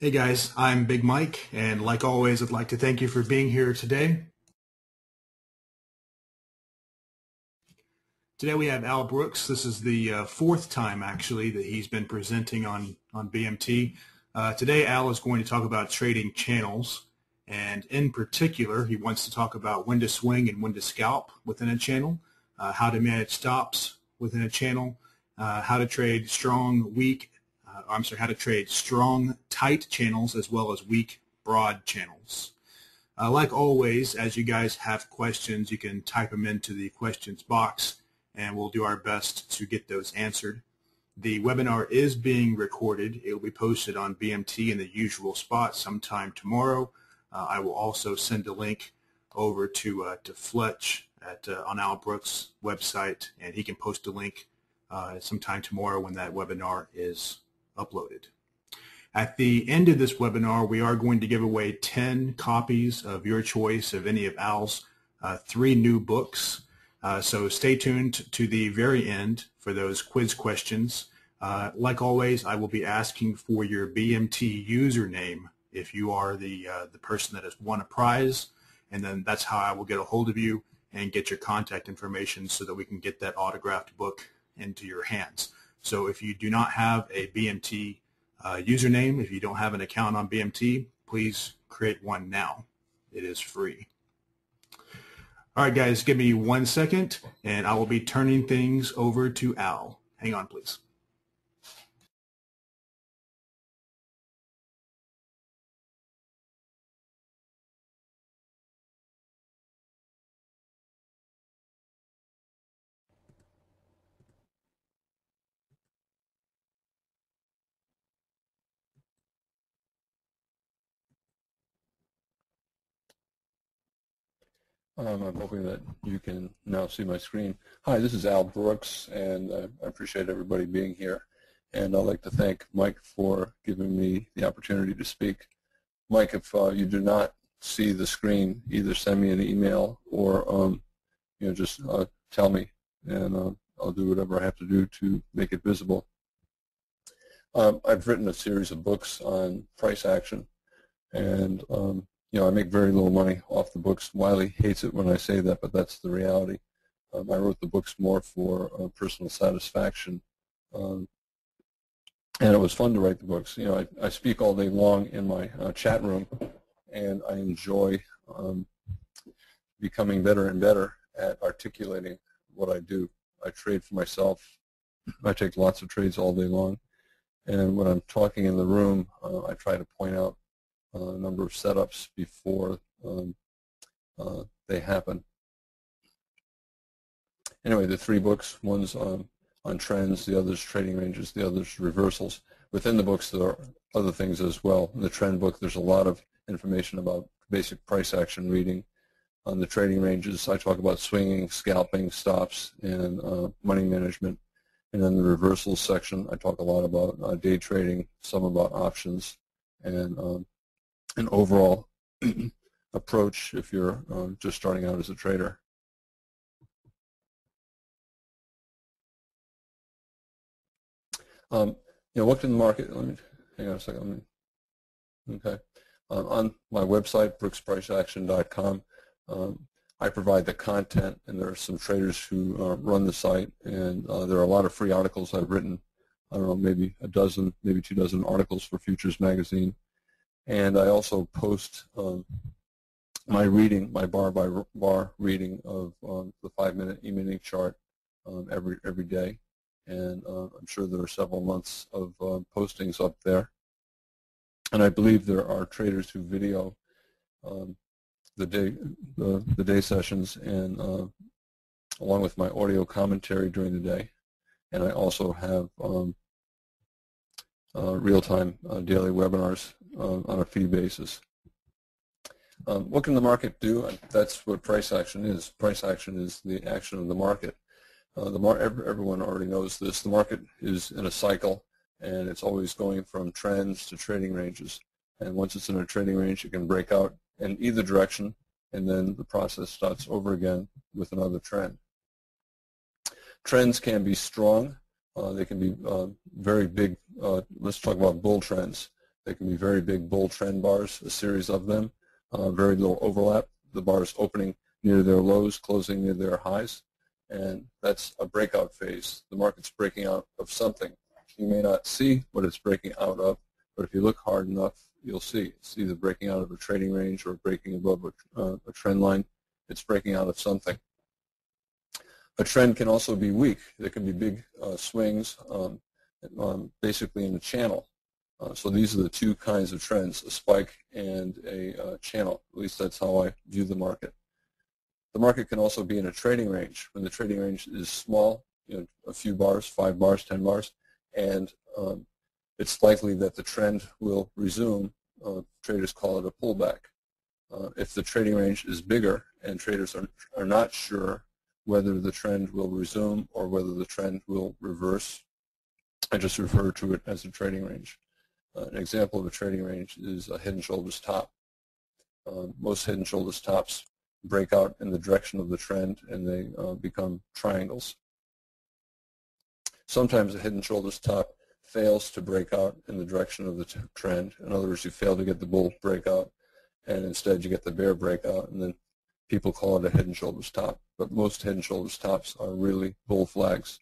Hey guys, I'm Big Mike, and like always, I'd like to thank you for being here today. Today we have Al Brooks. This is the uh, fourth time, actually, that he's been presenting on, on BMT. Uh, today, Al is going to talk about trading channels, and in particular, he wants to talk about when to swing and when to scalp within a channel, uh, how to manage stops within a channel, uh, how to trade strong, weak, uh, I'm sorry, how to trade strong, tight channels as well as weak, broad channels. Uh, like always, as you guys have questions, you can type them into the questions box and we'll do our best to get those answered. The webinar is being recorded. It will be posted on BMT in the usual spot sometime tomorrow. Uh, I will also send a link over to uh, to Fletch at uh, on Al Brooks' website, and he can post a link uh, sometime tomorrow when that webinar is uploaded. At the end of this webinar, we are going to give away 10 copies of your choice of any of Al's uh, three new books. Uh, so stay tuned to the very end for those quiz questions. Uh, like always, I will be asking for your BMT username if you are the, uh, the person that has won a prize, and then that's how I will get a hold of you and get your contact information so that we can get that autographed book into your hands. So if you do not have a BMT uh, username, if you don't have an account on BMT, please create one now. It is free. All right, guys, give me one second, and I will be turning things over to Al. Hang on, please. Um, I'm hoping that you can now see my screen. Hi, this is Al Brooks, and I appreciate everybody being here. And I'd like to thank Mike for giving me the opportunity to speak. Mike, if uh, you do not see the screen, either send me an email or um, you know just uh, tell me, and uh, I'll do whatever I have to do to make it visible. Um, I've written a series of books on price action, and um, you know, I make very little money off the books. Wiley hates it when I say that, but that's the reality. Um, I wrote the books more for uh, personal satisfaction. Um, and it was fun to write the books. You know, I, I speak all day long in my uh, chat room, and I enjoy um, becoming better and better at articulating what I do. I trade for myself. I take lots of trades all day long. And when I'm talking in the room, uh, I try to point out a number of setups before um, uh, they happen. Anyway, the three books, one's on, on trends, the other's trading ranges, the other's reversals. Within the books, there are other things as well. In the trend book, there's a lot of information about basic price action reading. On the trading ranges, I talk about swinging, scalping, stops, and uh, money management. And in the reversals section, I talk a lot about uh, day trading, some about options, and um, an overall approach if you're um, just starting out as a trader. Um, you know, looked in the market. Let me hang on a second. Me, okay, um, on my website brookspriceaction.com, um, I provide the content, and there are some traders who uh, run the site, and uh, there are a lot of free articles I've written. I don't know, maybe a dozen, maybe two dozen articles for Futures Magazine. And I also post um, my reading, my bar by bar reading of um, the five-minute e-mini chart um, every every day. And uh, I'm sure there are several months of uh, postings up there. And I believe there are traders who video um, the day the, the day sessions and uh, along with my audio commentary during the day. And I also have um, uh, real-time uh, daily webinars uh, on a fee basis. Um, what can the market do? That's what price action is. Price action is the action of the market. Uh, the mar everyone already knows this. The market is in a cycle, and it's always going from trends to trading ranges. And once it's in a trading range, it can break out in either direction, and then the process starts over again with another trend. Trends can be strong. Uh, they can be uh, very big. Uh, let's talk about bull trends. They can be very big bull trend bars, a series of them, uh, very little overlap. The bars opening near their lows, closing near their highs, and that's a breakout phase. The market's breaking out of something. You may not see what it's breaking out of, but if you look hard enough, you'll see. It's either breaking out of a trading range or breaking above a, uh, a trend line. It's breaking out of something. A trend can also be weak. There can be big uh, swings, um, um, basically in the channel. Uh, so these are the two kinds of trends, a spike and a uh, channel. At least that's how I view the market. The market can also be in a trading range. When the trading range is small, you know, a few bars, five bars, ten bars, and um, it's likely that the trend will resume. Uh, traders call it a pullback. Uh, if the trading range is bigger and traders are, are not sure whether the trend will resume or whether the trend will reverse, I just refer to it as a trading range. An example of a trading range is a head and shoulders top. Uh, most head and shoulders tops break out in the direction of the trend and they uh, become triangles. Sometimes a head and shoulders top fails to break out in the direction of the trend. In other words, you fail to get the bull breakout and instead you get the bear breakout and then people call it a head and shoulders top. But most head and shoulders tops are really bull flags.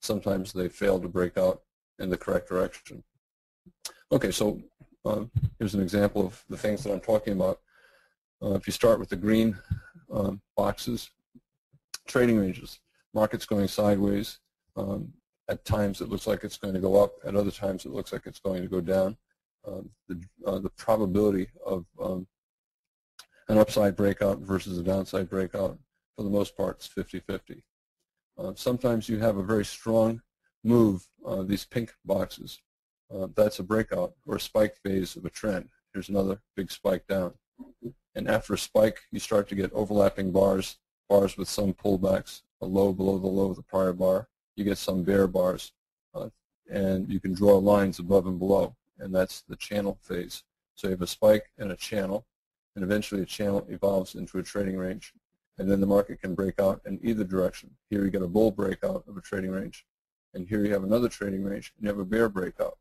Sometimes they fail to break out in the correct direction. Okay, so um, here's an example of the things that I'm talking about. Uh, if you start with the green um, boxes, trading ranges, markets going sideways. Um, at times it looks like it's going to go up. At other times it looks like it's going to go down. Um, the, uh, the probability of um, an upside breakout versus a downside breakout, for the most part, is 50-50. Uh, sometimes you have a very strong move, uh, these pink boxes. Uh, that's a breakout or a spike phase of a trend. Here's another big spike down. And after a spike, you start to get overlapping bars, bars with some pullbacks, a low below the low of the prior bar. You get some bear bars, uh, and you can draw lines above and below, and that's the channel phase. So you have a spike and a channel, and eventually a channel evolves into a trading range, and then the market can break out in either direction. Here you get a bull breakout of a trading range, and here you have another trading range, and you have a bear breakout.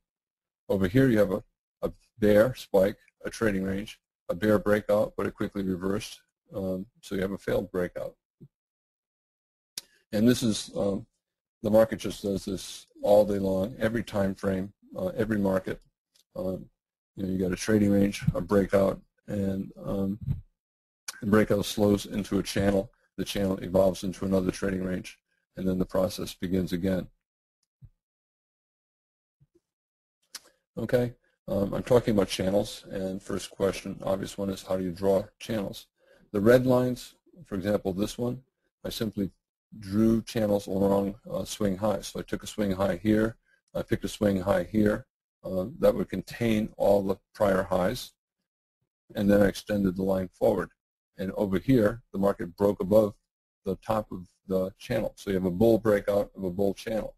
Over here you have a, a bear spike, a trading range, a bear breakout, but it quickly reversed, um, so you have a failed breakout. And this is, um, the market just does this all day long, every time frame, uh, every market. Um, you know, you got a trading range, a breakout, and um, the breakout slows into a channel. The channel evolves into another trading range, and then the process begins again. Okay, um, I'm talking about channels, and first question, obvious one, is how do you draw channels? The red lines, for example, this one, I simply drew channels along uh, swing high. So I took a swing high here, I picked a swing high here uh, that would contain all the prior highs, and then I extended the line forward. And over here, the market broke above the top of the channel. So you have a bull breakout of a bull channel.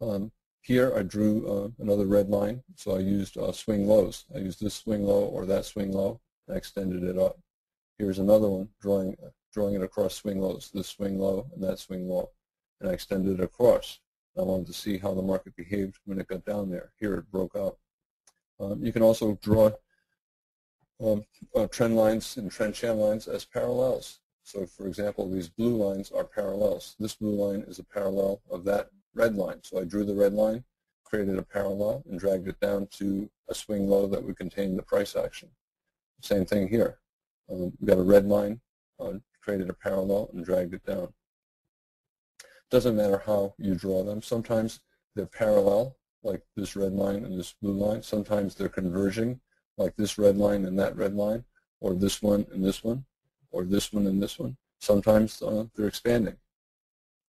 Um, here I drew uh, another red line, so I used uh, swing lows. I used this swing low or that swing low. I extended it up. Here's another one, drawing, drawing it across swing lows, this swing low and that swing low. And I extended it across. I wanted to see how the market behaved when it got down there. Here it broke out. Um, you can also draw um, uh, trend lines and trend channel lines as parallels. So for example, these blue lines are parallels. This blue line is a parallel of that red line. So I drew the red line, created a parallel, and dragged it down to a swing low that would contain the price action. Same thing here. Um, we got a red line, uh, created a parallel, and dragged it down. Doesn't matter how you draw them. Sometimes they're parallel, like this red line and this blue line. Sometimes they're converging, like this red line and that red line, or this one and this one, or this one and this one. Sometimes uh, they're expanding.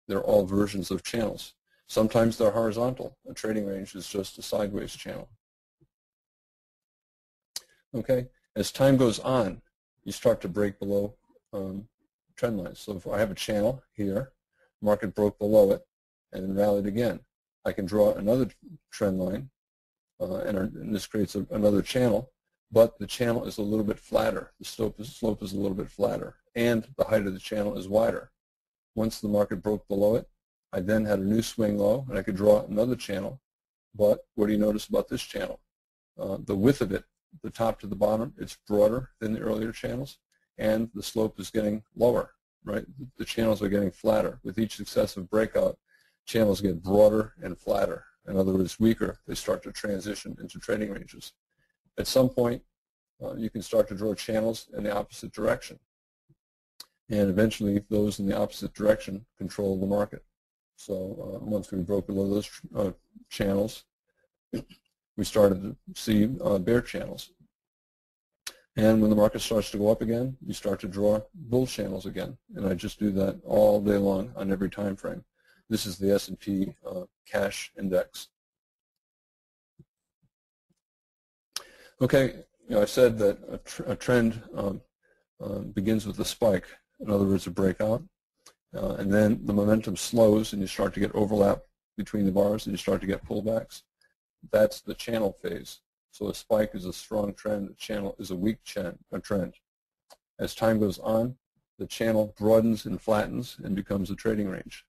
They're all versions of channels. Sometimes they're horizontal. A trading range is just a sideways channel. Okay, as time goes on, you start to break below um, trend lines. So if I have a channel here, market broke below it, and rallied again. I can draw another trend line, uh, and, and, this creates a, another channel, but the channel is a little bit flatter. The slope is, slope is a little bit flatter, and the height of the channel is wider. Once the market broke below it, I then had a new swing low, and I could draw another channel. But what do you notice about this channel? uh, the width of it, the top to the bottom, it's broader than the earlier channels, and the slope is getting lower, right? The channels are getting flatter. With each successive breakout, channels get broader and flatter. In other words, weaker. They start to transition into trading ranges. At some point, uh, you can start to draw channels in the opposite direction. And eventually, those in the opposite direction control the market. So uh, once we broke below those uh, channels, we started to see uh, bear channels. And when the market starts to go up again, you start to draw bull channels again. And I just do that all day long on every time frame. This is the S&P uh, cash index. Okay, you know, I said that a, tr a trend um, uh, begins with a spike, in other words, a breakout. Uh, and then the momentum slows and you start to get overlap between the bars and you start to get pullbacks. That's the channel phase. So a spike is a strong trend, a channel is a weak trend. As time goes on, the channel broadens and flattens and becomes a trading range.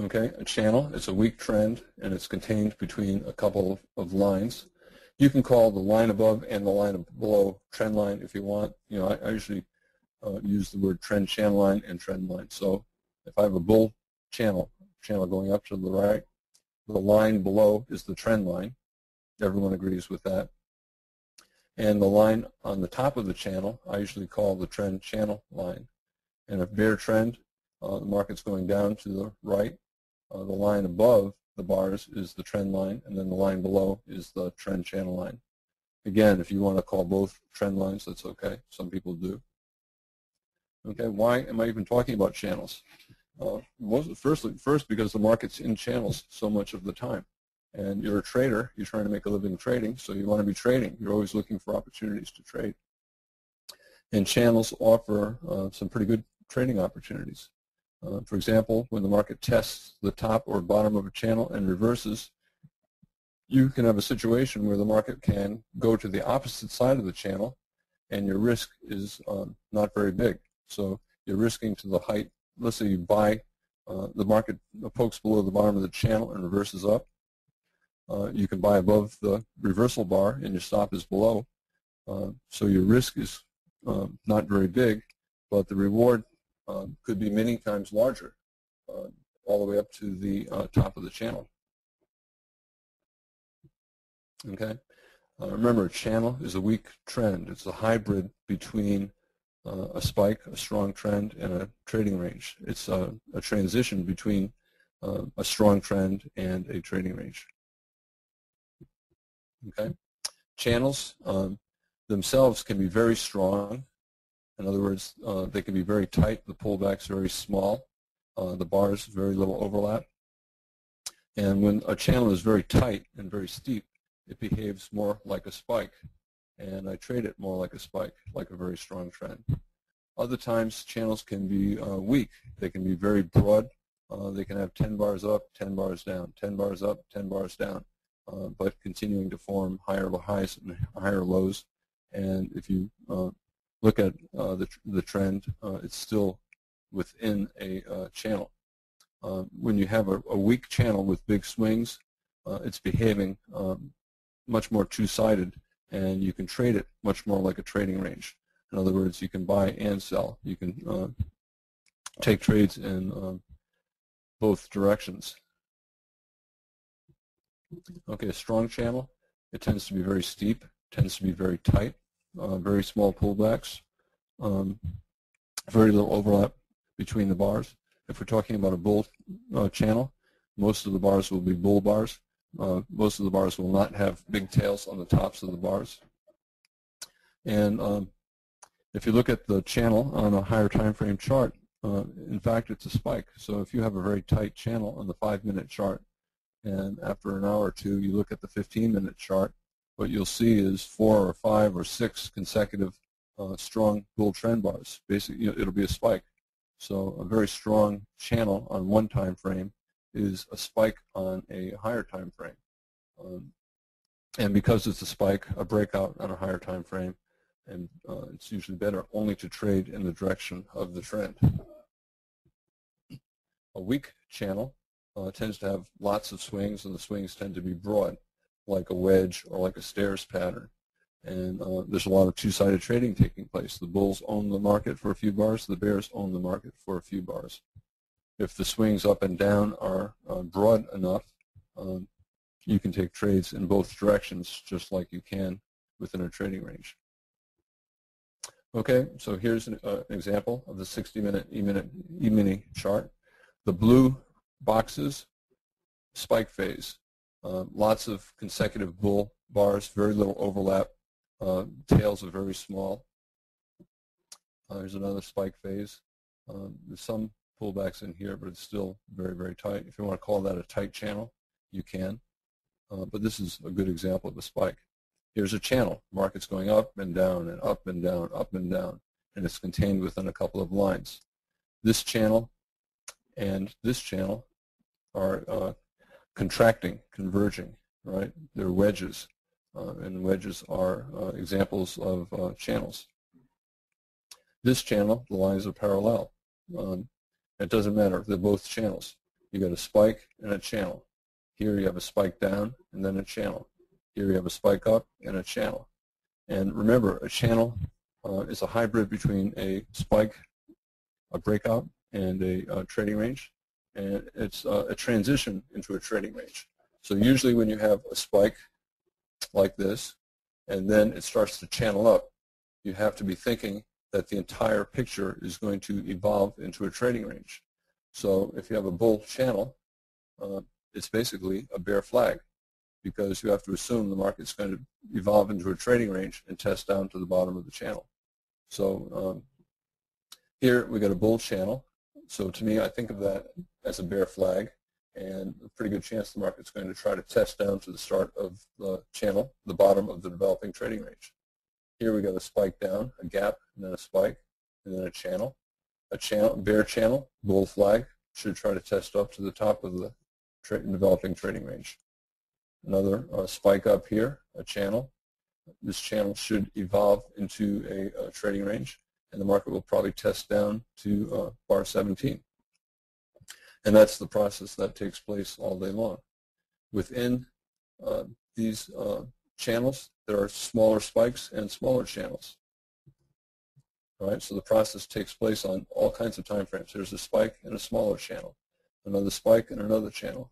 Okay, a channel, it's a weak trend and it's contained between a couple of, of lines. You can call the line above and the line below trend line if you want. You know, I, I usually uh, use the word trend channel line and trend line. So if I have a bull channel, channel going up to the right, the line below is the trend line. Everyone agrees with that. And the line on the top of the channel, I usually call the trend channel line. And if bear trend, uh, the market's going down to the right. Uh, the line above the bars is the trend line, and then the line below is the trend channel line. Again, if you want to call both trend lines, that's okay. Some people do. Okay, why am I even talking about channels? Uh, firstly, first because the market's in channels so much of the time. And you're a trader, you're trying to make a living trading, so you want to be trading. You're always looking for opportunities to trade. And channels offer uh, some pretty good trading opportunities. Uh, for example, when the market tests the top or bottom of a channel and reverses, you can have a situation where the market can go to the opposite side of the channel and your risk is um, not very big. So you're risking to the height, let's say you buy, uh, the market pokes below the bottom of the channel and reverses up. Uh, you can buy above the reversal bar and your stop is below. Uh, so your risk is um, not very big, but the reward could be many times larger, uh, all the way up to the uh, top of the channel. Okay. Uh, remember, a channel is a weak trend. It's a hybrid between uh, a spike, a strong trend, and a trading range. It's a, a transition between uh, a strong trend and a trading range. Okay, channels um, themselves can be very strong. In other words, uh, they can be very tight. The pullback's are very small. Uh, the bars very little overlap. And when a channel is very tight and very steep, it behaves more like a spike and I trade it more like a spike, like a very strong trend. Other times channels can be uh, weak. They can be very broad. Uh, they can have 10 bars up, 10 bars down, 10 bars up, 10 bars down, uh, but continuing to form higher highs and higher lows. And if you uh, look at uh, the, the trend, uh, it's still within a channel. when you have a, a, weak channel with big swings, it's behaving um, much more two-sided and you can trade it much more like a trading range. In other words, you can buy and sell. You can uh, take trades in uh, both directions. Okay, a strong channel, it tends to be very steep, tends to be very tight, uh, very small pullbacks, um, very little overlap between the bars. If we're talking about a bull uh, channel, most of the bars will be bull bars, uh, most of the bars will not have big tails on the tops of the bars. And um, if you look at the channel on a higher time frame chart, uh, in fact, it's a spike. So if you have a very tight channel on the five-minute chart, and after an hour or two, you look at the 15-minute chart, what you'll see is four or five or six consecutive uh, strong bull trend bars. Basically, you know, it'll be a spike. So a very strong channel on one time frame is a spike on a higher time frame. Um, and because it's a spike, a breakout on a higher time frame, and uh, it's usually better only to trade in the direction of the trend. A weak channel uh, tends to have lots of swings, and the swings tend to be broad, like a wedge or like a stairs pattern. And uh, there's a lot of two-sided trading taking place. The bulls own the market for a few bars. The bears own the market for a few bars. If the swings up and down are uh, broad enough, um, you can take trades in both directions just like you can within a trading range. Okay, so here's an, uh, example of the 60-minute E-mini chart. The blue boxes, spike phase. Uh, lots of consecutive bull bars, very little overlap. Uh, tails are very small. Uh, there's another spike phase. Um, there's some pullbacks in here, but it's still very, very tight. If you want to call that a tight channel, you can. Uh, but this is a good example of a spike. Here's a channel. Market's going up and down and up and down, up and down, and it's contained within a couple of lines. This channel and this channel are uh, contracting, converging, right? They're wedges, uh, and wedges are uh, examples of uh, channels. This channel, the lines are parallel. Um, it doesn't matter. They're both channels. You got a spike and a channel. Here you have a spike down and then a channel. Here you have a spike up and a channel. And remember, a channel uh, is a hybrid between a spike, a breakout, and a, a trading range and it's uh, a transition into a trading range. So usually when you have a spike like this, and then it starts to channel up, you have to be thinking that the entire picture is going to evolve into a trading range. So if you have a bull channel, uh, it's basically a bear flag because you have to assume the market's going to evolve into a trading range and test down to the bottom of the channel. So um, here we got a bull channel. So to me, I think of that as a bear flag, and a pretty good chance the market's going to try to test down to the start of the channel, the bottom of the developing trading range. Here we got a spike down, a gap, and then a spike, and then a channel. A channel, bear channel, bull flag, should try to test up to the top of the tra developing trading range. Another uh, spike up here, a channel. This channel should evolve into a, a, trading range, and the market will probably test down to uh, bar 17. And that's the process that takes place all day long. Within uh, these uh, channels, there are smaller spikes and smaller channels. All right, so the process takes place on all kinds of time frames. There's a spike and a smaller channel, another spike and another channel.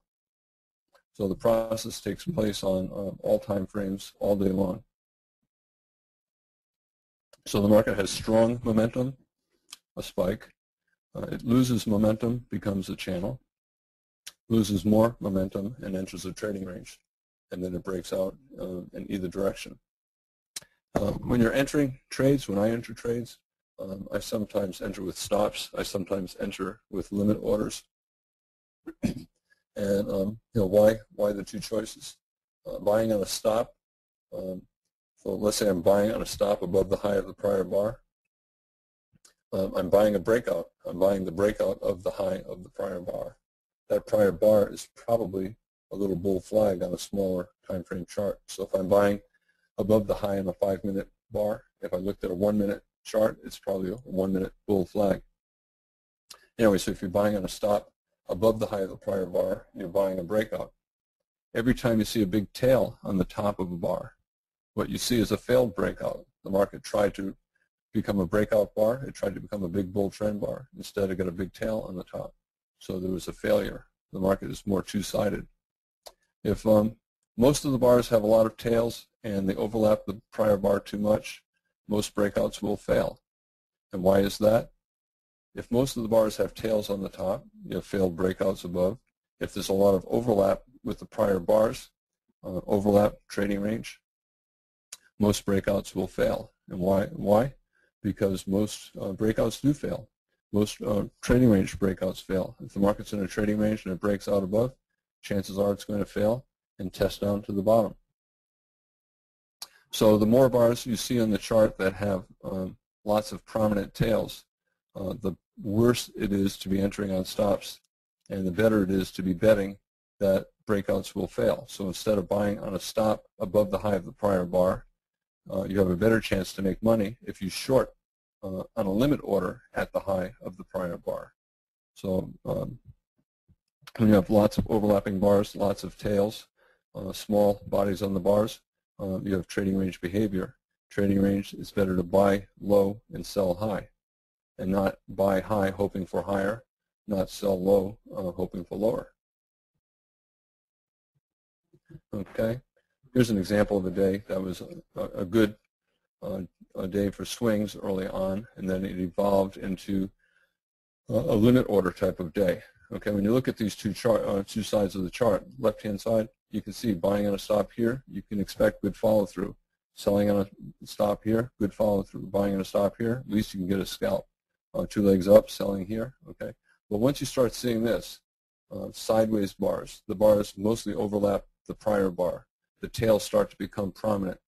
So the process takes place on uh, all time frames all day long. So the market has strong momentum, a spike, uh, it loses momentum, becomes a channel, loses more momentum, and enters a trading range. And then it breaks out uh, in either direction. Uh, when you're entering trades, when I enter trades, um, I sometimes enter with stops. I sometimes enter with limit orders. and um, you know why? Why the two choices? Uh, buying on a stop. Um, so let's say I'm buying on a stop above the high of the prior bar um, I'm buying a breakout. I'm buying the breakout of the high of the prior bar. That prior bar is probably a little bull flag on a smaller time frame chart. So if I'm buying above the high in a five-minute bar, if I looked at a one-minute chart, it's probably a one-minute bull flag. Anyway, so if you're buying on a stop above the high of the prior bar, you're buying a breakout. Every time you see a big tail on the top of a bar, what you see is a failed breakout. The market tried to become a breakout bar. It tried to become a big bull trend bar. Instead, it got a big tail on the top. So there was a failure. The market is more two-sided. If um, most of the bars have a lot of tails and they overlap the prior bar too much, most breakouts will fail. And why is that? If most of the bars have tails on the top, you have failed breakouts above. If there's a lot of overlap with the prior bars, uh, overlap trading range, most breakouts will fail. And why? Why? because most uh, breakouts do fail. Most uh, trading range breakouts fail. If the market's in a trading range and it breaks out above, chances are it's going to fail and test down to the bottom. So the more bars you see on the chart that have um, lots of prominent tails, uh, the worse it is to be entering on stops and the better it is to be betting that breakouts will fail. So instead of buying on a stop above the high of the prior bar, uh, you have a better chance to make money if you short uh, on a limit order at the high of the prior bar. So um, when you have lots of overlapping bars, lots of tails, uh, small bodies on the bars, uh, you have trading range behavior. Trading range is better to buy low and sell high, and not buy high hoping for higher, not sell low uh, hoping for lower. Okay, here's an example of a day that was a, a good uh, a day for swings early on, and then it evolved into a limit order type of day. Okay, when you look at these two chart, uh, two sides of the chart, left-hand side, you can see buying on a stop here, you can expect good follow-through. Selling on a stop here, good follow-through. Buying on a stop here, at least you can get a scalp. Uh, two legs up, selling here, okay. But once you start seeing this, uh, sideways bars, the bars mostly overlap the prior bar. The tails start to become prominent.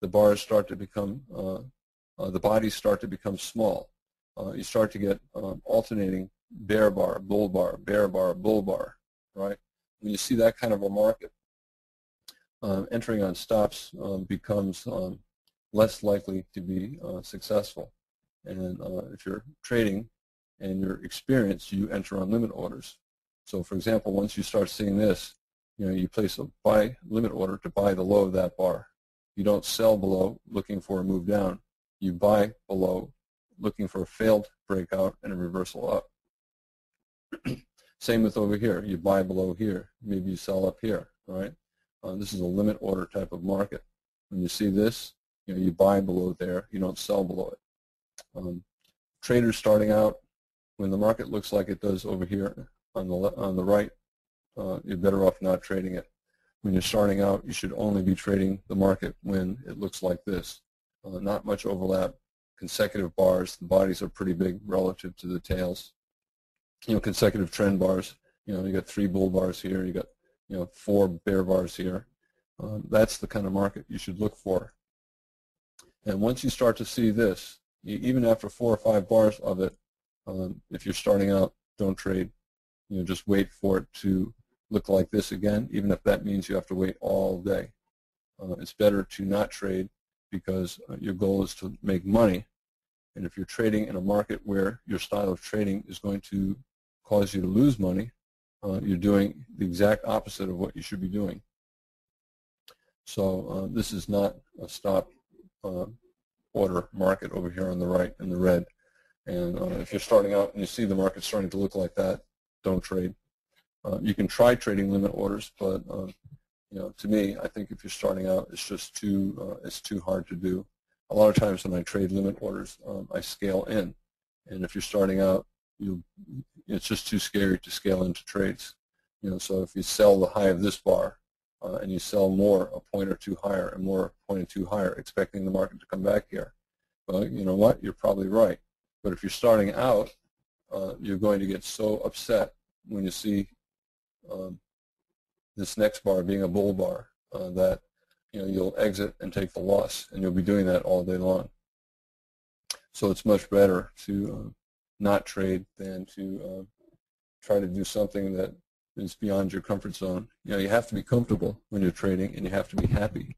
The bars start to become, uh, uh the bodies start to become small. Uh, you start to get um, alternating bear bar, bull bar, bear bar, bull bar, right? When you see that kind of a market, um, entering on stops um, becomes um, less likely to be uh, successful. And uh, if you're trading and you're experienced, you enter on limit orders. So for example, once you start seeing this, you know, you place a buy limit order to buy the low of that bar. You don't sell below looking for a move down. You buy below looking for a failed breakout and a reversal up. Same with over here. You buy below here. Maybe you sell up here, right? Uh, this is a limit order type of market. When you see this, you know, you buy below there. You don't sell below it. Um, traders starting out, when the market looks like it does over here on the, on the right, uh, you're better off not trading it. When you're starting out, you should only be trading the market when it looks like this. Uh, not much overlap, consecutive bars. The bodies are pretty big relative to the tails you know, consecutive trend bars. You know, you got three bull bars here, you got, you know, four bear bars here. Um, that's the kind of market you should look for. And once you start to see this, even after four or five bars of it, um, if you're starting out, don't trade. You know, just wait for it to look like this again, even if that means you have to wait all day. Uh, it's better to not trade because uh, your goal is to make money. And if you're trading in a market where your style of trading is going to cause you to lose money, uh, you're doing the exact opposite of what you should be doing. So uh, this is not a stop uh, order market over here on the right in the red. And uh, if you're starting out and you see the market starting to look like that, don't trade. Uh, you can try trading limit orders, but uh, you know, to me, I think if you're starting out, it's just too it's too hard to do. A lot of times when I trade limit orders, um, I scale in, and if you're starting out, you it's just too scary to scale into trades. You know, so if you sell the high of this bar uh, and you sell more a point or two higher and more a point or two higher, expecting the market to come back here, well, you know what? You're probably right. But if you're starting out, uh, you're going to get so upset when you see um, this next bar being a bull bar uh, that you know you'll exit and take the loss, and you'll be doing that all day long. So it's much better to uh, not trade than to uh, try to do something that is beyond your comfort zone. You know, you have to be comfortable when you're trading, and you have to be happy.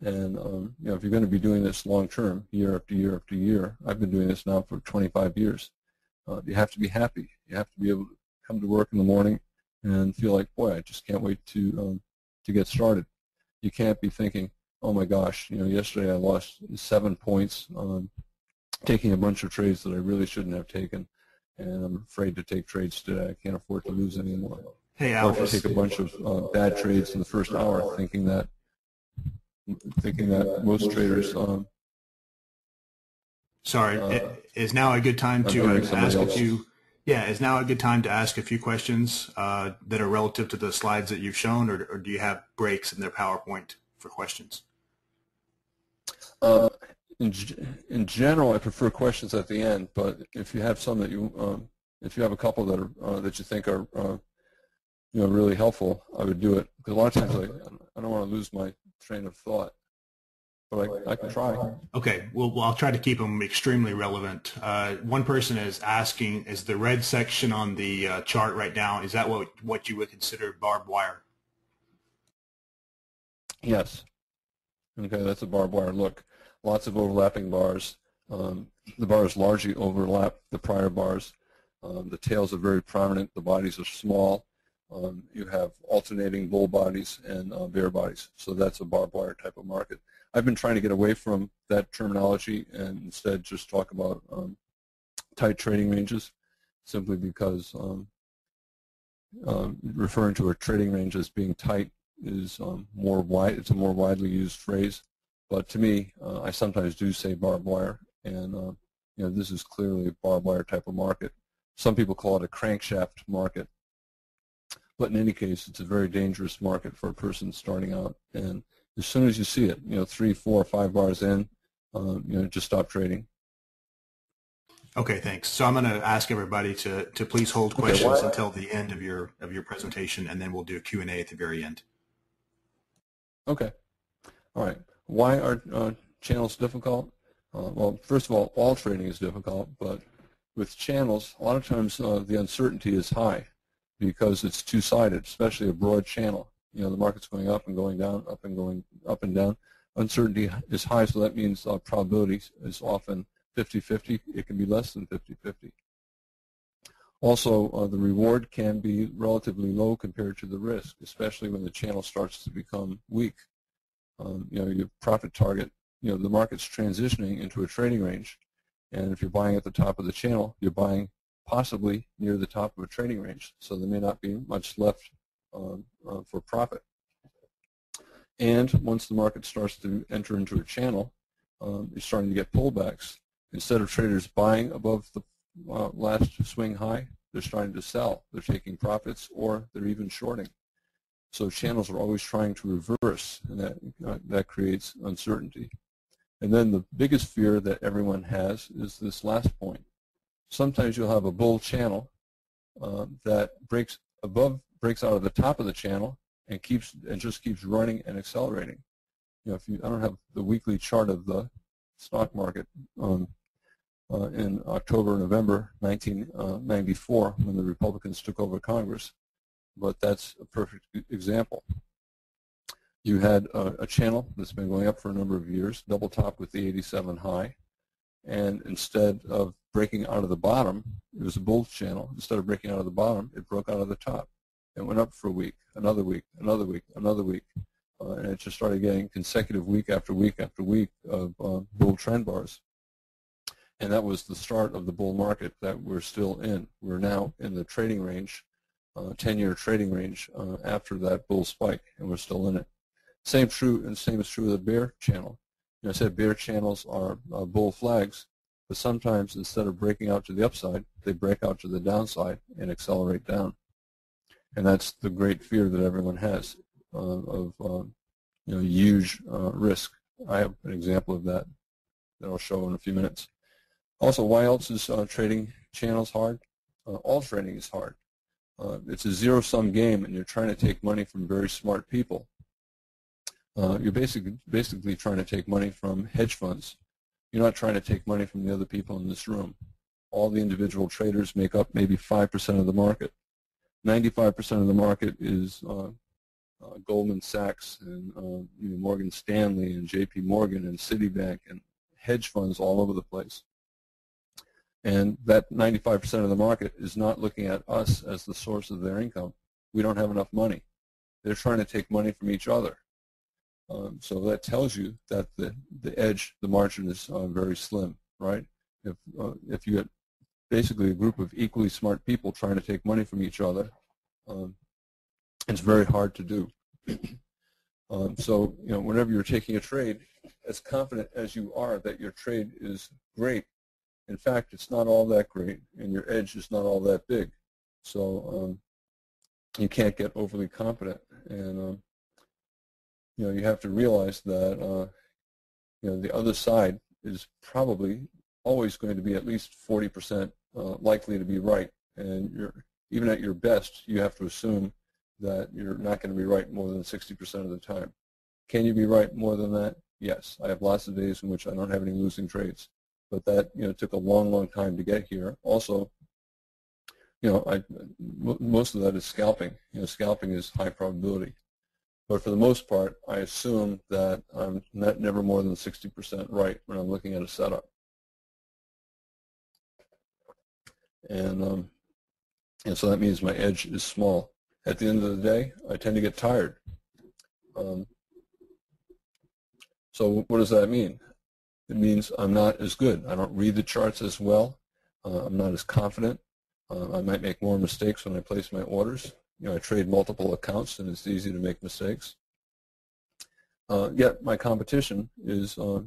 And um, you know, if you're going to be doing this long term, year after year after year, I've been doing this now for 25 years. Uh, you have to be happy. You have to be able to come to work in the morning and feel like, boy, I just can't wait to um, to get started. You can't be thinking, oh my gosh, you know, yesterday I lost seven points on taking a bunch of trades that I really shouldn't have taken, and I'm afraid to take trades today. I can't afford to lose anymore. Hey, Al. Or if you take a bunch of uh, bad trades in the first hour, thinking that thinking that most traders. Um, Sorry, uh, is now a good time to ask a few? Yeah, is now a good time to ask a few questions uh, that are relative to the slides that you've shown, or, or do you have breaks in their PowerPoint for questions? Uh, in, in general, I prefer questions at the end, but if you have some that you, um, if you have a couple that are uh, that you think are, uh, you know, really helpful, I would do it. Because a lot of times I, I don't want to lose my train of thought, I, I can try. Okay, well, well, I'll try to keep them extremely relevant. Uh, one person is asking, is the red section on the uh, chart right now, is that what what you would consider barbed wire? Yes. Okay, that's a barbed wire look lots of overlapping bars. Um, the bars largely overlap the prior bars. Um, the tails are very prominent. The bodies are small. um, you have alternating bull bodies and uh, bear bodies. So that's a barbed wire type of market. I've been trying to get away from that terminology and instead just talk about um, tight trading ranges simply because um, um, referring to a trading range as being tight is um, more wide. It's a more widely used phrase. But to me, uh, I sometimes do say barbed wire, and uh, you know this is clearly a barbed wire type of market. Some people call it a crankshaft market, but in any case, it's a very dangerous market for a person starting out. And as soon as you see it, you know, three, four, five bars in, um, you know, just stop trading. Okay, thanks. So I'm going to ask everybody to, to please hold questions okay, until the end of your of your presentation, and then we'll do a Q&A at the very end. Okay. All right. Why are uh, channels difficult? Uh, well, first of all, all trading is difficult, but with channels, a lot of times uh, the uncertainty is high because it's two-sided, especially a broad channel. You know, the market's going up and going down, up and going up and down. Uncertainty is high, so that means uh, probability is often 50-50. It can be less than 50-50. Also, uh, the reward can be relatively low compared to the risk, especially when the channel starts to become weak. Um, you know, your profit target, you know, the market's transitioning into a trading range, and if you're buying at the top of the channel, you're buying possibly near the top of a trading range, so there may not be much left for profit. And once the market starts to enter into a channel, um, you're starting to get pullbacks instead of traders buying above the uh, last swing high, they're starting to sell. They're taking profits or they're even shorting. So channels are always trying to reverse, and that, uh, that creates uncertainty. And then the biggest fear that everyone has is this last point. Sometimes you'll have a bull channel uh, that breaks above, breaks out of the top of the channel and keeps and just keeps running and accelerating. You know, if you, I don't have the weekly chart of the stock market um, uh, in October, November 1994 uh, when the Republicans took over Congress. But that's a perfect example. You had a, a, channel that's been going up for a number of years, double top with the 87 high, and instead of breaking out of the bottom, it was a bull channel. Instead of breaking out of the bottom, it broke out of the top. It went up for a week, another week, another week, another week, uh, and it just started getting consecutive week after week after week of uh, bull trend bars and that was the start of the bull market that we're still in. We're now in the trading range, 10-year uh, trading range uh, after that bull spike, and we're still in it. Same true, and same is true of the bear channel. Know, I said bear channels are uh, bull flags, but sometimes instead of breaking out to the upside, they break out to the downside and accelerate down. And that's the great fear that everyone has uh, of um, you know huge uh, risk. I have an example of that that I'll show in a few minutes. Also, why else is uh, trading channels hard? Uh, all trading is hard. Uh, it's a zero-sum game, and you're trying to take money from very smart people. Uh, you're basically basically trying to take money from hedge funds. You're not trying to take money from the other people in this room. All the individual traders make up maybe 5% of the market. 95% of the market is uh, uh, Goldman Sachs and you know, Morgan Stanley and J.P. Morgan and Citibank and hedge funds all over the place. And that 95% of the market is not looking at us as the source of their income. We don't have enough money. They're trying to take money from each other. Um, so that tells you that the, the edge, the margin is uh, very slim, right? If, uh, if you get basically a group of equally smart people trying to take money from each other, um, it's very hard to do. um, so, you know, whenever you're taking a trade, as confident as you are that your trade is great, in fact, it's not all that great, and your edge is not all that big. So um, you can't get overly confident, and um, you know you have to realize that uh, you know the other side is probably always going to be at least 40% uh, likely to be right, and even at your best, you have to assume that you're not going to be right more than 60% of the time. Can you be right more than that? Yes. I have lots of days in which I don't have any losing trades but that you know took a long, long time to get here. Also, you know, I, most of that is scalping. You know, scalping is high probability. But for the most part, I assume that I'm not, never more than 60% right when I'm looking at a setup. And, um, and so that means my edge is small. at the end of the day, I tend to get tired. Um, so what does that mean? It means I'm not as good. I don't read the charts as well. Uh, I'm not as confident. Uh, I might make more mistakes when I place my orders. You know, I trade multiple accounts and it's easy to make mistakes. Uh, yet my competition is uh,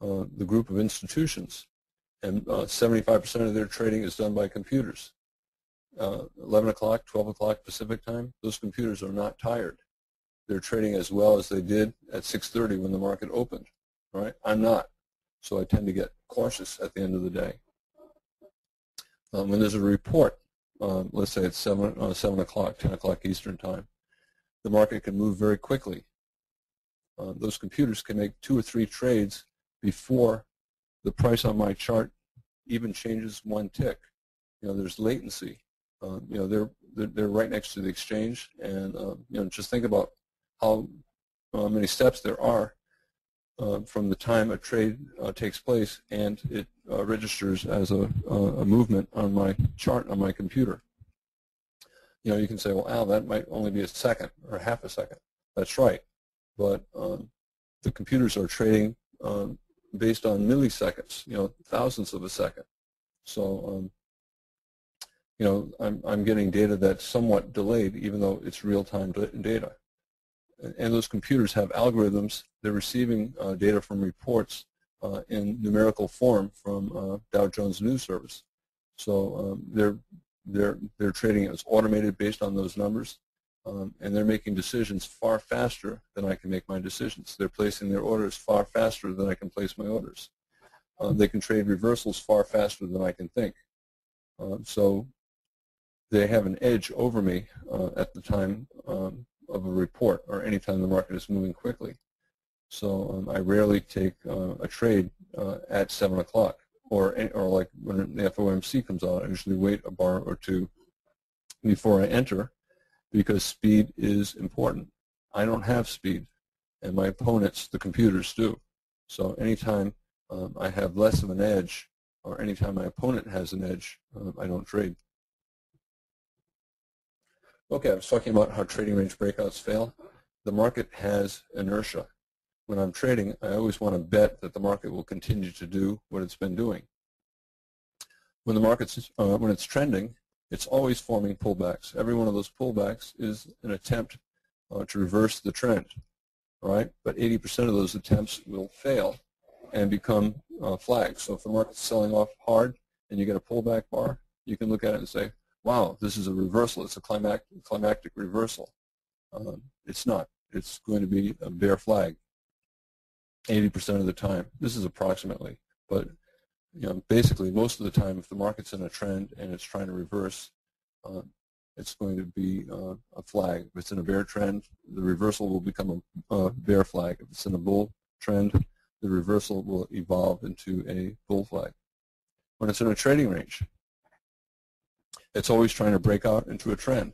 uh, the group of institutions and 75% uh, of their trading is done by computers. 11 o'clock, 12 o'clock Pacific time, those computers are not tired. They're trading as well as they did at 6.30 when the market opened. Right? I'm not. So I tend to get cautious at the end of the day. Um, when there's a report, um, let's say it's 7, uh, 7 o'clock, 10 o'clock Eastern time, the market can move very quickly. Uh, those computers can make two or three trades before the price on my chart even changes one tick. You know, there's latency. Uh, you know, they're, they're, they're right next to the exchange, and uh, you know, just think about how many steps there are uh, from the time a trade uh, takes place and it uh, registers as a, a, movement on my chart on my computer. You know, you can say, well, Al, that might only be a second or half a second. That's right, but um, the computers are trading um, based on milliseconds, you know, thousandths of a second. So, um, you know, I'm, I'm getting data that's somewhat delayed, even though it's real-time data and those computers have algorithms. They're receiving uh, data from reports uh, in numerical form from uh, Dow Jones News Service. So um, they're they're they're trading as automated based on those numbers, um, and they're making decisions far faster than I can make my decisions. They're placing their orders far faster than I can place my orders. Uh, they can trade reversals far faster than I can think. Um, so they have an edge over me uh, at the time um, of a report or anytime the market is moving quickly. So um, I rarely take uh, a trade uh, at 7 o'clock or, or like when the FOMC comes out, I usually wait a bar or two before I enter because speed is important. I don't have speed and my opponents, the computers, do. So anytime um, I have less of an edge or anytime my opponent has an edge, um, I don't trade. Okay, I was talking about how trading range breakouts fail. The market has inertia. When I'm trading, I always want to bet that the market will continue to do what it's been doing. When the market's uh, when it's trending, it's always forming pullbacks. Every one of those pullbacks is an attempt uh, to reverse the trend, right? But 80% of those attempts will fail and become uh, flags. So if the market's selling off hard and you get a pullback bar, you can look at it and say, wow, this is a reversal. It's a climactic, climactic reversal. Um, it's not. It's going to be a bear flag 80% of the time. This is approximately. But you know, basically, most of the time, if the market's in a trend and it's trying to reverse, uh, it's going to be uh, a flag. If it's in a bear trend, the reversal will become a, a bear flag. If it's in a bull trend, the reversal will evolve into a bull flag. When it's in a trading range, it's always trying to break out into a trend,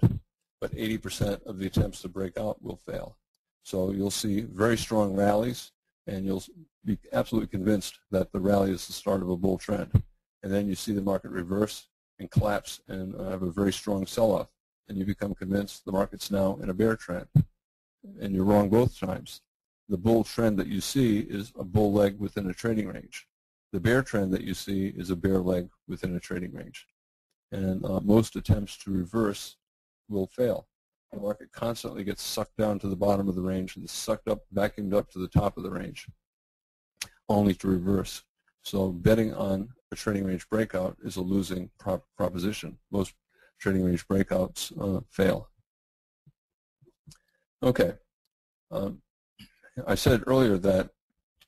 but 80% of the attempts to break out will fail. So you'll see very strong rallies, and you'll be absolutely convinced that the rally is the start of a bull trend. And then you see the market reverse and collapse and uh, have a very strong sell-off, and you become convinced the market's now in a bear trend. And you're wrong both times. The bull trend that you see is a bull leg within a trading range. The bear trend that you see is a bear leg within a trading range and uh, most attempts to reverse will fail. The market constantly gets sucked down to the bottom of the range and sucked up, vacuumed up to the top of the range, only to reverse. So betting on a trading range breakout is a losing prop proposition. Most trading range breakouts uh, fail. Okay. Um, I said earlier that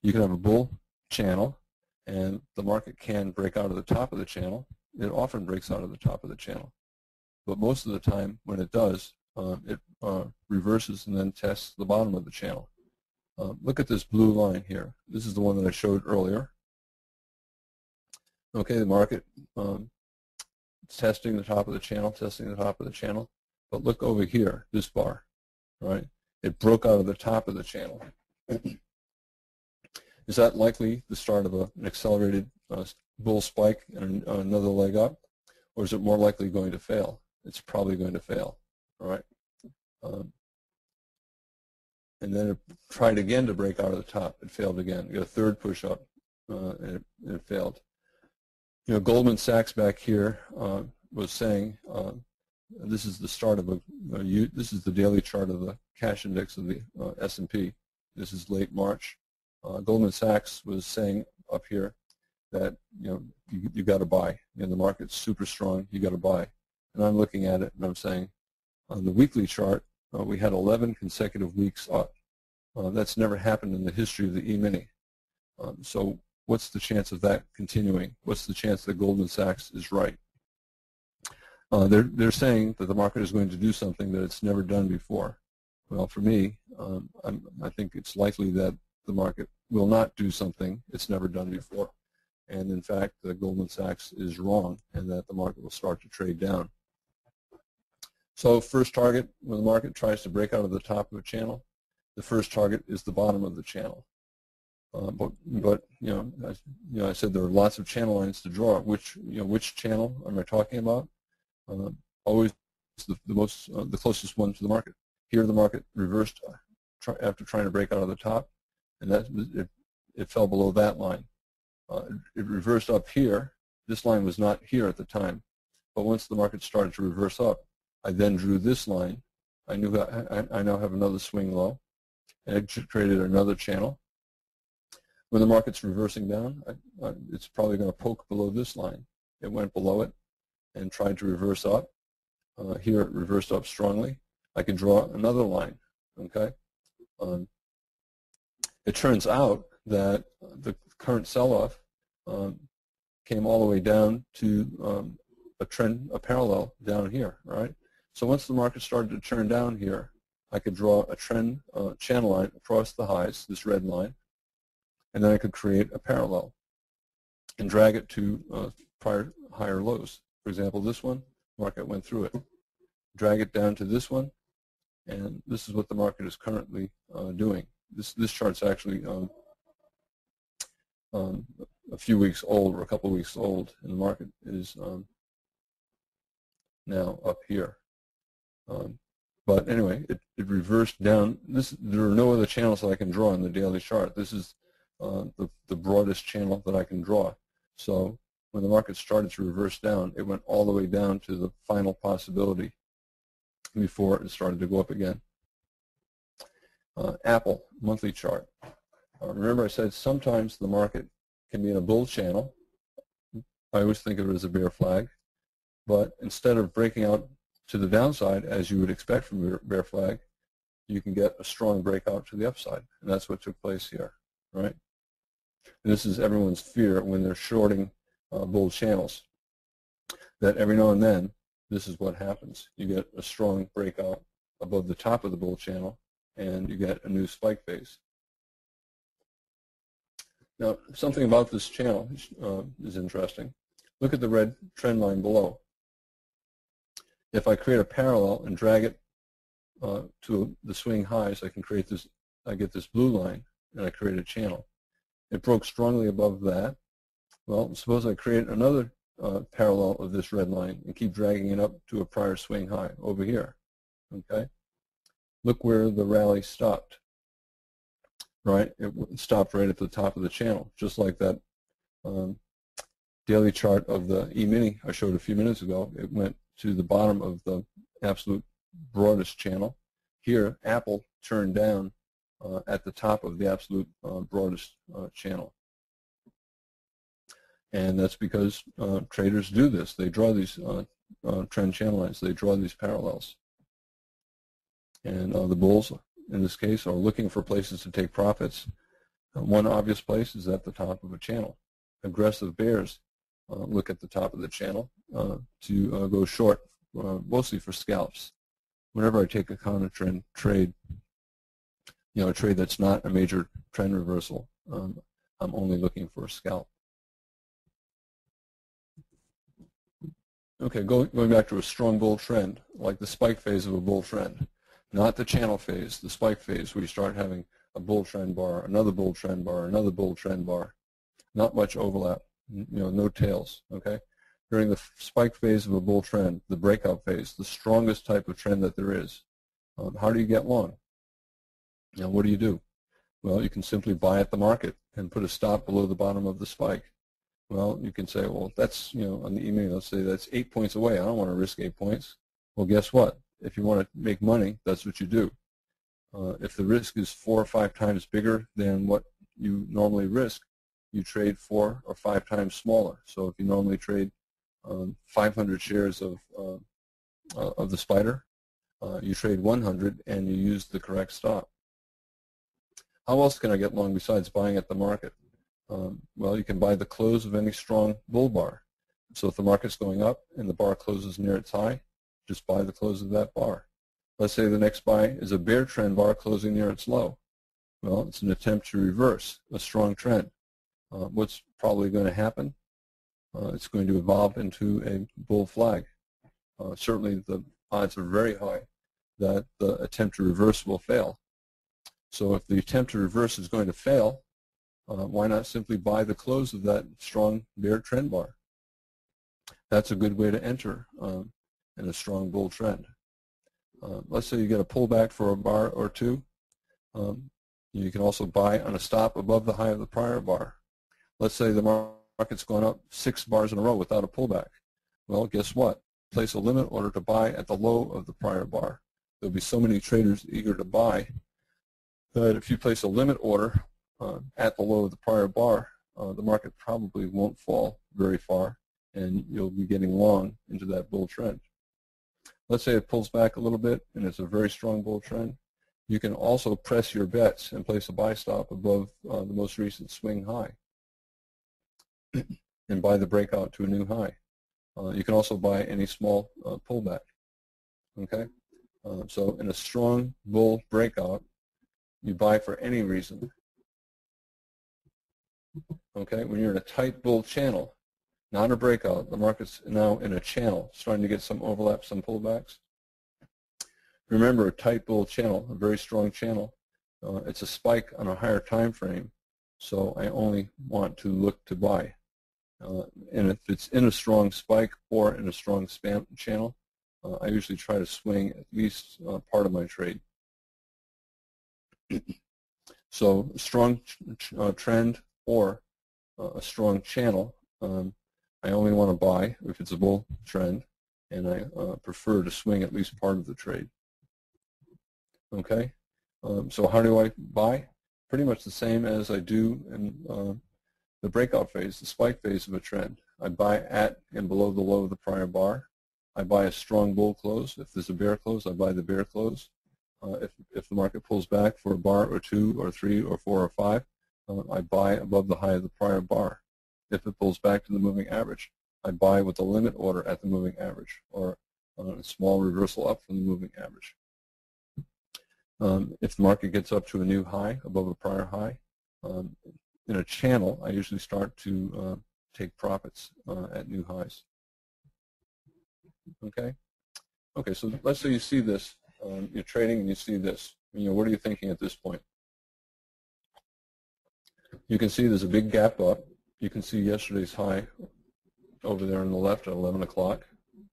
you can have a bull channel and the market can break out of the top of the channel it often breaks out of the top of the channel. But most of the time, when it does, uh, it uh, reverses and then tests the bottom of the channel. Uh, look at this blue line here. This is the one that I showed earlier. Okay, the market um, testing the top of the channel, testing the top of the channel. But look over here, this bar, right? It broke out of the top of the channel. Is that likely the start of a, an accelerated uh, bull spike and another leg up, or is it more likely going to fail? It's probably going to fail, all right? Um, and then it tried again to break out of the top. It failed again. Got a third push up, uh, and, it, and, it, failed. You know, Goldman Sachs back here uh, was saying uh, this is the start of a, a, this is the daily chart of the cash index of the uh, S&P. This is late March. Uh, Goldman Sachs was saying up here that you know you, you got to buy. You know, the market's super strong. You got to buy. And I'm looking at it and I'm saying on the weekly chart uh, we had 11 consecutive weeks up. Uh, that's never happened in the history of the E-mini. Um, so what's the chance of that continuing? What's the chance that Goldman Sachs is right? Uh, they're, they're saying that the market is going to do something that it's never done before. Well, for me, um, i think it's likely that the market will not do something it's never done before. And in fact, the Goldman Sachs is wrong and that the market will start to trade down. So first target, when the market tries to break out of the top of a channel, the first target is the bottom of the channel. Uh, but, but you know, I, you know, I said there are lots of channel lines to draw. Which you know, which channel am I talking about? Uh, always the, the most, uh, the closest one to the market. Here, the market reversed uh, after trying to break out of the top, and that it, it fell below that line. Uh, it reversed up here. This line was not here at the time, but once the market started to reverse up, I then drew this line. I knew I, I now have another swing low, and it created another channel. When the market's reversing down, I, I, it's probably going to poke below this line. It went below it and tried to reverse up. Uh, here it reversed up strongly. I can draw another line. Okay. Um, it turns out that the current sell-off um, came all the way down to um, a trend, a parallel down here, right? So once the market started to turn down here, I could draw a trend uh, channel line across the highs, this red line, and then I could create a parallel and drag it to uh, prior higher lows. For example, this one, market went through it. Drag it down to this one, and this is what the market is currently uh, doing. This this chart's actually um, um, a few weeks old or a couple of weeks old, and the market is um, now up here. Um, but anyway, it, it reversed down. This There are no other channels that I can draw in the daily chart. This is uh, the, the broadest channel that I can draw. So when the market started to reverse down, it went all the way down to the final possibility before it started to go up again. Uh, Apple monthly chart. Uh, remember I said sometimes the market can be in a bull channel. I always think of it as a bear flag. But instead of breaking out to the downside, as you would expect from a bear flag, you can get a strong breakout to the upside. And that's what took place here, right? And this is everyone's fear when they're shorting uh, bull channels, that every now and then, this is what happens. You get a strong breakout above the top of the bull channel, and you get a new spike phase. Now, something about this channel uh, is interesting. Look at the red trend line below if I create a parallel and drag it uh, to the swing highs, I can create this, I get this blue line, and I create a channel. It broke strongly above that. Well, suppose I create another uh, parallel of this red line and keep dragging it up to a prior swing high over here. Okay? Look where the rally stopped. Right? It stopped right at the top of the channel, just like that um, daily chart of the E-mini I showed a few minutes ago. It went to the bottom of the absolute broadest channel. Here, Apple turned down uh, at the top of the absolute uh, broadest uh, channel. And that's because uh, traders do this. They draw these uh, uh, trend channel lines. They draw these parallels. And the bulls, in this case, are looking for places to take profits. one obvious place is at the top of a channel. Aggressive bears uh, look at the top of the channel uh, to uh, go short, mostly for scalps. Whenever I take a counter trend trade, you know, a trade that's not a major trend reversal, um, I'm only looking for a scalp. Okay, go, going back to a strong bull trend, like the spike phase of a bull trend, not the channel phase, the spike phase where you start having a bull trend bar, another bull trend bar, another bull trend bar. Not much overlap you know, no tails, okay? During the spike phase of a bull trend, the breakout phase, the strongest type of trend that there is, Um, how do you get long? Now, what do you do? Well, you can simply buy at the market and put a stop below the bottom of the spike. Well, you can say, well, that's, you know, on the E-mini, let's say that's eight points away. I don't want to risk eight points. Well, guess what? If you want to make money, that's what you do. Uh, if the risk is four or five times bigger than what you normally risk, you trade four or five times smaller. So if you normally trade um, 500 shares of, uh, uh, of the spider, uh, you trade 100 and you use the correct stop. How else can I get long besides buying at the market? Um, well, you can buy the close of any strong bull bar. So if the market's going up and the bar closes near its high, just buy the close of that bar. Let's say the next buy is a bear trend bar closing near its low. Well, it's an attempt to reverse a strong trend. Uh, what's probably going to happen? Uh, it's going to evolve into a bull flag. Uh, certainly the odds are very high that the attempt to reverse will fail. So if the attempt to reverse is going to fail, uh, why not simply buy the close of that strong bear trend bar? That's a good way to enter um, in a strong bull trend. Uh, let's say you get a pullback for a bar or two. Um, you can also buy on a stop above the high of the prior bar. Let's say the market's gone up six bars in a row without a pullback. Well, guess what? Place a limit order to buy at the low of the prior bar. There'll be so many traders eager to buy that if you place a limit order uh, at the low of the prior bar, uh, the market probably won't fall very far and you'll be getting long into that bull trend. Let's say it pulls back a little bit and it's a very strong bull trend. You can also press your bets and place a buy stop above uh, the most recent swing high and buy the breakout to a new high. Uh, you can also buy any small uh, pullback. Okay, uh, so in a strong bull breakout, you buy for any reason. Okay, when you're in a tight bull channel, not a breakout, the market's now in a channel, starting to get some overlap, some pullbacks. Remember, a tight bull channel, a very strong channel, uh, it's a spike on a higher time frame, so I only want to look to buy. Uh, and if it's in a strong spike or in a strong span channel, uh, I usually try to swing at least uh, part of my trade. so strong uh, trend or uh, a strong channel, um, I only want to buy if it's a bull trend, and I uh, prefer to swing at least part of the trade. Okay, um, so how do I buy? Pretty much the same as I do in uh, the breakout phase, the spike phase of a trend. I buy at and below the low of the prior bar. I buy a strong bull close. If there's a bear close, I buy the bear close. Uh, if, if the market pulls back for a bar or two or three or four or five, uh, I buy above the high of the prior bar. If it pulls back to the moving average, I buy with a limit order at the moving average or a small reversal up from the moving average. Um, if the market gets up to a new high above a prior high, um, in a channel, I usually start to uh, take profits uh, at new highs. Okay? Okay, so let's say you see this um, you're trading and you see this. You know, what are you thinking at this point? You can see there's a big gap up. You can see yesterday's high over there on the left at 11 o'clock.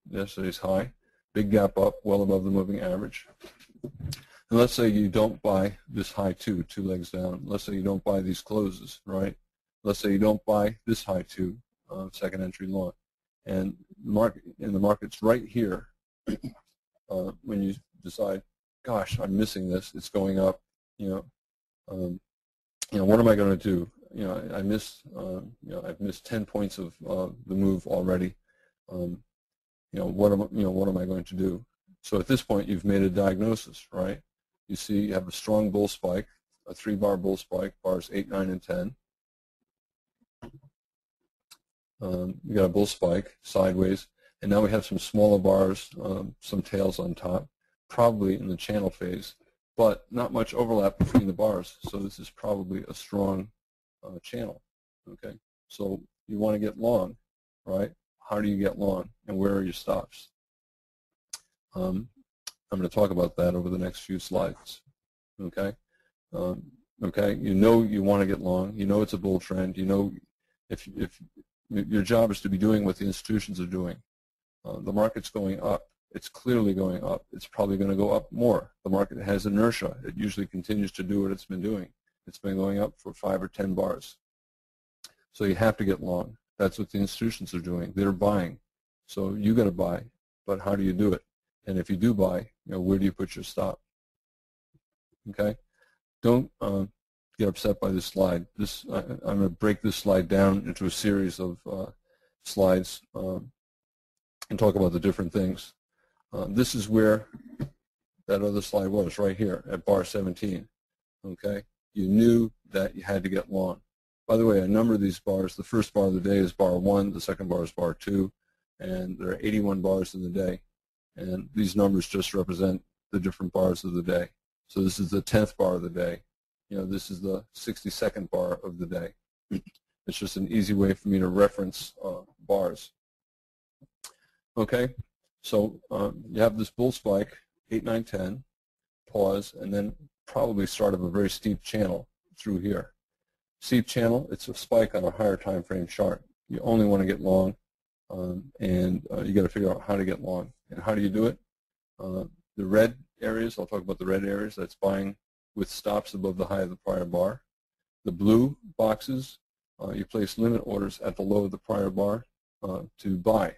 Yesterday's high. Big gap up, well above the moving average. And let's say you don't buy this high two, two legs down. Let's say you don't buy these closes, right? Let's say you don't buy this high two, uh, second entry long. And the market, and the market's right here uh, when you decide, gosh, I'm missing this. It's going up. You know, um, you know, what am I going to do? You know, I, I missed. Uh, you know, I've missed 10 points of uh, the move already. Um, you know, what am you know what am I going to do? So at this point, you've made a diagnosis, right? You see, you have a strong bull spike, a three-bar bull spike, bars eight, nine, and 10. Um, you got a bull spike sideways, and now we have some smaller bars, um, some tails on top probably in the channel phase, but not much overlap between the bars. So this is probably a strong uh, channel. Okay, so you want to get long, right? How do you get long, and where are your stops? Um, I'm going to talk about that over the next few slides. Okay, um, okay. You know you want to get long. You know it's a bull trend. You know if if your job is to be doing what the institutions are doing. Uh, the market's going up It's clearly going up. It's probably going to go up more. The market has inertia. It usually continues to do what it's been doing. It's been going up for five or ten bars. So you have to get long. That's what the institutions are doing. They're buying. So you got to buy. But how do you do it? And if you do buy, you know, where do you put your stop? Okay? Don't um, get upset by this slide. This I, am going to break this slide down into a series of uh, slides um, and talk about the different things. Uh, this is where that other slide was, right here at bar 17. Okay? You knew that you had to get long. By the way, a number of these bars, the first bar of the day is bar 1, the second bar is bar 2, and there are 81 bars in the day. And these numbers just represent the different bars of the day. So this is the 10th bar of the day. You know, this is the 62nd bar of the day. It's just an easy way for me to reference uh, bars. Okay, so um, you have this bull spike, 8, 9, 10, pause, and then probably start of a very steep channel through here. Steep channel, it's a spike on a higher time frame chart. You only want to get long, um, and uh, you got to figure out how to get long. And how do you do it? Uh, the red areas, I'll talk about the red areas, that's buying with stops above the high of the prior bar. The blue boxes, uh, you place limit orders at the low of the prior bar uh, to buy.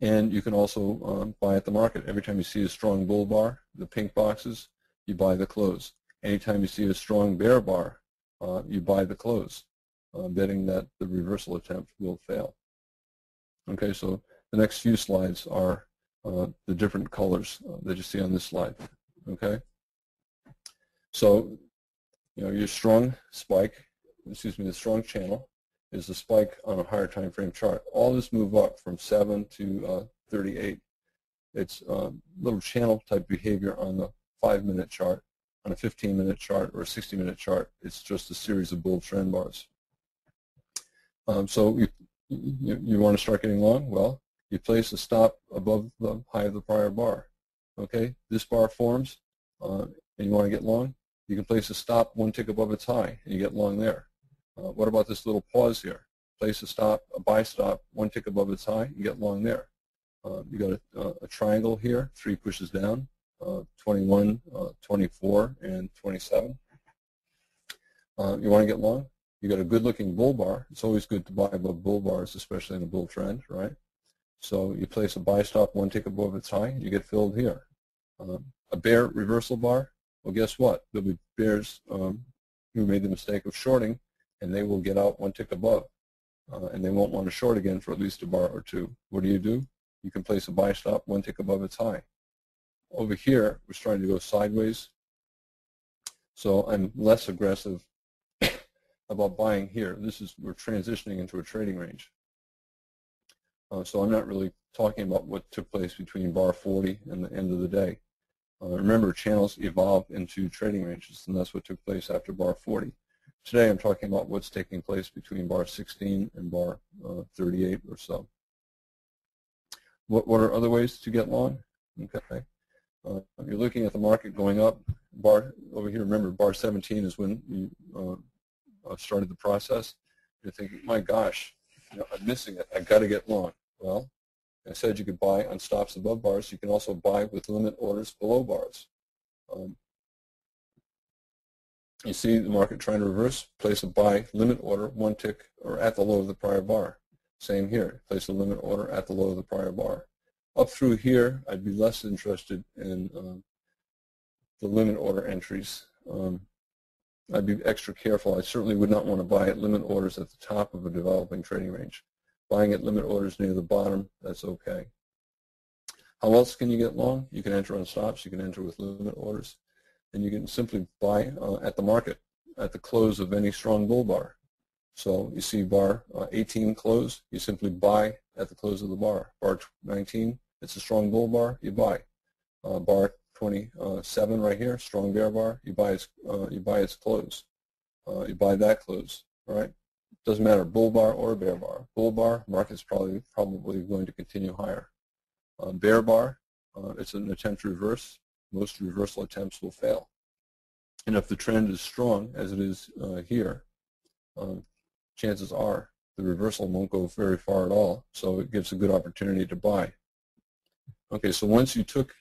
And you can also um, buy at the market. Every time you see a strong bull bar, the pink boxes, you buy the close. Anytime you see a strong bear bar, uh, you buy the close, uh, betting that the reversal attempt will fail. Okay, so the next few slides are uh, the different colors uh, that you see on this slide. Okay, so you know your strong spike, excuse me, the strong channel is the spike on a higher time frame chart. All this move up from 7 to uh, 38. It's a um, little channel type behavior on the 5-minute chart. On a 15-minute chart or a 60-minute chart, it's just a series of bull trend bars. Um, so you, you, you want to start getting long? Well, you place a stop above the high of the prior bar. Okay, this bar forms, uh, and you want to get long, you can place a stop one tick above its high, and you get long there. Uh, what about this little pause here? Place a stop, a buy stop, one tick above its high, you get long there. Uh, you got a, a, triangle here, three pushes down, uh, 21, uh, 24, and 27. Uh, you want to get long? You got a good-looking bull bar. It's always good to buy above bull bars, especially in a bull trend, right? So you place a buy stop one tick above its high, you get filled here. Um, a bear reversal bar, well, guess what? There'll be bears um, who made the mistake of shorting and they will get out one tick above. Uh, and they won't want to short again for at least a bar or two. What do you do? You can place a buy stop one tick above its high. Over here, we're starting to go sideways. So I'm less aggressive about buying here. This is we're transitioning into a trading range. Uh, so I'm not really talking about what took place between bar 40 and the end of the day. Uh, remember, channels evolve into trading ranges, and that's what took place after bar 40. Today I'm talking about what's taking place between bar 16 and bar uh, 38 or so. What, what are other ways to get long? Okay. Uh, you're looking at the market going up. Bar over here, remember, bar 17 is when you uh, uh, started the process. You're thinking, my gosh, you know, I'm missing it. I've got to get long. Well, I said you could buy on stops above bars. You can also buy with limit orders below bars. Um, you see the market trying to reverse, place a buy limit order one tick or at the low of the prior bar. Same here, place a limit order at the low of the prior bar. Up through here, I'd be less interested in um, the limit order entries. Um, I'd be extra careful. I certainly would not want to buy at limit orders at the top of a developing trading range. Buying at limit orders near the bottom, that's okay. How else can you get long? You can enter on stops. You can enter with limit orders and you can simply buy uh, at the market at the close of any strong bull bar. So you see bar uh, 18 close, you simply buy at the close of the bar. Bar 19, it's a strong bull bar, you buy. Uh, bar 27 right here, strong bear bar, you buy its, uh, you buy its close. Uh, you buy that close, right? Doesn't matter, bull bar or bear bar. Bull bar, market's probably probably going to continue higher. Uh, bear bar, it's an attempt to reverse most reversal attempts will fail. And if the trend is strong, as it is uh, here, um, chances are the reversal won't go very far at all, so it gives a good opportunity to buy. Okay, so once you took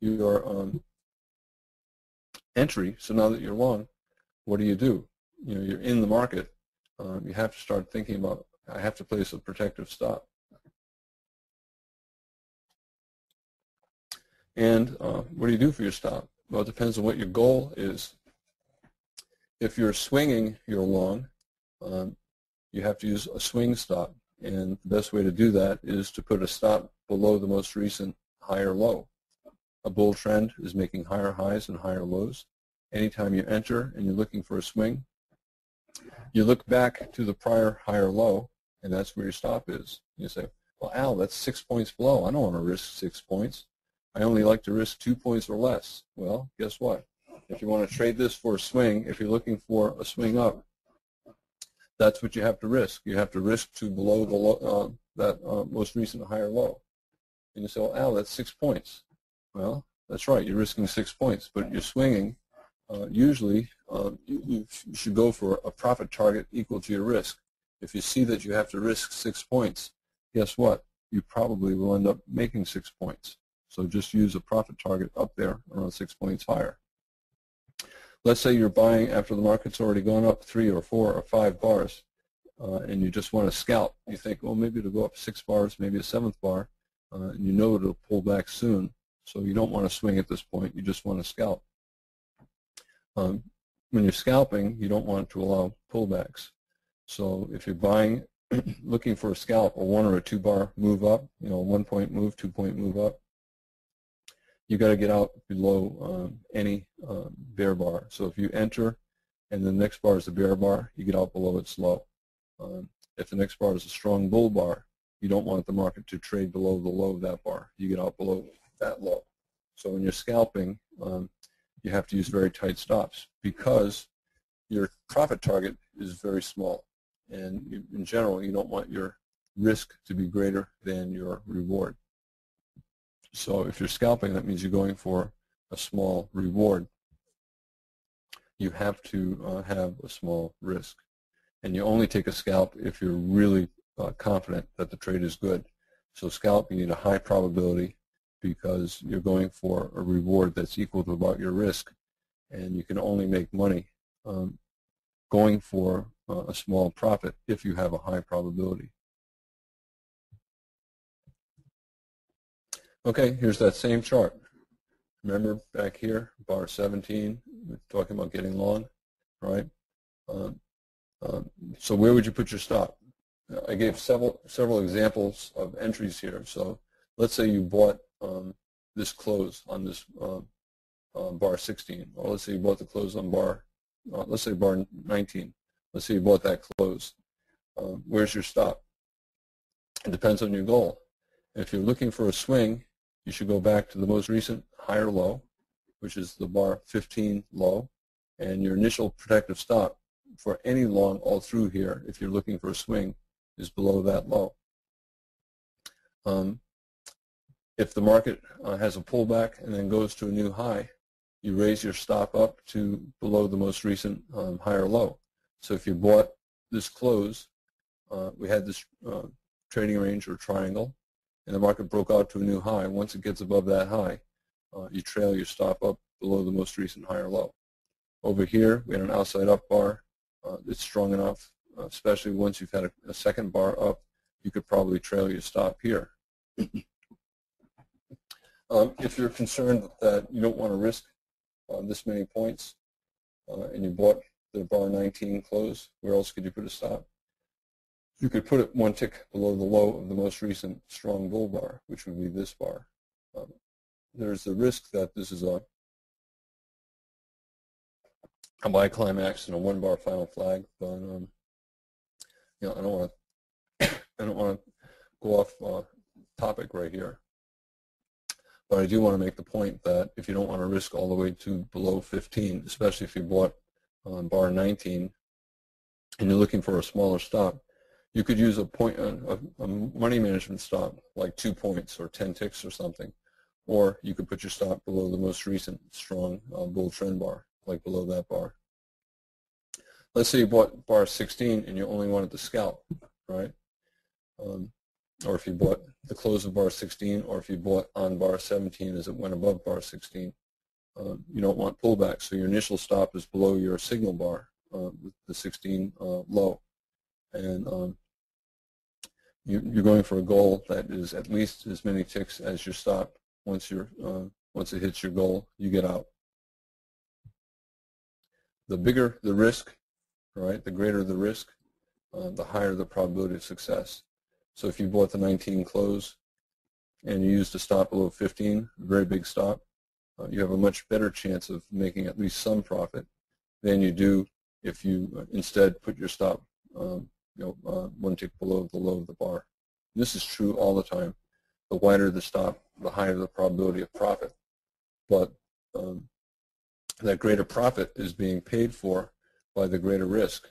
your um, entry, so now that you're long, what do you do? You know, you're in the market. Um, you have to start thinking about, I have to place a protective stop. And uh, what do you do for your stop? Well, it depends on what your goal is. If you're swinging your long, um, you have to use a swing stop. And the best way to do that is to put a stop below the most recent higher low. A bull trend is making higher highs and higher lows. Anytime you enter and you're looking for a swing, you look back to the prior higher low, and that's where your stop is. You say, well, Al, that's six points below. I don't want to risk six points. I only like to risk two points or less. Well, guess what? If you want to trade this for a swing, if you're looking for a swing up, that's what you have to risk. You have to risk to below the low, uh, that uh, most recent higher low. And you say, well, Al, that's six points. Well, that's right. You're risking six points, but you're swinging. Uh, usually, uh, you, you should go for a profit target equal to your risk. If you see that you have to risk six points, guess what? You probably will end up making six points. So just use a profit target up there around six points higher. Let's say you're buying after the market's already gone up three or four or five bars, uh, and you just want to scalp. You think, well, maybe it'll go up six bars, maybe a seventh bar, uh, and you know it'll pull back soon. So you don't want to swing at this point. You just want to scalp. Um, when you're scalping, you don't want to allow pullbacks. So if you're buying, looking for a scalp, a one or a two bar move up, you know, one point move, two point move up, you got to get out below um, any um, bear bar. So if you enter and the next bar is the bear bar, you get out below its low. Um, if the next bar is a strong bull bar, you don't want the market to trade below the low of that bar. You get out below that low. So when you're scalping, um, you have to use very tight stops because your profit target is very small. And in general, you don't want your risk to be greater than your reward. So if you're scalping, that means you're going for a small reward. You have to uh, have a small risk. And you only take a scalp if you're really uh, confident that the trade is good. So scalp, you need a high probability because you're going for a reward that's equal to about your risk. And you can only make money um, going for uh, a small profit if you have a high probability. Okay, here's that same chart. Remember back here, bar 17, we're talking about getting long, right? Um, um, so where would you put your stop? I gave several several examples of entries here. So let's say you bought um, this close on this uh, uh, bar 16, or let's say you bought the close on bar, uh, let's say bar 19. Let's say you bought that close. Um, where's your stop? It depends on your goal. If you're looking for a swing, you should go back to the most recent higher low, which is the bar 15 low, and your initial protective stop for any long all through here, if you're looking for a swing, is below that low. Um, if the market uh, has a pullback and then goes to a new high, you raise your stop up to below the most recent um, higher low. So if you bought this close, uh, we had this uh, trading range or triangle, and the market broke out to a new high, once it gets above that high, uh, you trail your stop up below the most recent higher low. Over here, we had an outside up bar. Uh, it's strong enough, uh, especially once you've had a, a, second bar up, you could probably trail your stop here. um, if you're concerned that you don't want to risk uh, this many points, uh, and you bought the bar 19 close, where else could you put a stop? You could put it one tick below the low of the most recent strong bull bar, which would be this bar. Um, there's the risk that this is a, a climax and a one bar final flag, but um, you know, I don't want to I don't want to go off uh, topic right here. But I do want to make the point that if you don't want to risk all the way to below 15, especially if you bought on um, bar 19 and you're looking for a smaller stop, you could use a point, a, a money management stop, like two points or 10 ticks or something. Or you could put your stop below the most recent strong uh, bull trend bar, like below that bar. Let's say you bought bar 16 and you only wanted to scalp, right? Um, or if you bought the close of bar 16, or if you bought on bar 17 as it went above bar 16. Uh, you don't want pullback, so your initial stop is below your signal bar, uh, the 16 uh, low. And um, you, are going for a goal that is at least as many ticks as your stop. Once, you're, uh, once it hits your goal, you get out. The bigger the risk, right, the greater the risk, uh, the higher the probability of success. So if you bought the 19 close and you used a stop below 15, a very big stop, uh, you have a much better chance of making at least some profit than you do if you uh, instead put your stop um, you know, uh, one tick below the low of the bar. This is true all the time. The wider the stop, the higher the probability of profit. But um, that greater profit is being paid for by the greater risk.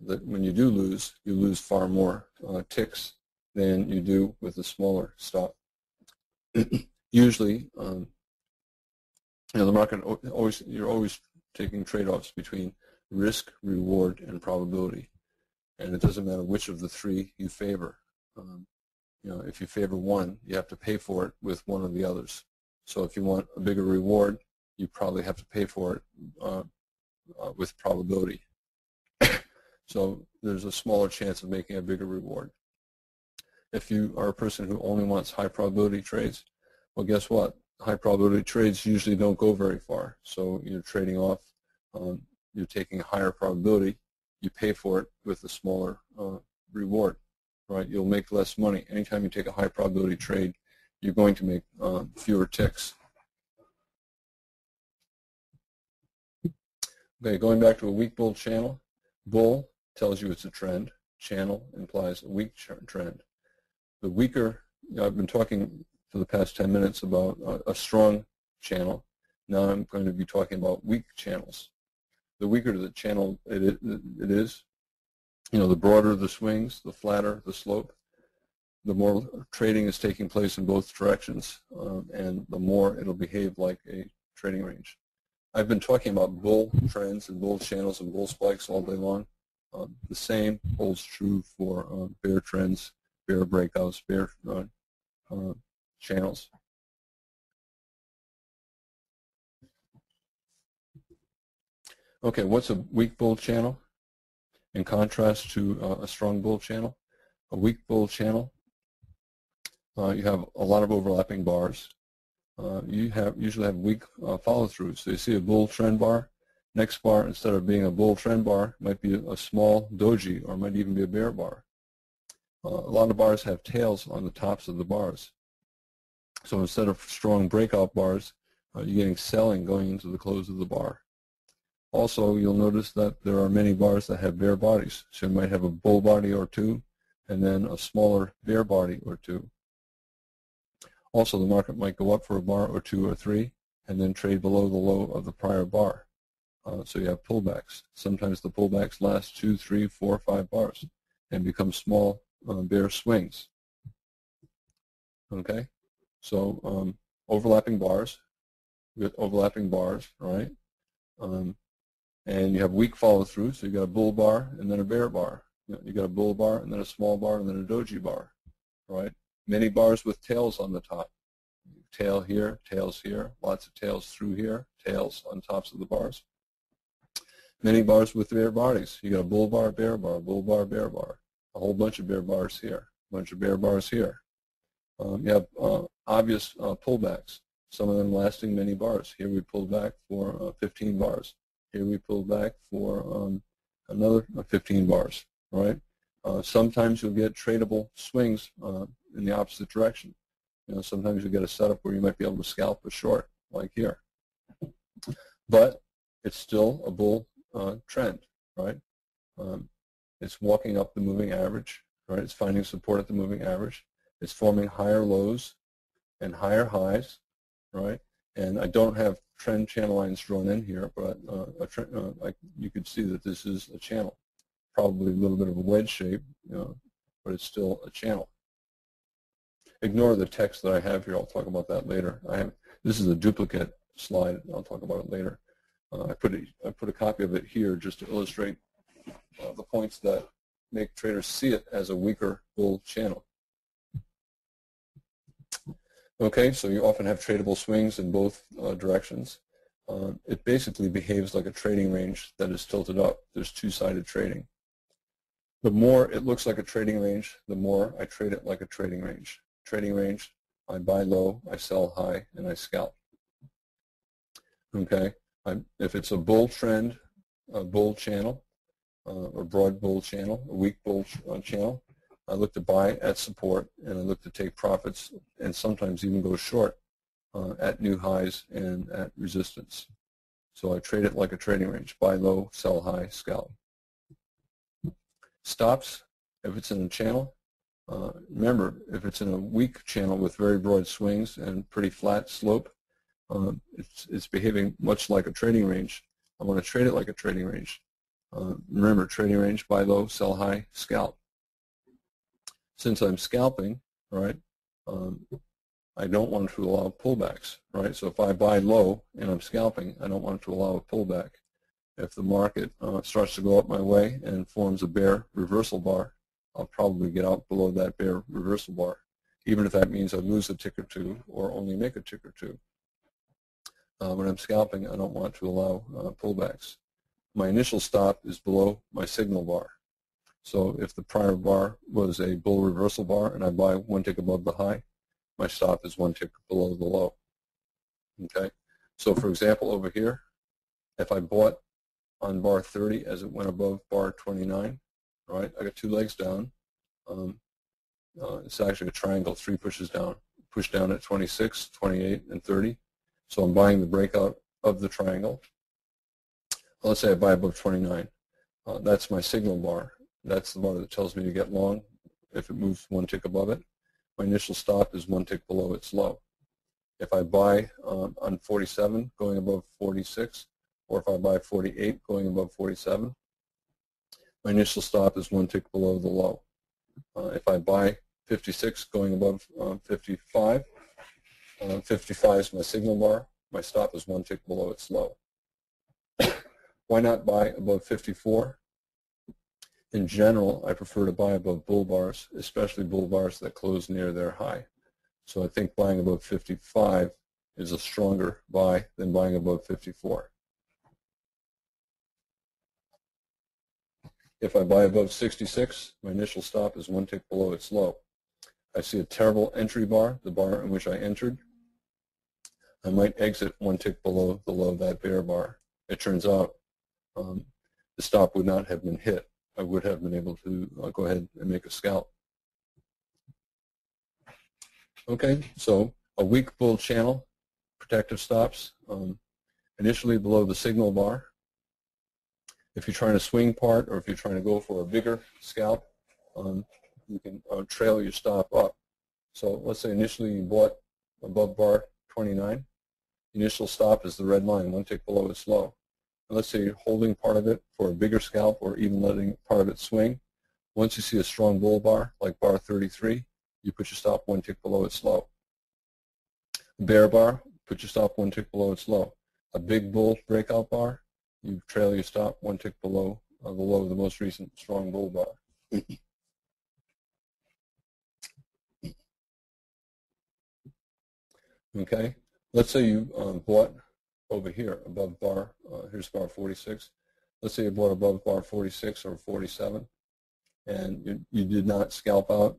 That when you do lose, you lose far more uh, ticks than you do with a smaller stop. Usually, um, you know, the market always you're always taking trade-offs between risk, reward, and probability, and it doesn't matter which of the three you favor. Um, you know, if you favor one, you have to pay for it with one of the others. So if you want a bigger reward, you probably have to pay for it uh, uh, with probability. so there's a smaller chance of making a bigger reward. If you are a person who only wants high probability trades, well, guess what? High probability trades usually don't go very far. So you're trading off, um, you're taking a higher probability, you pay for it with a smaller uh, reward, right? You'll make less money. Anytime you take a high probability trade, you're going to make uh, fewer ticks. Okay, going back to a weak bull channel, bull tells you it's a trend. Channel implies a weak trend. The weaker, you know, I've been talking for the past 10 minutes about a, a strong channel. Now I'm going to be talking about weak channels. The weaker the channel it, it, it is, you know, the broader the swings, the flatter the slope, the more trading is taking place in both directions, um, and the more it'll behave like a trading range. I've been talking about bull trends and bull channels and bull spikes all day long. Um, the same holds true for uh, bear trends, bear breakouts, bear uh, uh, channels. Okay, what's a weak bull channel in contrast to uh, a strong bull channel? A weak bull channel, uh, you have a lot of overlapping bars uh, you have usually have weak uh, follow-throughs. So you see a bull trend bar. Next bar, instead of being a bull trend bar, might be a small doji or might even be a bear bar. Uh, a lot of bars have tails on the tops of the bars. So instead of strong breakout bars, uh, you're getting selling going into the close of the bar. Also, you'll notice that there are many bars that have bear bodies. So you might have a bull body or two, and then a smaller bear body or two. Also, the market might go up for a bar or two or three and then trade below the low of the prior bar. Uh, so you have pullbacks. Sometimes the pullbacks last two, three, four, five bars and become small uh, bear swings. Okay, so um, overlapping bars with overlapping bars, right? Um, and you have weak follow through, so you got a bull bar and then a bear bar. You, know, you got a bull bar and then a small bar and then a doji bar, right? Many bars with tails on the top. Tail here, tails here, lots of tails through here, tails on tops of the bars. Many bars with bear bodies. You got a bull bar, bear bar, bull bar, bear bar. A whole bunch of bear bars here, a bunch of bear bars here. Um, you have uh, obvious uh, pullbacks, some of them lasting many bars. Here we pulled back for uh, 15 bars. Here we pull back for um, another uh, 15 bars, right? Uh, sometimes you'll get tradable swings uh, in the opposite direction. You know, sometimes you'll get a setup where you might be able to scalp a short, like here. But it's still a bull uh, trend, right? Um, it's walking up the moving average, right? It's finding support at the moving average. It's forming higher lows and higher highs, right? And I don't have trend channel lines drawn in here, but uh, trend, uh, you could see that this is a channel, probably a little bit of a wedge shape, you know, but it's still a channel ignore the text that I have here. I'll talk about that later. I have this is a duplicate slide. I'll talk about it later. Uh, I put a, I put a copy of it here just to illustrate uh, the points that make traders see it as a weaker bull channel. Okay, so you often have tradable swings in both uh, directions. Uh, it basically behaves like a trading range that is tilted up. There's two-sided trading. The more it looks like a trading range, the more I trade it like a trading range. Trading range, I buy low, I sell high, and I scalp. Okay, I, if it's a bull trend, a bull channel, uh, or broad bull channel, a weak bull ch uh, channel, I look to buy at support, and I look to take profits, and sometimes even go short uh, at new highs and at resistance. So I trade it like a trading range, buy low, sell high, scalp. Stops, if it's in a channel, uh, remember, if it's in a weak channel with very broad swings and pretty flat slope, uh, it's, it's behaving much like a trading range. I want to trade it like a trading range. Uh, remember, trading range, buy low, sell high, scalp. Since I'm scalping, right, um, I don't want to allow pullbacks, right? So if I buy low and I'm scalping, I don't want to allow a pullback. If the market uh, starts to go up my way and forms a bear reversal bar, I'll probably get out below that bear reversal bar, even if that means I lose a tick or two or only make a tick or two. Uh, when I'm scalping, I don't want to allow uh, pullbacks. My initial stop is below my signal bar. So if the prior bar was a bull reversal bar and I buy one tick above the high, my stop is one tick below the low. Okay, so for example over here, if I bought on bar 30 as it went above bar 29, right, I got two legs down. Um, uh, it's actually a triangle, three pushes down. Push down at 26, 28, and 30. So I'm buying the breakout of the triangle. Let's say I buy above 29. Uh, that's my signal bar. That's the bar that tells me to get long if it moves one tick above it. My initial stop is one tick below its low. If I buy um, on 47 going above 46, or if I buy 48 going above 47, my initial stop is one tick below the low. Uh, if I buy 56 going above uh, 55, uh, 55 is my signal bar. My stop is one tick below its low. Why not buy above 54? In general, I prefer to buy above bull bars, especially bull bars that close near their high. So I think buying above 55 is a stronger buy than buying above 54. If I buy above 66, my initial stop is one tick below its low. I see a terrible entry bar, the bar in which I entered. I might exit one tick below the low of that bear bar. It turns out um, the stop would not have been hit. I would have been able to uh, go ahead and make a scalp. Okay, so a weak bull channel, protective stops, um, initially below the signal bar. If you're trying to swing part or if you're trying to go for a bigger scalp, um, you can uh, trail your stop up. So let's say initially you bought above bar 29. Initial stop is the red line, one tick below its low. Let's say you're holding part of it for a bigger scalp or even letting part of it swing. Once you see a strong bull bar, like bar 33, you put your stop one tick below its low. Bear bar, put your stop one tick below its low. A big bull breakout bar, you trail your stop one tick below uh, the low of the most recent strong bull bar. okay, let's say you um, bought over here above bar, uh, here's bar 46. Let's say you bought above bar 46 or 47 and you, you did not scalp out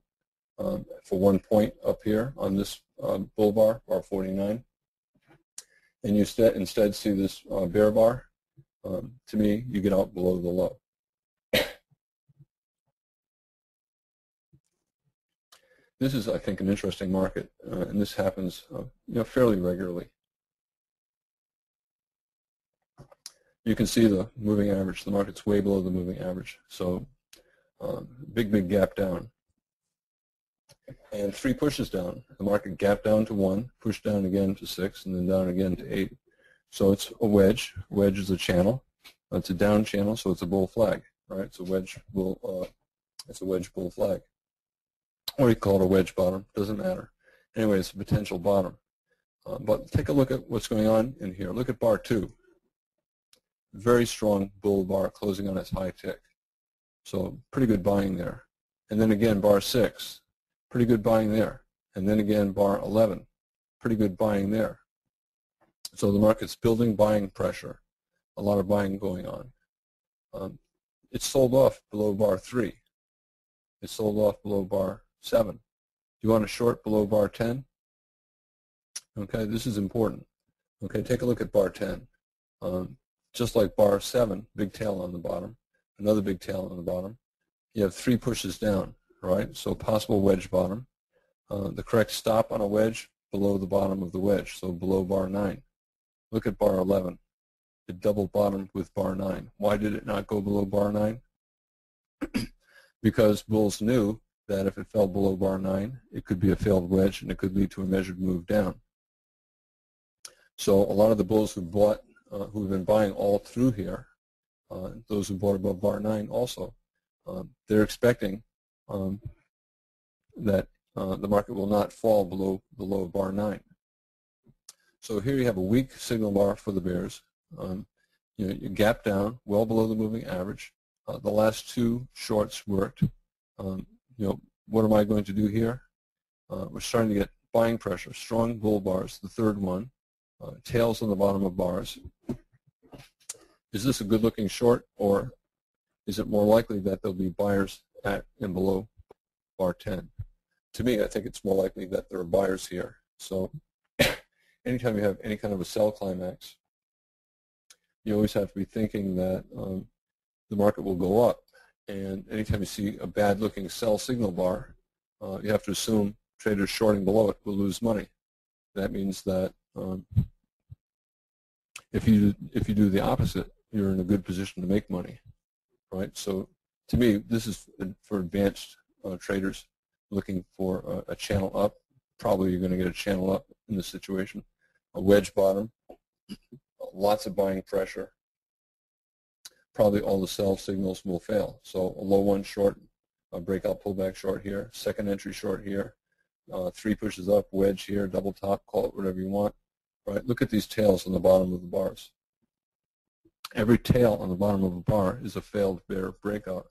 um, for one point up here on this uh, bull bar, bar 49, and you instead, instead see this uh, bear bar, um, to me, you get out below the low. this is, I think, an interesting market, uh, and this happens uh, you know, fairly regularly. You can see the moving average. The market's way below the moving average. So um, big, big gap down. And three pushes down. The market gap down to one, pushed down again to six, and then down again to eight. So it's a wedge. Wedge is a channel. It's a down channel, so it's a bull flag, right? It's a wedge bull. Uh, it's a wedge bull flag, or you call it a wedge bottom. Doesn't matter. Anyway, it's a potential bottom. Uh, but take a look at what's going on in here. Look at bar two. Very strong bull bar closing on its high tick. So pretty good buying there. And then again, bar 6, pretty good buying there. And then again, bar 11. pretty good buying there. So the market's building buying pressure, a lot of buying going on. Um, it's sold off below bar 3. It's sold off below bar 7. Do you want to short below bar 10? Okay, this is important. Okay, take a look at bar 10. Um, just like bar 7, big tail on the bottom, another big tail on the bottom. You have three pushes down, right? So possible wedge bottom. Uh, the correct stop on a wedge below the bottom of the wedge, so below bar 9. Look at bar 11. It double bottomed with bar 9. Why did it not go below bar 9? because bulls knew that if it fell below bar 9, it could be a failed wedge and it could lead to a measured move down. So a lot of the bulls who bought, uh, who have been buying all through here, uh, those who bought above bar 9 also, um, they're expecting um, that uh, the market will not fall below the low of bar 9. So here you have a weak signal bar for the bears. Um, you know, you gap down well below the moving average. Uh, the last two shorts worked. Um, you know, what am I going to do here? Uh, we're starting to get buying pressure, strong bull bars, the third one, uh, tails on the bottom of bars. Is this a good-looking short, or is it more likely that there'll be buyers at and below bar 10? To me, I think it's more likely that there are buyers here. So anytime you have any kind of a sell climax, you always have to be thinking that um, the market will go up. And anytime you see a bad-looking sell signal bar, uh, you have to assume traders shorting below it will lose money. That means that um, if you if you do the opposite, you're in a good position to make money, right? So to me, this is for advanced uh, traders looking for a, a, channel up. Probably you're going to get a channel up in this situation. A wedge bottom, lots of buying pressure. Probably all the sell signals will fail. So a low one short, a breakout pullback short here, second entry short here, uh, three pushes up, wedge here, double top, call it whatever you want. Right? Look at these tails on the bottom of the bars. Every tail on the bottom of a bar is a failed bear breakout.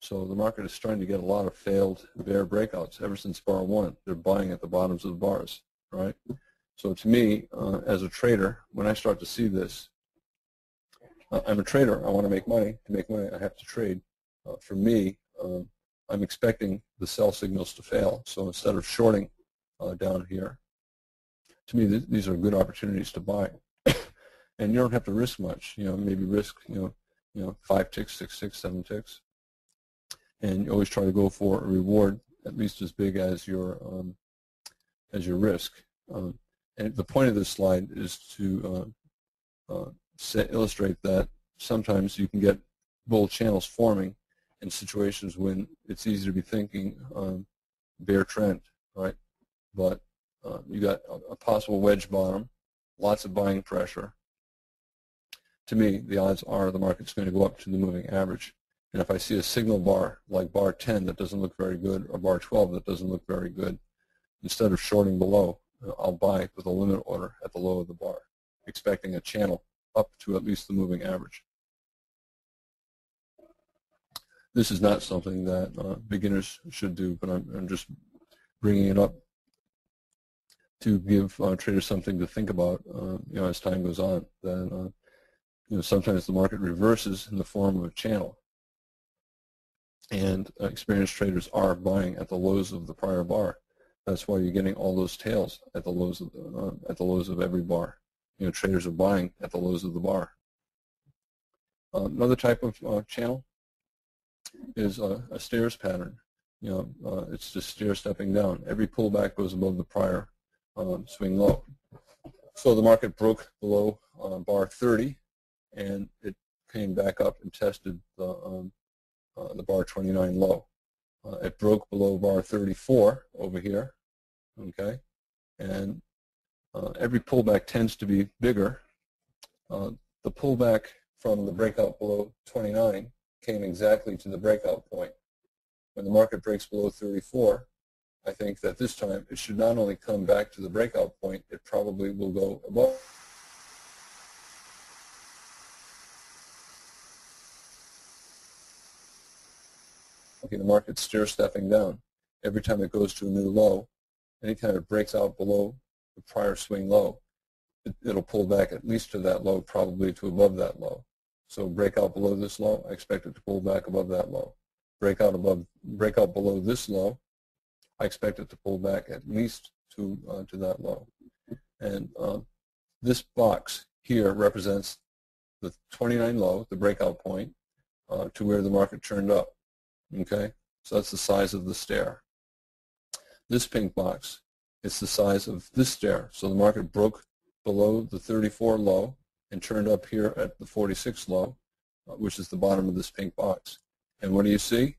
So the market is starting to get a lot of failed bear breakouts ever since bar one. They're buying at the bottoms of the bars, right? So to me, uh, as a trader, when I start to see this, uh, I'm a trader. I want to make money. To make money, I have to trade. Uh, for me, um, I'm expecting the sell signals to fail. So instead of shorting uh, down here, to me, th these are good opportunities to buy. and you don't have to risk much. You know, maybe risk, you know, you know, five ticks, six ticks, seven ticks and you always try to go for a reward at least as big as your um, as your risk. Um, and the point of this slide is to uh, uh, illustrate that sometimes you can get bull channels forming in situations when it's easy to be thinking um, bear trend, right? But uh, you got a, a possible wedge bottom, lots of buying pressure. To me, the odds are the market's going to go up to the moving average. And if I see a signal bar like bar 10 that doesn't look very good or bar 12 that doesn't look very good, instead of shorting below, uh, I'll buy with a limit order at the low of the bar, expecting a channel up to at least the moving average. This is not something that uh, beginners should do, but I'm, I'm, just bringing it up to give uh, traders something to think about, uh, you know, as time goes on. That uh, you know, sometimes the market reverses in the form of a channel and experienced traders are buying at the lows of the prior bar. That's why you're getting all those tails at the lows of uh, at the lows of every bar. You know, traders are buying at the lows of the bar. Uh, another type of uh, channel is a, stairs pattern. You know, it's just stair stepping down. Every pullback goes above the prior um, swing low. So the market broke below uh, bar 30, and it came back up and tested the um, uh, the bar 29 low. Uh, it broke below bar 34 over here, okay? And uh, every pullback tends to be bigger. Uh, the pullback from the breakout below 29 came exactly to the breakout point. When the market breaks below 34, I think that this time it should not only come back to the breakout point, it probably will go above Okay, the market's stair stepping down. Every time it goes to a new low, anytime it breaks out below the prior swing low, it, it'll pull back at least to that low, probably to above that low. So breakout below this low, I expect it to pull back above that low. Breakout above, breakout below this low, I expect it to pull back at least to uh, to that low. And uh, this box here represents the 29 low, the breakout point, uh, to where the market turned up. Okay, so that's the size of the stair. This pink box, it's the size of this stair. So the market broke below the 34 low and turned up here at the 46 low, uh, which is the bottom of this pink box. And what do you see?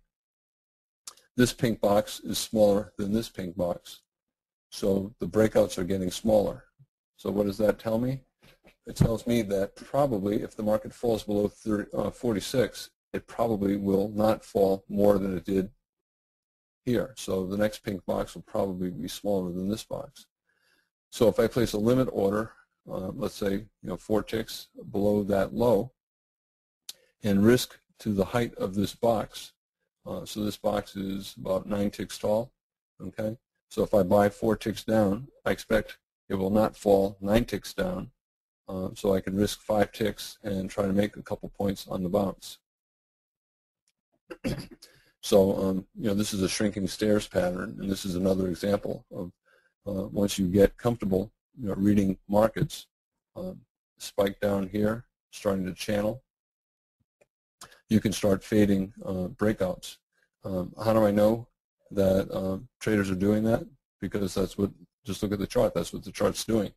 This pink box is smaller than this pink box. So the breakouts are getting smaller. So what does that tell me? It tells me that probably if the market falls below 30, uh, 46, it probably will not fall more than it did here. So the next pink box will probably be smaller than this box. So if I place a limit order, uh, let's say you know four ticks below that low, and risk to the height of this box, uh, so this box is about nine ticks tall, okay? So if I buy four ticks down, I expect it will not fall nine ticks down, uh, so I can risk five ticks and try to make a couple points on the bounce. so um, you know this is a shrinking stairs pattern, and this is another example of uh, once you get comfortable you know, reading markets, um, spike down here, starting to channel, you can start fading uh, breakouts. Um, how do I know that um, traders are doing that? Because that's what, just look at the chart, that's what the chart's doing.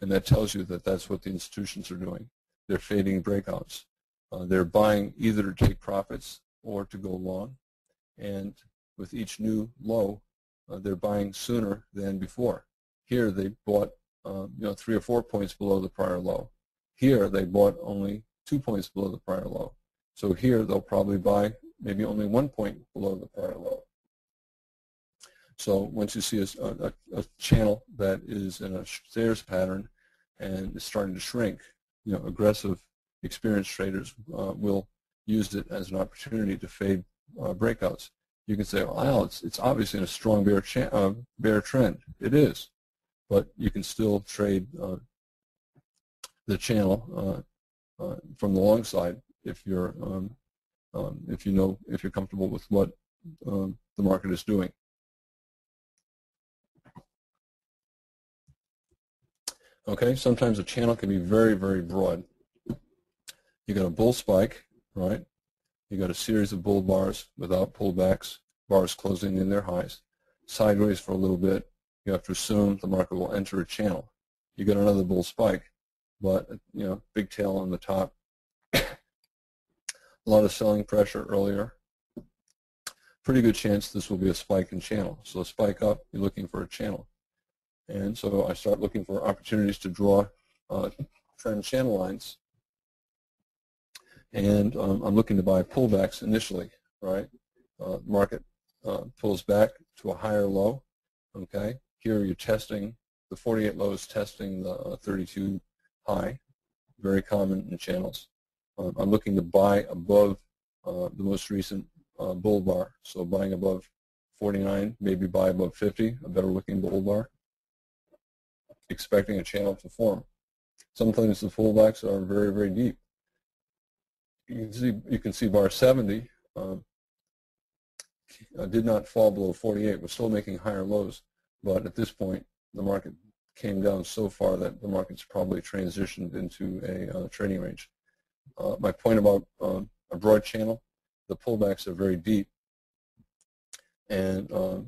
And that tells you that that's what the institutions are doing. They're fading breakouts. Uh, they're buying either to take profits or to go long. And with each new low, uh, they're buying sooner than before. Here they bought uh, you know three or four points below the prior low. Here they bought only two points below the prior low. So here they'll probably buy maybe only one point below the low. So once you see a, a, a channel that is in a stairs pattern and is starting to shrink, you know, aggressive, experienced traders uh, will use it as an opportunity to fade uh, breakouts. You can say, well, it's, it's obviously in a strong bear, uh, bear trend. It is, but you can still trade uh, the channel uh, uh, from the long side if you're um, um, if you know if you're comfortable with what um, the market is doing. Okay, sometimes a channel can be very, very broad. You got a bull spike, right? You got a series of bull bars without pullbacks, bars closing in their highs, sideways for a little bit. You have to assume the market will enter a channel. You get another bull spike, but you know, big tail on the top. A lot of selling pressure earlier. Pretty good chance this will be a spike in channel. So a spike up, you're looking for a channel. And so I start looking for opportunities to draw uh, trend channel lines. And um, I'm looking to buy pullbacks initially, right? Uh, market uh, pulls back to a higher low, okay? Here you're testing, the 48 low is testing the uh, 32 high, very common in channels. Um, I'm looking to buy above uh, the most recent uh, bull bar, so buying above 49, maybe buy above 50, a better looking bull bar expecting a channel to form. Sometimes the pullbacks are very, very deep. You can see, you can see bar 70 um, uh, did not fall below 48. We're still making higher lows, but at this point, the market came down so far that the market's probably transitioned into a uh, trading range. Uh, my point about um, a broad channel, the pullbacks are very deep, and um,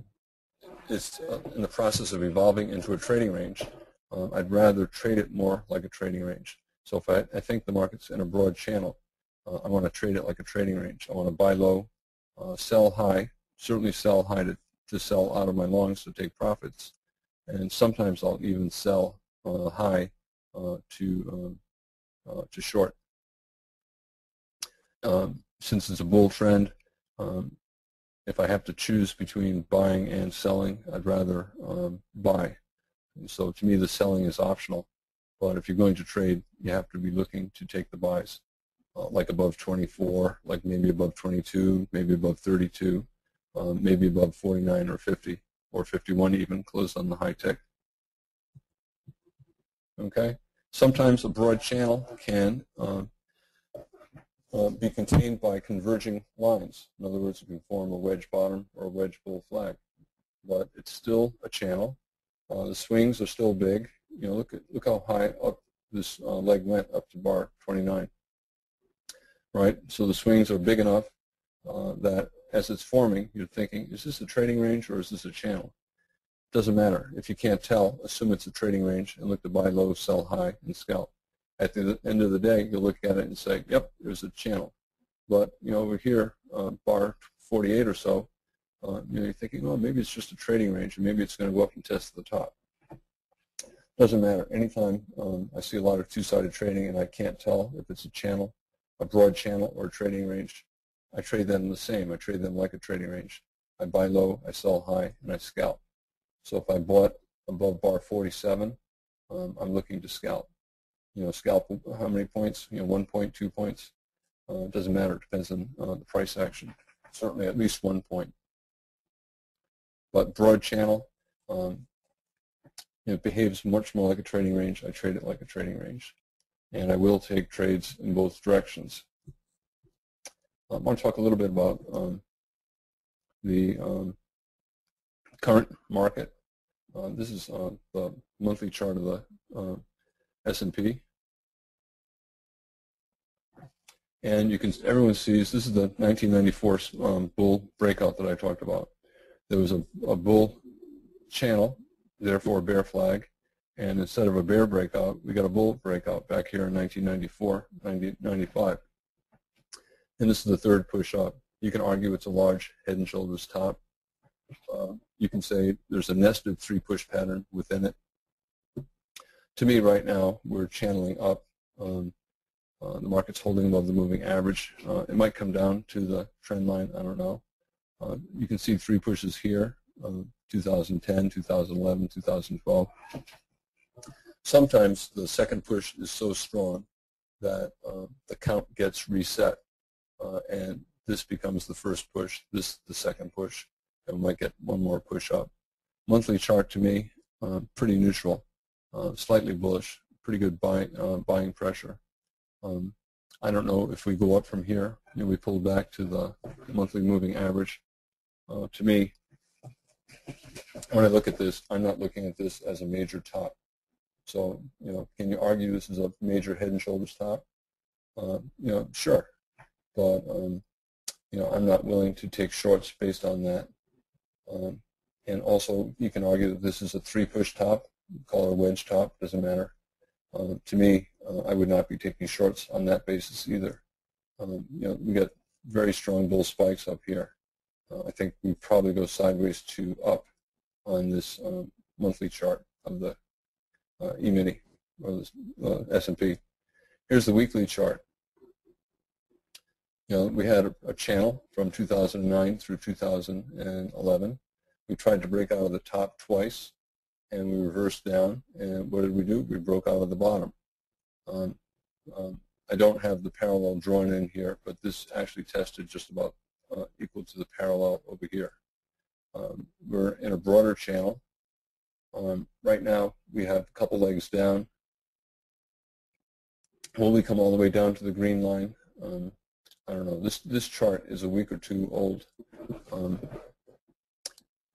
it's uh, in the process of evolving into a trading range. Um, I'd rather trade it more like a trading range. So if I, I think the market's in a broad channel, uh, I want to trade it like a trading range. I want to buy low, uh, sell high, certainly sell high to, to sell out of my longs to take profits. And sometimes I'll even sell uh, high uh, to, um, uh, to short. Um, since it's a bull trend, um, if I have to choose between buying and selling, I'd rather um, buy. And so to me, the selling is optional. But if you're going to trade, you have to be looking to take the buys, uh, like above 24, like maybe above 22, maybe above 32, um, maybe above 49 or 50, or 51 even, closed on the high tick. Okay. Sometimes a broad channel can uh, uh, be contained by converging lines. In other words, it can form a wedge bottom or a wedge bull flag. But it's still a channel. Uh, the swings are still big. You know, look at look how high up this uh, leg went up to bar 29. Right. So the swings are big enough uh, that as it's forming, you're thinking, is this a trading range or is this a channel? Doesn't matter. If you can't tell, assume it's a trading range and look to buy low, sell high, and scalp. At the end of the day, you'll look at it and say, yep, there's a channel. But you know, over here, uh, bar 48 or so, uh, you know, you're thinking, well, maybe it's just a trading range, and maybe it's going to go up and test the top. Doesn't matter. Anytime um, I see a lot of two-sided trading and I can't tell if it's a channel, a broad channel, or a trading range, I trade them the same. I trade them like a trading range. I buy low, I sell high, and I scalp. So if I bought above bar 47, um, I'm looking to scalp. You know, scalp how many points? You know, one point, two points. Uh, doesn't matter. It depends on uh, the price action. Certainly at least one point. But broad channel, um, it behaves much more like a trading range. I trade it like a trading range. And I will take trades in both directions. I want to talk a little bit about um, the um, current market. Uh, this is uh, the monthly chart of the uh, S&P. And you can, everyone sees, this is the 1994 um, bull breakout that I talked about. There was a, a bull channel, therefore a bear flag, and instead of a bear breakout, we got a bull breakout back here in 1994, 1995. And this is the third push-up. You can argue it's a large head and shoulders top. Uh, you can say there's a nested three-push pattern within it. To me right now, we're channeling up. Um, uh, the market's holding above the moving average. Uh, it might come down to the trend line. I don't know. Uh, you can see three pushes here, uh, 2010, 2011, 2012. Sometimes the second push is so strong that uh, the count gets reset uh, and this becomes the first push, this the second push, and we might get one more push up. Monthly chart to me, pretty neutral, slightly bullish, pretty good buy, buying pressure. Um, I don't know if we go up from here, you we pull back to the monthly moving average. Uh, to me, when I look at this, I'm not looking at this as a major top. So, you know, can you argue this is a major head and shoulders top? Uh, you know, sure but um, you know I'm not willing to take shorts based on that. Um, and also, you can argue that this is a three-push top, call it a wedge top, doesn't matter. Uh, to me, uh, I would not be taking shorts on that basis either. Um, you know, we got very strong bull spikes up here. Uh, I think we probably go sideways to up on this monthly chart of the E-mini or the S&P. Here's the weekly chart you know, we had a, a, channel from 2009 through 2011. We tried to break out of the top twice, and we reversed down. And what did we do? We broke out of the bottom. Um, um, I don't have the parallel drawn in here, but this actually tested just about uh, equal to the parallel over here. Um, we're in a broader channel. Um, right now, we have a couple legs down. Will we come all the way down to the green line? Um, I don't know. This this chart is a week or two old, um,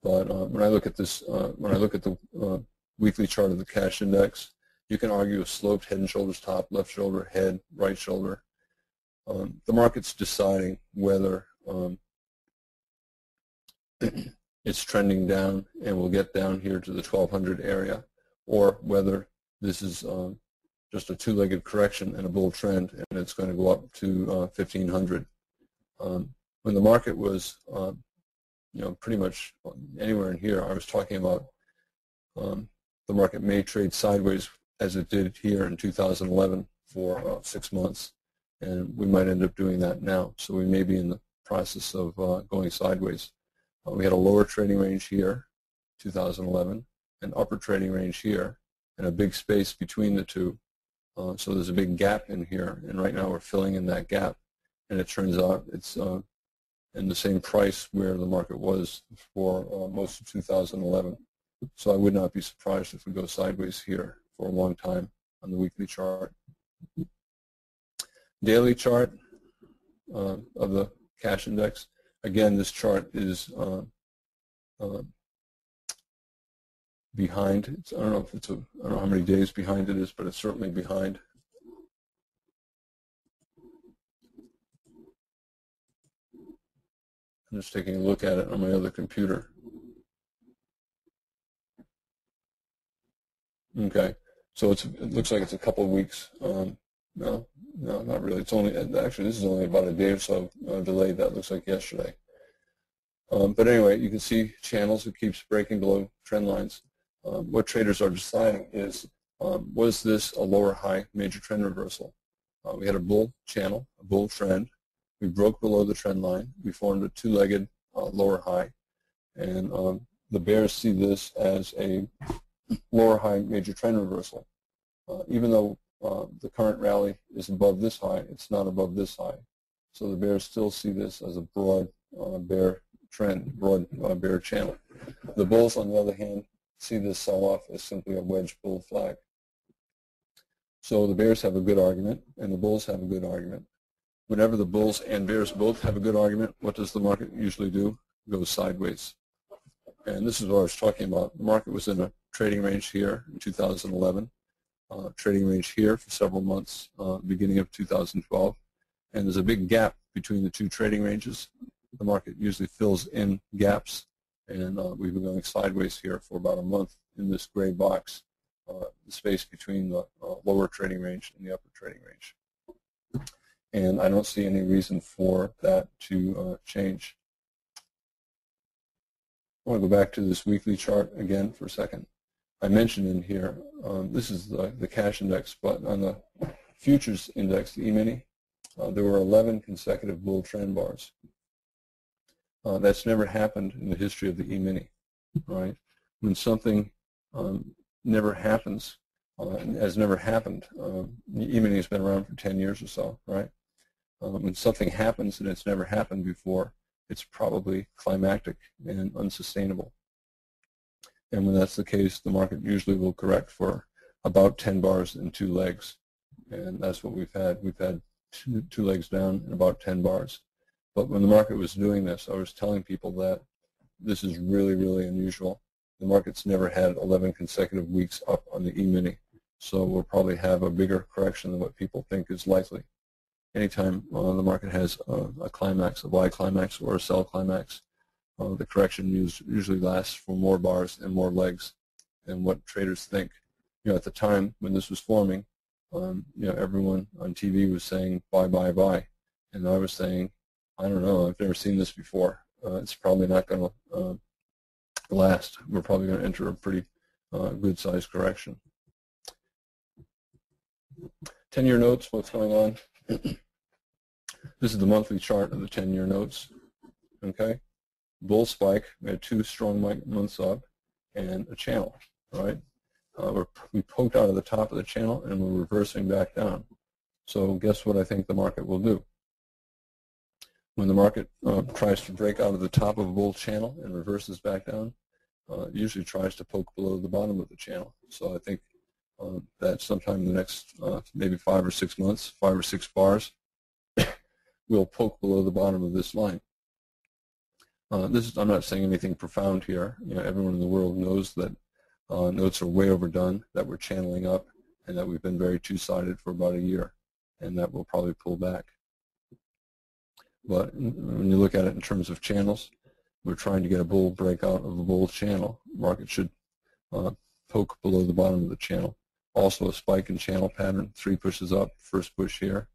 but uh, when I look at this, uh, when I look at the uh, weekly chart of the cash index, you can argue a sloped head and shoulders top, left shoulder, head, right shoulder. Um, the market's deciding whether um, it's trending down and will get down here to the 1200 area, or whether this is um, just a two-legged correction and a bull trend, and it's going to go up to uh, 1500. Um, when the market was, uh, you know, pretty much anywhere in here, I was talking about um, the market may trade sideways as it did here in 2011 for uh, six months, and we might end up doing that now. So we may be in the process of uh, going sideways. Uh, we had a lower trading range here, 2011, an upper trading range here, and a big space between the two uh, so there's a big gap in here, and right now we're filling in that gap. And it turns out it's in the same price where the market was for uh, most of 2011. So I would not be surprised if we go sideways here for a long time on the weekly chart. Daily chart uh, of the cash index. Again, this chart is uh, uh, behind. It's, I don't know if it's a, I don't know how many days behind it is, but it's certainly behind. I'm just taking a look at it on my other computer. Okay, so it looks like it's a couple of weeks. Um, no, no, not really. It's only actually this is only about a day or so uh, delayed. That looks like yesterday. Um, but anyway, you can see channels. It keeps breaking below trend lines. Um, what traders are deciding is um, was this a lower high major trend reversal? Uh, we had a bull channel, a bull trend. We broke below the trend line. We formed a two-legged uh, lower high, and um, the bears see this as a lower high major trend reversal. Uh, even though uh, the current rally is above this high, it's not above this high. So the bears still see this as a broad uh, bear trend, broad uh, bear channel. The bulls, on the other hand, see this sell-off as simply a wedge bull flag. So the bears have a good argument, and the bulls have a good argument. Whenever the bulls and bears both have a good argument, what does the market usually do? It goes sideways. And this is what I was talking about. The market was in a trading range here in 2011 uh, trading range here for several months, uh, beginning of 2012. And there's a big gap between the two trading ranges. The market usually fills in gaps, and uh, we've been going sideways here for about a month in this gray box, uh, the space between the uh, lower trading range and the upper trading range. And I don't see any reason for that to uh, change. I want to go back to this weekly chart again for a second. I mentioned in here, um, this is the, the cash index, but on the futures index, the E-mini, uh, there were 11 consecutive bull trend bars. Uh, that's never happened in the history of the E-mini, right? When something um, never happens, uh, has never happened, um, the E-mini has been around for 10 years or so, right? Um, when something happens and it's never happened before, it's probably climactic and unsustainable. And when that's the case, the market usually will correct for about 10 bars and two legs. And that's what we've had. We've had two, two legs down and about 10 bars. But when the market was doing this, I was telling people that this is really, really unusual. The market's never had 11 consecutive weeks up on the E-mini. So we'll probably have a bigger correction than what people think is likely. Anytime uh, the market has a, a climax, a buy climax or a sell climax, uh, the correction usually lasts for more bars and more legs than what traders think. You know, at the time when this was forming, um, you know, everyone on TV was saying buy, buy, buy, and I was saying, I don't know, I've never seen this before. Uh, it's probably not going to uh, last. We're probably going to enter a pretty uh, good-sized correction. 10-year notes, what's going on? This is the monthly chart of the 10-year notes. Okay, bull spike. We had two strong months up and a channel, right? Uh, we poked out of the top of the channel and we're reversing back down. So guess what I think the market will do? When the market uh, tries to break out of the top of a bull channel and reverses back down, uh, it usually tries to poke below the bottom of the channel. So I think uh, that sometime in the next uh, maybe five or six months, five or six bars, we'll poke below the bottom of this line. Uh, this is, I'm not saying anything profound here. You know, everyone in the world knows that uh, notes are way overdone, that we're channeling up, and that we've been very two-sided for about a year, and that will probably pull back. But when you look at it in terms of channels, we're trying to get a bull breakout of a bull channel. Market should uh, poke below the bottom of the channel. Also a spike in channel pattern, three pushes up, first push here.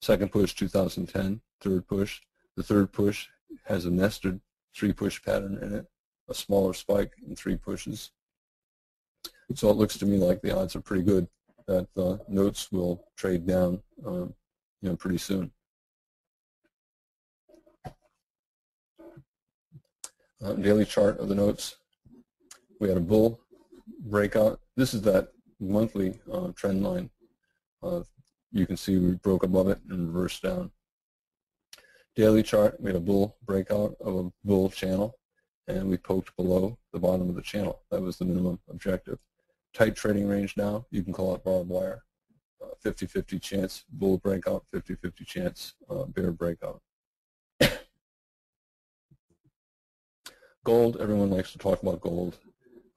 Second push 2010, third push. The third push has a nested three-push pattern in it, a smaller spike and three pushes. So it looks to me like the odds are pretty good that the notes will trade down um, you know, pretty soon. Uh, daily chart of the notes. We had a bull breakout. This is that monthly uh, trend line. Uh, you can see we broke above it and reversed down daily chart, we had a bull breakout of a bull channel, and we poked below the bottom of the channel. That was the minimum objective. tight trading range now. You can call it barbed wire. 50-50 uh, chance bull breakout, 50-50 chance uh, bear breakout. gold, everyone likes to talk about gold.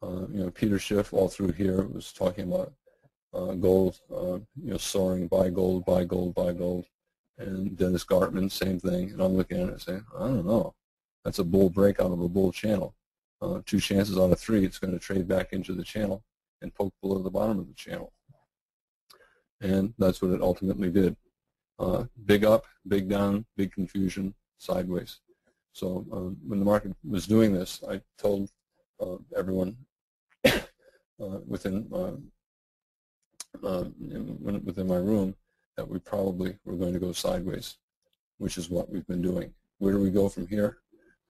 Uh, you know, Peter Schiff all through here was talking about uh, gold, uh, you know, soaring, buy gold, buy gold, buy gold. And Dennis Gartman, same thing. And I'm looking at it and saying, I don't know. That's a bull breakout of a bull channel. Uh, two chances out of three, it's going to trade back into the channel and poke below the bottom of the channel. And that's what it ultimately did. Uh, big up, big down, big confusion, sideways. So um, when the market was doing this, I told uh, everyone within uh, uh, in, within my room that we probably were going to go sideways, which is what we've been doing. Where do we go from here?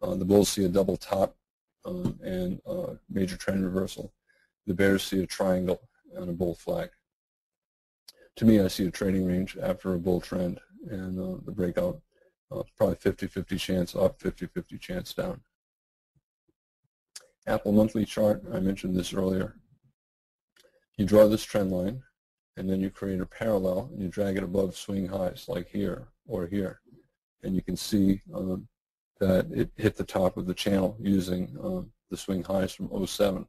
Uh, the bulls see a double top um, and major trend reversal. The bears see a triangle and a bull flag. To me, I see a trading range after a bull trend and uh, the breakout. Uh, probably 50-50 chance up, 50-50 chance down. Apple monthly chart, I mentioned this earlier. You draw this trend line, and then you create a parallel, and you drag it above swing highs, like here or here. And you can see um, that it hit the top of the channel using um, the swing highs from 07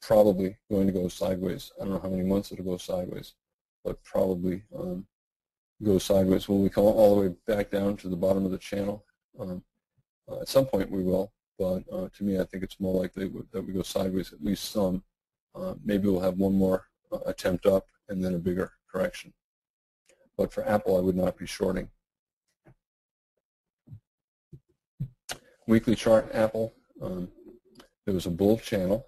probably going to go sideways. I don't know how many months it'll go sideways, but probably um, go sideways. Will we come all the way back down to the bottom of the channel? Um, uh, at some point we will, but uh, to me I think it's more likely that we go sideways at least some. Uh, maybe we'll have one more uh, attempt up and then a bigger correction. But for Apple, I would not be shorting. Weekly chart, Apple. Um, there was a bull channel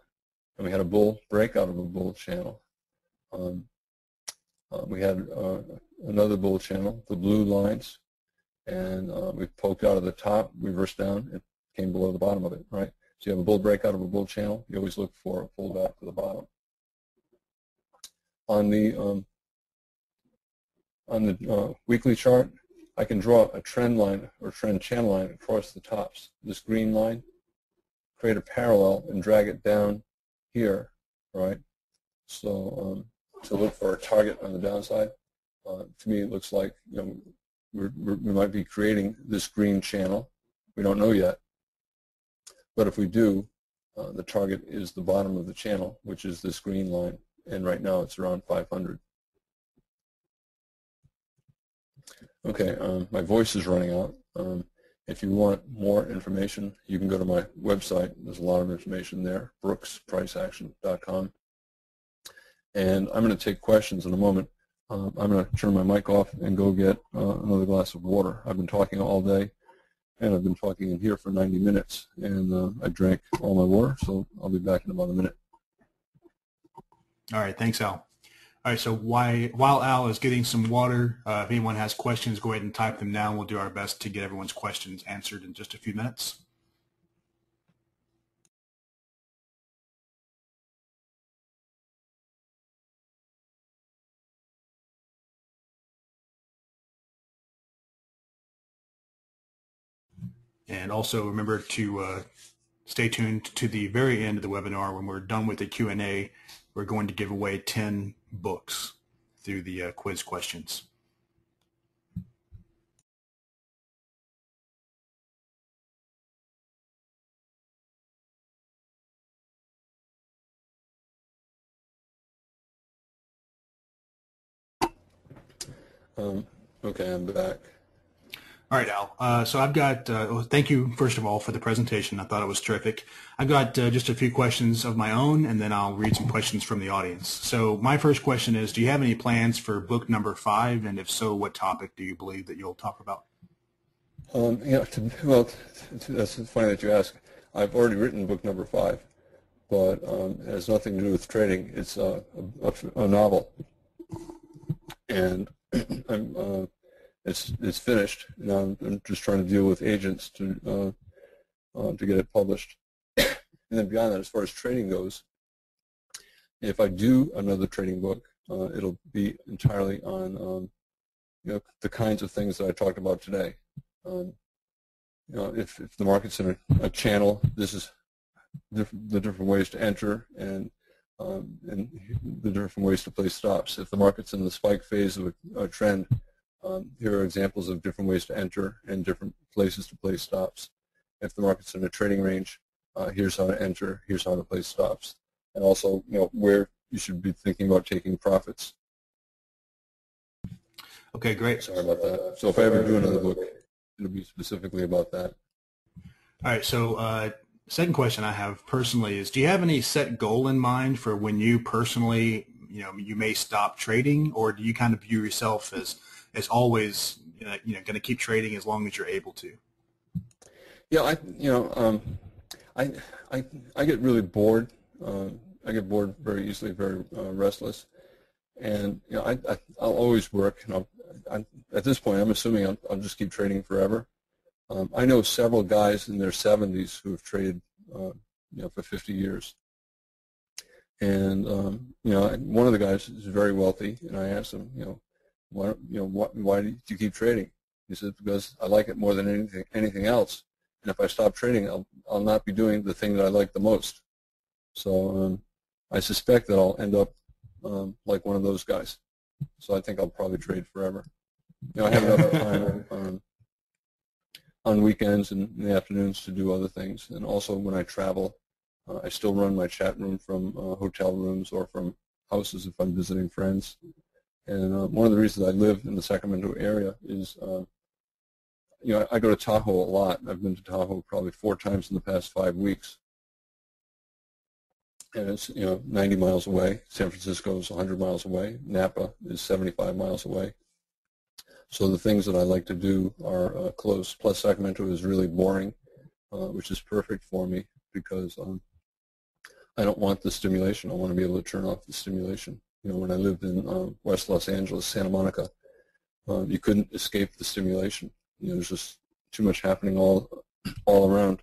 and we had a bull breakout of a bull channel. Um, uh, we had uh, another bull channel, the blue lines, and uh, we poked out of the top, reversed down, and came below the bottom of it, right? So you have a bull breakout of a bull channel, you always look for a pullback to the bottom. On the um, on the uh, weekly chart, I can draw a trend line or trend channel line across the tops. This green line, create a parallel and drag it down here, right? So um, to look for a target on the downside, uh, to me it looks like you know we're, we might be creating this green channel. We don't know yet, but if we do, uh, the target is the bottom of the channel, which is this green line, and right now it's around 500. Okay, um, my voice is running out. Um, if you want more information, you can go to my website. There's a lot of information there, brookspriceaction.com. And I'm going to take questions in a moment. Uh, I'm going to turn my mic off and go get uh, another glass of water. I've been talking all day, and I've been talking in here for 90 minutes, and uh, I drank all my water, so I'll be back in about a minute. All right. Thanks, Al. All right, so why, while Al is getting some water, uh, if anyone has questions, go ahead and type them down. We'll do our best to get everyone's questions answered in just a few minutes. And also remember to uh, stay tuned to the very end of the webinar when we're done with the Q&A we're going to give away 10 books through the uh, quiz questions. Um, okay, I'm back. All right, Al. Uh, so I've got, uh, well, thank you, first of all, for the presentation. I thought it was terrific. I've got uh, just a few questions of my own, and then I'll read some questions from the audience. So my first question is, do you have any plans for book number five? And if so, what topic do you believe that you'll talk about? Um, yeah, to, well, that's funny that you ask. I've already written book number five, but um, it has nothing to do with trading. It's a, a, a novel. And I'm uh, it's it's finished. Now I'm, just trying to deal with agents to uh, uh, to get it published. and then beyond that, as far as trading goes, if I do another trading book, uh, it'll be entirely on um, you know the kinds of things that I talked about today. Um, you know, if, if the market's in a, a channel, this is the different ways to enter and um, and the different ways to place stops. If the market's in the spike phase of a, a trend, um, here are examples of different ways to enter and different places to place stops. If the market's in a trading range, uh, here's how to enter, here's how to place stops, and also you know where you should be thinking about taking profits. Okay, great. Sorry about that. So if I ever do another book, it'll be specifically about that. All right. So uh, second question I have personally is, do you have any set goal in mind for when you personally, you know, you may stop trading, or do you kind of view yourself as as always, you know, going to keep trading as long as you're able to? Yeah, I, you know, um, I, I, I get really bored. Uh, I get bored very easily, very uh, restless, and you know, I, I, will always work. You know, I, at this point, I'm assuming I'll, I'll just keep trading forever. Um, I know several guys in their 70s who have traded, uh, you know, for 50 years. And um, you know, one of the guys is very wealthy, and I asked him, you know, why, you know, why, why do you keep trading? He said, because I like it more than anything, anything else. And if I stop trading, I'll, I'll not be doing the thing that I like the most. So um, I suspect that I'll end up um, like one of those guys. So I think I'll probably trade forever. You know, I have enough time um, on weekends and in the afternoons to do other things. And also when I travel, uh, I still run my chat room from uh, hotel rooms or from houses if I'm visiting friends. And uh, one of the reasons I live in the Sacramento area is, uh, you know, I, I go to Tahoe a lot. I've been to Tahoe probably four times in the past five weeks. And it's, you know, 90 miles away. San Francisco is 100 miles away. Napa is 75 miles away. So the things that I like to do are uh, close. Plus Sacramento is really boring, uh, which is perfect for me because um, I don't want the stimulation. I want to be able to turn off the stimulation. You know, when I lived in uh, West Los Angeles, Santa Monica, um, you couldn't escape the stimulation. You know, there's just too much happening all all around.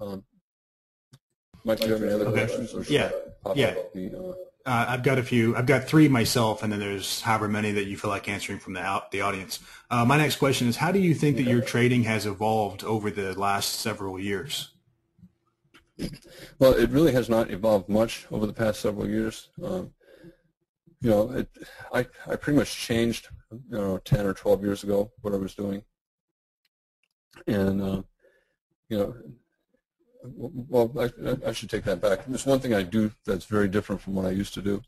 Um, Mike, do you have any other okay. questions? yeah. yeah. The, uh, uh, I've got a few. I've got three myself, and then there's however many that you feel like answering from the out, the audience. Uh, my next question is: How do you think that your trading has evolved over the last several years? Well, it really has not evolved much over the past several years. Um, you know, it, I I pretty much changed, you know, 10 or 12 years ago what I was doing, and uh, you know, well, I, I, should take that back. There's one thing I do that's very different from what I used to do.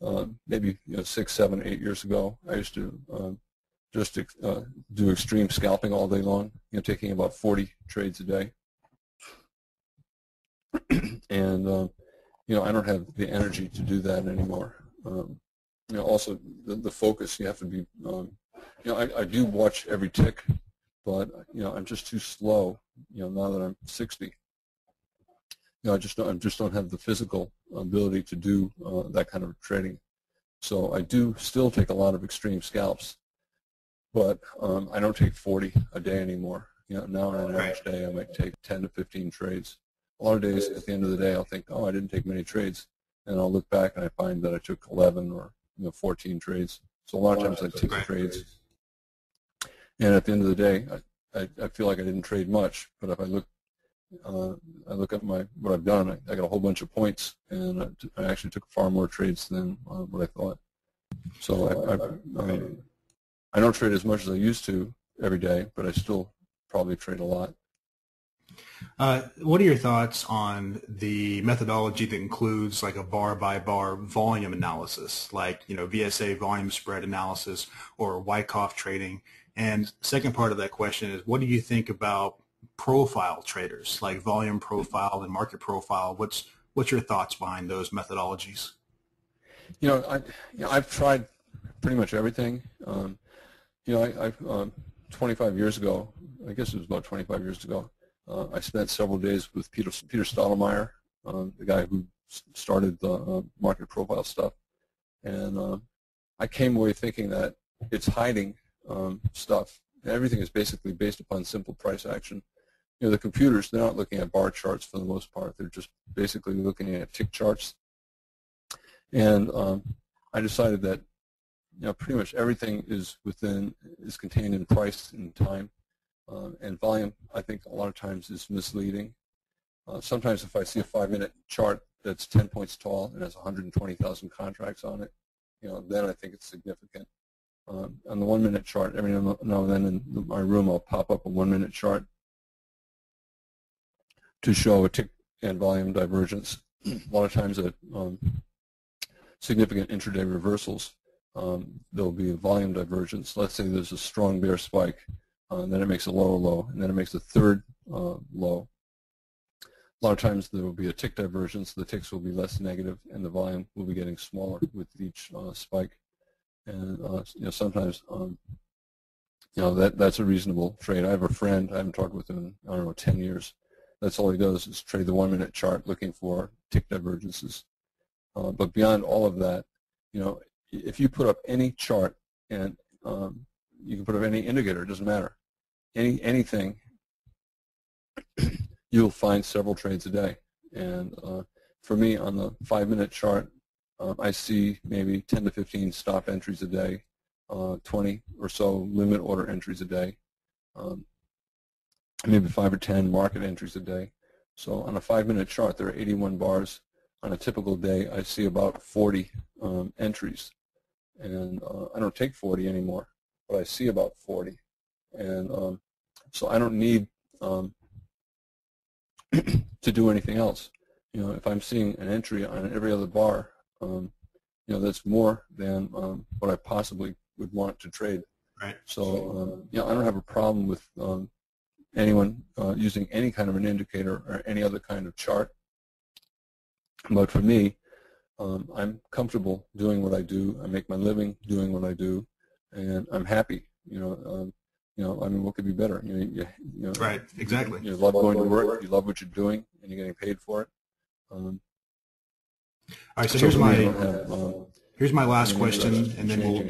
Uh, maybe you know, six, seven, eight years ago, I used to uh, just uh, do extreme scalping all day long, you know, taking about 40 trades a day. and, um, you know, I don't have the energy to do that anymore. Um, you know, also the, the focus, you have to be, um, you know, I, I do watch every tick, but, you know, I'm just too slow, you know, now that I'm 60 you know, I just don't, I just don't have the physical ability to do uh, that kind of trading. So I do still take a lot of extreme scalps, but um, I don't take 40 a day anymore. You know, now on an average day, I might take 10 to 15 trades. A lot of days, at the end of the day, I'll think, oh, I didn't take many trades, and I'll look back and I find that I took 11 or you know 14 trades. So a lot of times I take trades, and at the end of the day, I, I, I feel like I didn't trade much. But if I look uh, I look at my what I've done. I, I, got a whole bunch of points, and I, I actually took far more trades than uh, what I thought. So I, I, um, I don't trade as much as I used to every day, but I still probably trade a lot. Uh, what are your thoughts on the methodology that includes like a bar by bar volume analysis, like you know VSA volume spread analysis or Wyckoff trading? And second part of that question is, what do you think about profile traders, like volume profile and market profile. What's what's your thoughts behind those methodologies? You know, I you know, I've tried pretty much everything. Um, you know, I, I um, 25 years ago, I guess it was about 25 years ago, uh, I spent several days with Peter Peter Steidlmayer, um, the guy who started the uh, market profile stuff, and uh, I came away thinking that it's hiding um, stuff. Everything is basically based upon simple price action you know, the computers, they're not looking at bar charts for the most part. They're just basically looking at tick charts. And um, I decided that you know, pretty much everything is within, is contained in price and time. Uh, and volume, I think a lot of times is misleading. Uh, sometimes if I see a five-minute chart that's 10 points tall and has 120,000 contracts on it, you know, then I think it's significant. Um, on the one-minute chart, every now and then in my room, I'll pop up a one-minute chart to show a tick and volume divergence. a lot of times at um, significant intraday reversals, um, there'll be a volume divergence. Let's say there's a strong bear spike, uh, then it makes a lower low, and then it makes a third uh, low. A lot of times there will be a tick divergence. The ticks will be less negative, and the volume will be getting smaller with each uh, spike. And uh, you know, sometimes um, you know that that's a reasonable trade. I have a friend. I haven't talked with him in I don't know 10 years. That's all he does is trade the one-minute chart, looking for tick divergences. Uh, but beyond all of that, you know, if you put up any chart and um, you can put up any indicator, it doesn't matter, any anything, you'll find several trades a day. And uh, for me, on the five-minute chart, um, I see maybe 10 to 15 stop entries a day, uh, 20 or so limit order entries a day, um, maybe 5 or 10 market entries a day. So on a five-minute chart, there are 81 bars. On a typical day, I see about 40 um, entries. And uh, I don't take 40 anymore, but I see about 40. And um, so I don't need um, to do anything else. You know, if I'm seeing an entry on every other bar, um, you know, that's more than um, what I possibly would want to trade. Right. So, um, you know, I don't have a problem with um, anyone uh, using any kind of an indicator or any other kind of chart. But for me, um, I'm comfortable doing what I do. I make my living doing what I do, and I'm happy. You know, um, you know, I mean, what could be better? You know, you, you know right, exactly. You, love going to work. You love what you're doing, and you're getting paid for it. Um, All right. So, so here's my have, um, here's my last question, and then we'll.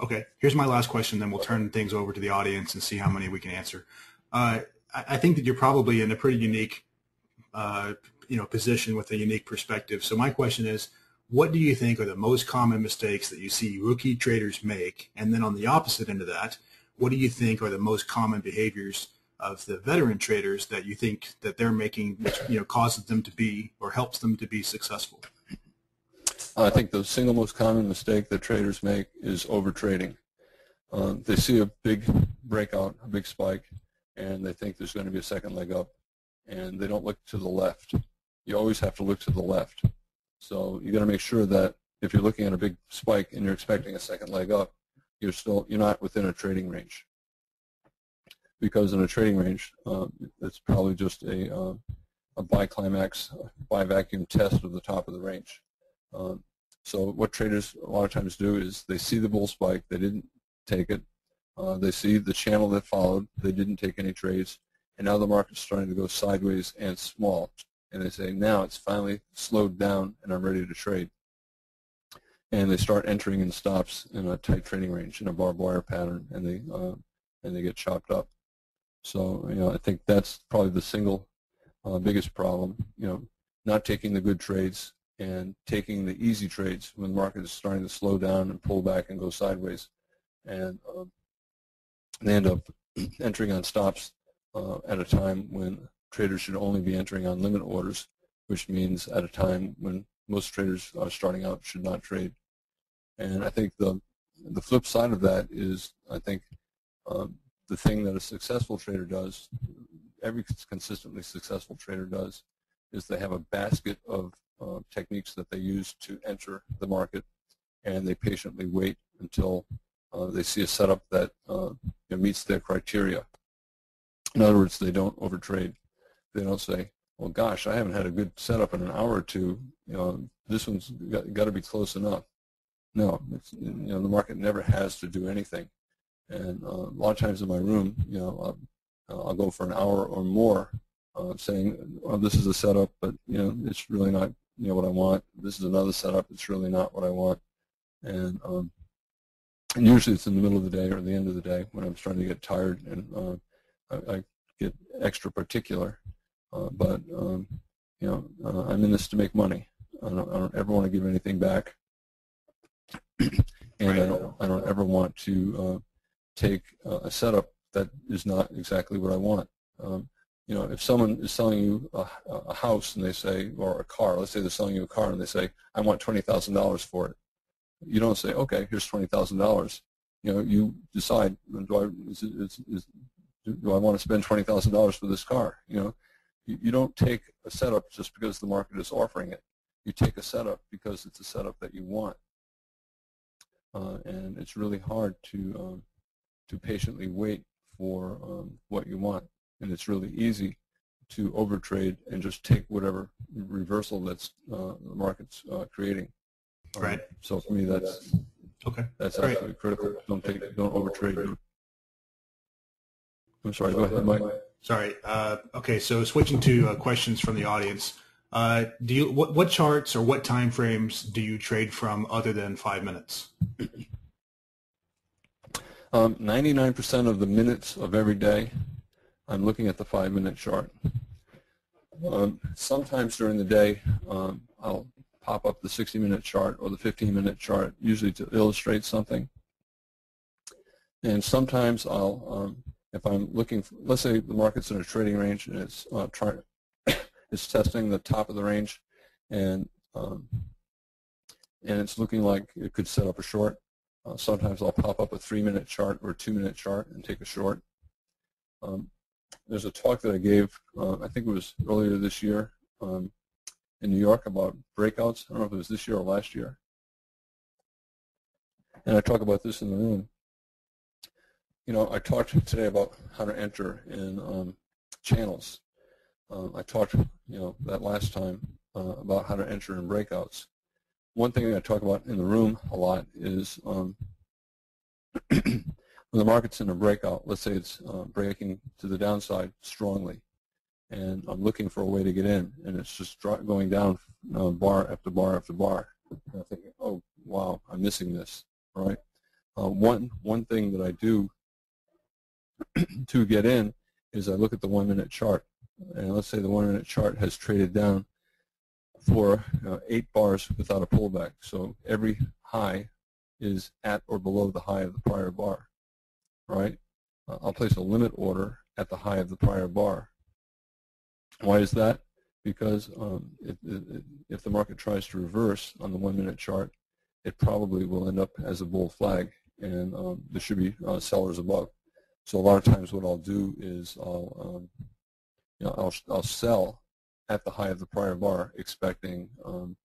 Okay. Here's my last question. Then we'll turn things over to the audience and see how many we can answer. Uh, I, I think that you're probably in a pretty unique, uh, you know, position with a unique perspective. So my question is, what do you think are the most common mistakes that you see rookie traders make? And then on the opposite end of that, what do you think are the most common behaviors of the veteran traders that you think that they're making, which you know causes them to be or helps them to be successful? I think the single most common mistake that traders make is overtrading. Um, they see a big breakout, a big spike, and they think there's going to be a second leg up, and they don't look to the left. You always have to look to the left. So you got to make sure that if you're looking at a big spike and you're expecting a second leg up, you're still you're not within a trading range. Because in a trading range um, it's probably just a uh, a biclimax bivacuum test of the top of the range. Um, so what traders a lot of times do is they see the bull spike, they didn't take it, uh, they see the channel that followed, they didn't take any trades, and now the market's starting to go sideways and small, and they say now it's finally slowed down and I'm ready to trade and they start entering in stops in a tight trading range in a barbed wire pattern, and they uh, and they get chopped up. So you know, I think that's probably the single uh, biggest problem. You know, not taking the good trades and taking the easy trades when the market is starting to slow down and pull back and go sideways, and uh, they end up entering on stops uh, at a time when traders should only be entering on limit orders, which means at a time when most traders are starting out should not trade. And I think the the flip side of that is I think um, the thing that a successful trader does, every consistently successful trader does, is they have a basket of uh, techniques that they use to enter the market, and they patiently wait until uh, they see a setup that uh, meets their criteria. In other words, they don't overtrade. They don't say, well, gosh, I haven't had a good setup in an hour or two. You know, this one's got, got to be close enough. No, you know, the market never has to do anything. And uh, a lot of times in my room, you know, I'll, I'll go for an hour or more uh, saying, well, this is a setup, but, you know, it's really not, you know, what I want. This is another setup. It's really not what I want. And, um, and usually it's in the middle of the day or the end of the day when I'm starting to get tired and uh, I, I, get extra particular. Uh, but, um, you know, uh, I'm in this to make money. I don't, I don't ever want to give anything back and I don't, I don't ever want to uh, take uh, a setup that is not exactly what I want. Um, you know, if someone is selling you a, a house and they say, or a car, let's say they're selling you a car and they say, I want $20,000 for it. You don't say, okay, here's $20,000. You know, you decide, do I, is, is, is, do I want to spend $20,000 for this car? You know, you, you don't take a setup just because the market is offering it. You take a setup because it's a setup that you want. Uh, and it's really hard to, um, to patiently wait for um, what you want and it's really easy to overtrade and just take whatever reversal that's uh, the market's uh, creating. Right. so for me, that's okay. That's Great. absolutely critical. Don't take, don't overtrade. I'm sorry. Go ahead, Mike. Sorry. Uh, okay. So switching to uh, questions from the audience. Uh, do you what, what charts or what time frames do you trade from other than five minutes? 99% um, of the minutes of every day I'm looking at the five-minute chart. Um, sometimes during the day, um, I'll pop up the 60-minute chart or the 15-minute chart, usually to illustrate something. And sometimes I'll, um, if I'm looking, for, let's say the market's in a trading range and it's uh, it's testing the top of the range, and um, and it's looking like it could set up a short. Uh, sometimes I'll pop up a three-minute chart or a two-minute chart and take a short. Um, there's a talk that I gave, uh, I think it was earlier this year um, in New York about breakouts. I don't know if it was this year or last year. And I talk about this in the room. You know, I talked today about how to enter in um, channels. Um, I talked, you know, that last time uh, about how to enter in breakouts. One thing I talk about in the room a lot is um, when the market's in a breakout, let's say it's uh, breaking to the downside strongly, and I'm looking for a way to get in, and it's just going down uh, bar after bar after bar. And I think, oh, wow, I'm missing this, right? Uh, one, one thing that I do to get in is I look at the one-minute chart, and let's say the one-minute chart has traded down for eight bars without a pullback. So every high is at or below the high of the prior bar right? Uh, I'll place a limit order at the high of the prior bar. Why is that? Because um, if, if the market tries to reverse on the one-minute chart, it probably will end up as a bull flag, and um, there should be uh, sellers above. So a lot of times what I'll do is I'll, um, you know, I'll, I'll sell at the high of the prior bar, expecting um,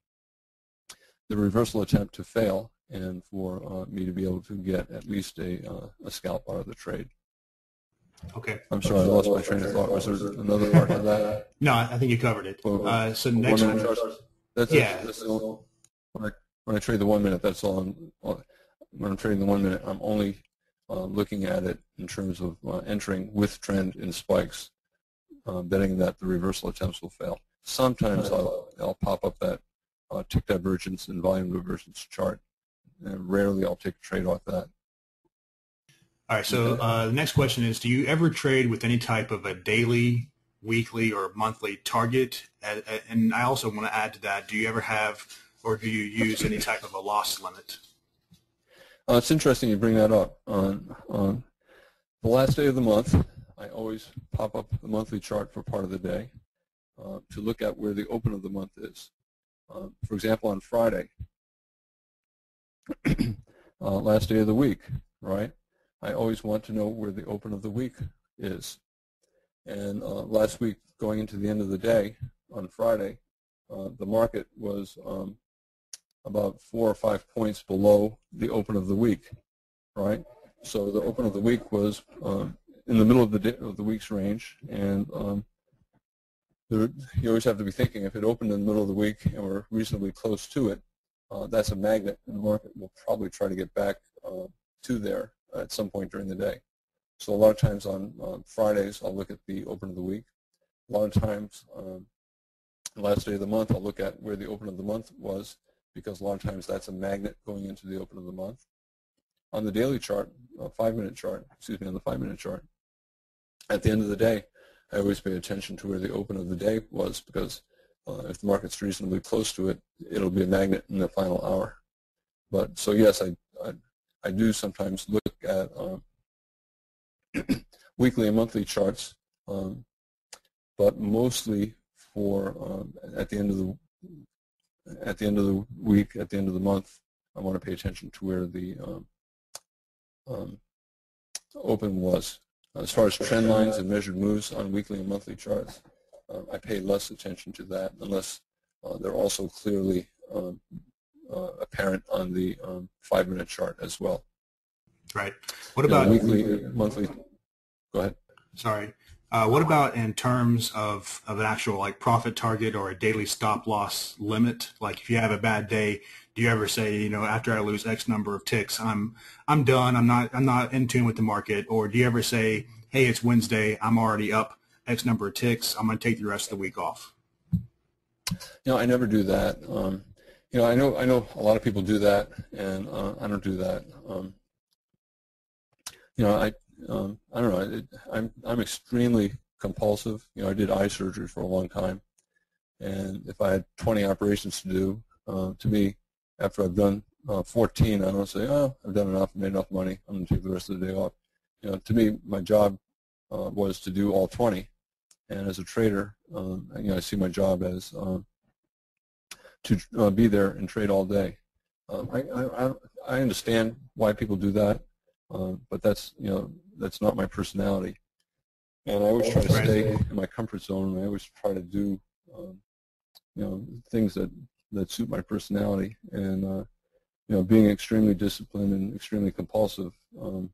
the reversal attempt to fail and for uh, me to be able to get at least a, uh, a scalp out of the trade. Okay. I'm sorry, I lost my train of thought. Was there another part of that? No, I think you covered it. Uh, so next one. That's yeah. That's all, when, I, when I trade the one minute, that's all I'm, when I'm trading the one minute, I'm only uh, looking at it in terms of uh, entering with trend in spikes, uh, betting that the reversal attempts will fail. Sometimes I'll, I'll pop up that uh, tick divergence and volume divergence chart and rarely I'll take a trade off that. All right. So uh, the next question is: Do you ever trade with any type of a daily, weekly, or monthly target? And I also want to add to that: Do you ever have, or do you use any type of a loss limit? Uh, it's interesting you bring that up. On on the last day of the month, I always pop up the monthly chart for part of the day uh, to look at where the open of the month is. Uh, for example, on Friday, uh, last day of the week, right? I always want to know where the open of the week is. And uh, last week, going into the end of the day on Friday, uh, the market was um, about four or five points below the open of the week, right? So the open of the week was um, in the middle of the day, of the week's range, and um, there, you always have to be thinking if it opened in the middle of the week and we're reasonably close to it, uh, that's a magnet, and the market will probably try to get back uh, to there at some point during the day. So a lot of times on, on Fridays, I'll look at the open of the week. A lot of times, um, last day of the month, I'll look at where the open of the month was because a lot of times that's a magnet going into the open of the month. On the daily chart, a five-minute chart, excuse me, on the five-minute chart, at the end of the day, I always pay attention to where the open of the day was because uh, if the market's reasonably close to it, it'll be a magnet in the final hour. But so yes, I I, I do sometimes look at um, weekly and monthly charts um, but mostly for um, at the end of the at the end of the week, at the end of the month, I want to pay attention to where the um, um, open was. As far as trend lines and measured moves on weekly and monthly charts, uh, I pay less attention to that unless uh, they're also clearly um, uh, apparent on the um, five-minute chart as well. Right. What about you know, weekly, monthly? Go ahead. Sorry. Uh, what about in terms of, of an actual like profit target or a daily stop loss limit? Like if you have a bad day, do you ever say, you know, after I lose X number of ticks, I'm I'm done. I'm not I'm not in tune with the market. Or do you ever say, hey, it's Wednesday. I'm already up X number of ticks. I'm going to take the rest of the week off. You know, I never do that. Um, you know, I know I know a lot of people do that, and uh, I don't do that. Um, you know, I um, I don't know. I'm I'm extremely compulsive. You know, I did eye surgery for a long time, and if I had 20 operations to do, uh, to me, after I've done uh, 14, I don't say, oh, I've done enough, made enough money. I'm going to take the rest of the day off. You know, to me, my job uh, was to do all 20, and as a trader, um, you know, I see my job as um, to uh, be there and trade all day. Um, I, I, I understand why people do that, um, but that's you know that's not my personality. And I always try to stay in my comfort zone. And I always try to do um, you know things that that suit my personality. And uh, you know, being extremely disciplined and extremely compulsive, um,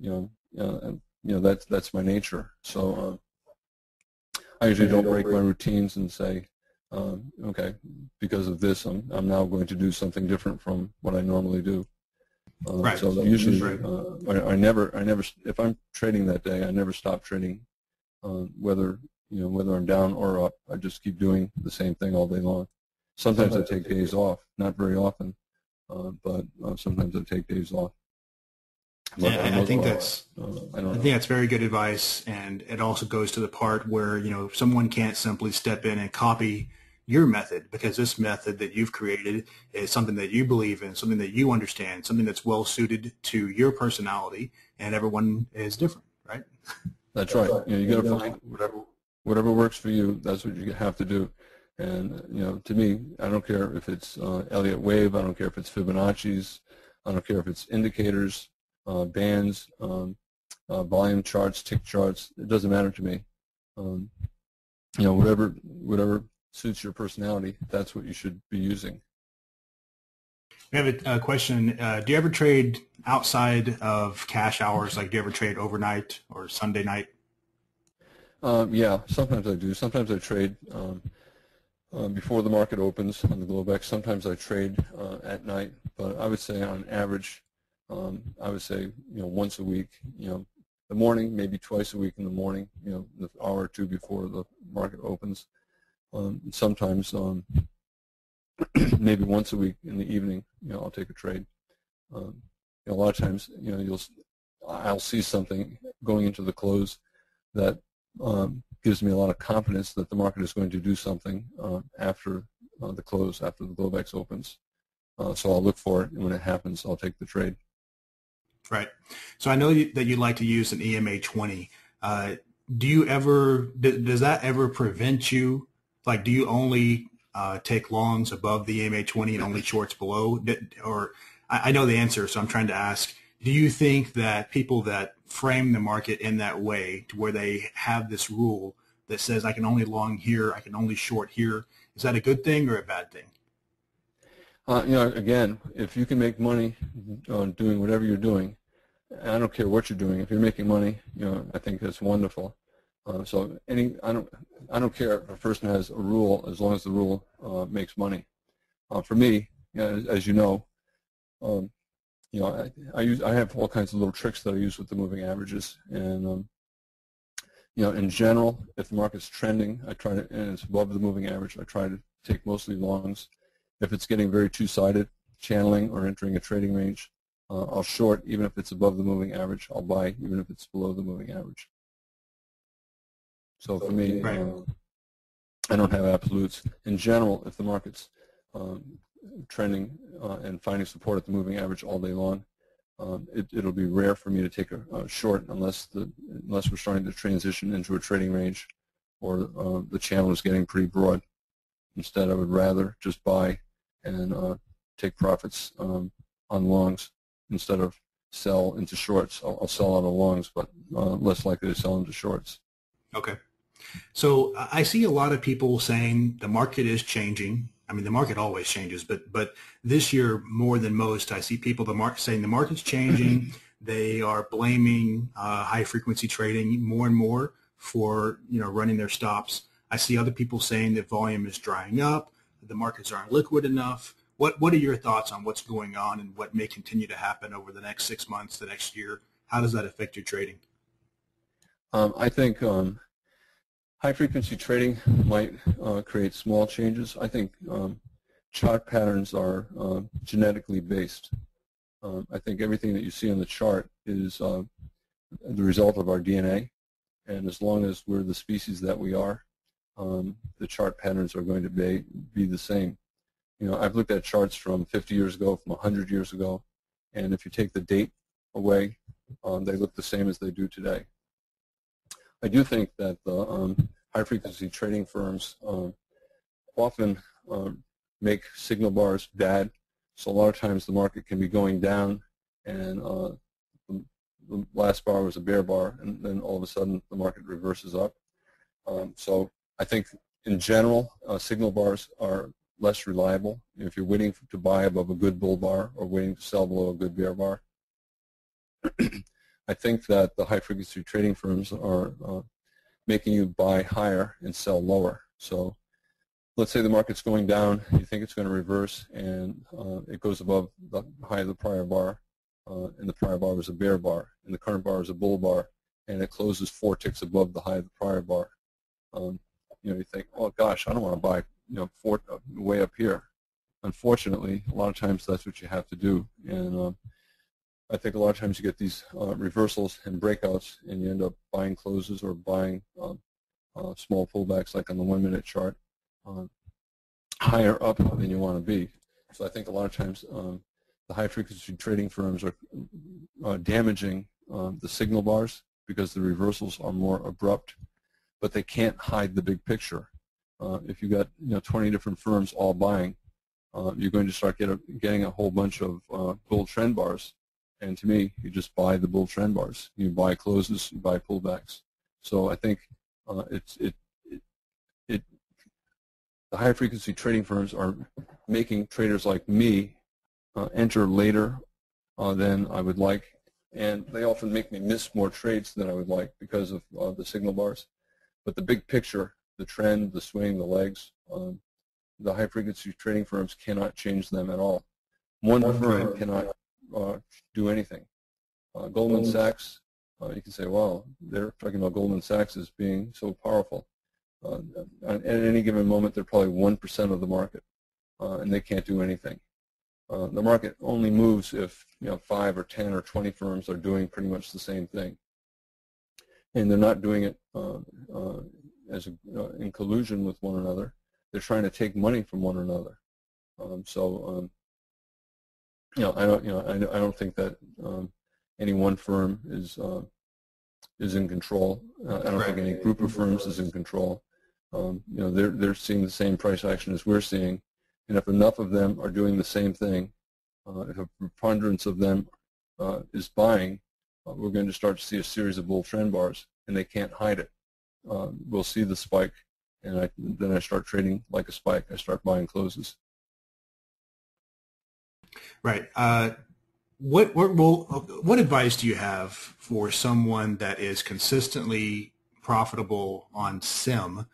you know, uh, and, you know that's that's my nature. So um, I usually don't break my routines and say, um, okay, because of this, I'm I'm now going to do something different from what I normally do. Uh, right. So usually, right. uh, I, I, never, I never, if I'm trading that day, I never stop trading, uh, whether you know whether I'm down or up. I just keep doing the same thing all day long. Sometimes I take days off, not very often, uh, but uh, sometimes I take days off. Yeah, I think that's uh, I, I, think that's very good advice, and it also goes to the part where you know someone can't simply step in and copy your method because this method that you've created is something that you believe in, something that you understand, something that's well suited to your personality, and everyone is different, right? That's right. You, know, you got to find whatever whatever works for you. That's what you have to do. And you know, to me, I don't care if it's uh, Elliott Wave. I don't care if it's Fibonacci's. I don't care if it's indicators, uh, bands, um, uh, volume charts, tick charts. It doesn't matter to me. Um, you know, whatever whatever suits your personality, that's what you should be using. We have a, a question. Uh, do you ever trade outside of cash hours? Like, do you ever trade overnight or Sunday night? Um, yeah, sometimes I do. Sometimes I trade um, uh, before the market opens on the Globex. Sometimes I trade uh, at night, but I would say on average, um, I would say you know once a week. You know, the morning, maybe twice a week in the morning. You know, the hour or two before the market opens, um, sometimes um, maybe once a week in the evening, you know, I'll take a trade. Um, you know, a lot of times, you know, you'll I'll see something going into the close that um, gives me a lot of confidence that the market is going to do something uh, after uh, the close, after the Globex opens. Uh, so I'll look for it, and when it happens, I'll take the trade. Right. So I know that you like to use an EMA 20. Uh, do you ever, does that ever prevent you like, do you only uh, take longs above the EMA 20 and only shorts below? Or I, I know the answer, so I'm trying to ask, do you think that people that frame the market in that way to where they have this rule that says I can only long here, I can only short here, is that a good thing or a bad thing? Uh, you know, again, if you can make money on doing whatever you're doing, I don't care what you're doing. If you're making money, you know, I think that's wonderful. Uh, so any, I don't, I don't care if a person has a rule as long as the rule uh, makes money. Uh, for me, you know, as, as, you know, um, you know, I, I, use, I have all kinds of little tricks that I use with the moving averages, and um, you know, in general, if the market's trending, I try to, and it's above the moving average, I try to take mostly longs. If it's getting very two-sided, channeling or entering a trading range, uh, I'll short even if it's above the moving average. I'll buy even if it's below the moving average. So for me, right. uh, I don't have absolutes. In general, if the market's um, trending uh, and finding support at the moving average all day long, um, it, will be rare for me to take a, a, short unless the unless we're starting to transition into a trading range or uh, the channel is getting pretty broad. Instead, I would rather just buy and uh, take profits um, on longs instead of sell into shorts. I'll, I'll sell out of longs, but uh, less likely to sell into shorts. Okay. So I see a lot of people saying the market is changing. I mean, the market always changes, but but this year more than most, I see people the market saying the market's changing. they are blaming uh, high frequency trading more and more for you know running their stops. I see other people saying that volume is drying up, the markets aren't liquid enough. What what are your thoughts on what's going on and what may continue to happen over the next six months, the next year? How does that affect your trading? Um, I think um, high frequency trading might uh, create small changes. I think um, chart patterns are uh, genetically based. Um, I think everything that you see on the chart is uh, the result of our DNA. And as long as we're the species that we are, um, the chart patterns are going to be, be the same. You know, I've looked at charts from 50 years ago, from 100 years ago, and if you take the date away, um, they look the same as they do today. I do think that the um, high-frequency trading firms um, often um, make signal bars bad, so a lot of times the market can be going down and uh, the last bar was a bear bar, and then all of a sudden the market reverses up. Um, so I think in general, uh, signal bars are less reliable. If you're waiting to buy above a good bull bar or waiting to sell below a good bear bar, I think that the high-frequency trading firms are uh, making you buy higher and sell lower. So let's say the market's going down, you think it's going to reverse, and uh, it goes above the high of the prior bar uh, and the prior bar was a bear bar, and the current bar is a bull bar, and it closes four ticks above the high of the prior bar. Um, you know, you think, oh gosh, I don't want to buy, you know, four, uh, way up here. Unfortunately, a lot of times that's what you have to do, and um, I think a lot of times you get these uh, reversals and breakouts, and you end up buying closes or buying um, uh, small pullbacks, like on the one-minute chart, uh, higher up than you want to be. So I think a lot of times um, the high-frequency trading firms are uh, damaging um, the signal bars because the reversals are more abrupt, but they can't hide the big picture. Uh, if you've got you know 20 different firms all buying, uh, you're going to start get a, getting a whole bunch of uh, bull trend bars. And to me, you just buy the bull trend bars. You buy closes, you buy pullbacks. So I think uh, it's it, it it the high frequency trading firms are making traders like me uh, enter later uh, than I would like, and they often make me miss more trades than I would like because of uh, the signal bars. But the big picture, the trend, the swing, the legs, um, the high-frequency trading firms cannot change them at all. One firm cannot do anything. Uh, Goldman Sachs, uh, you can say, well, they're talking about Goldman Sachs as being so powerful. at any given moment, they're probably 1% of the market, and they can't do anything. Uh, the market only moves if you know five or ten or twenty firms are doing pretty much the same thing, and they're not doing it uh, uh, as a, uh, in collusion with one another. They're trying to take money from one another. Um, so um, you know, I don't you know I, I don't think that um, any one firm is uh, is in control. I don't think any group of firms is in control. Um, you know, they're they're seeing the same price action as we're seeing and if enough of them are doing the same thing, uh, if a preponderance of them uh, is buying, uh, we're going to start to see a series of bull trend bars, and they can't hide it. Um, we'll see the spike, and I, then I start trading like a spike. I start buying closes. Right. Uh, what what well, what advice do you have for someone that is consistently profitable on sim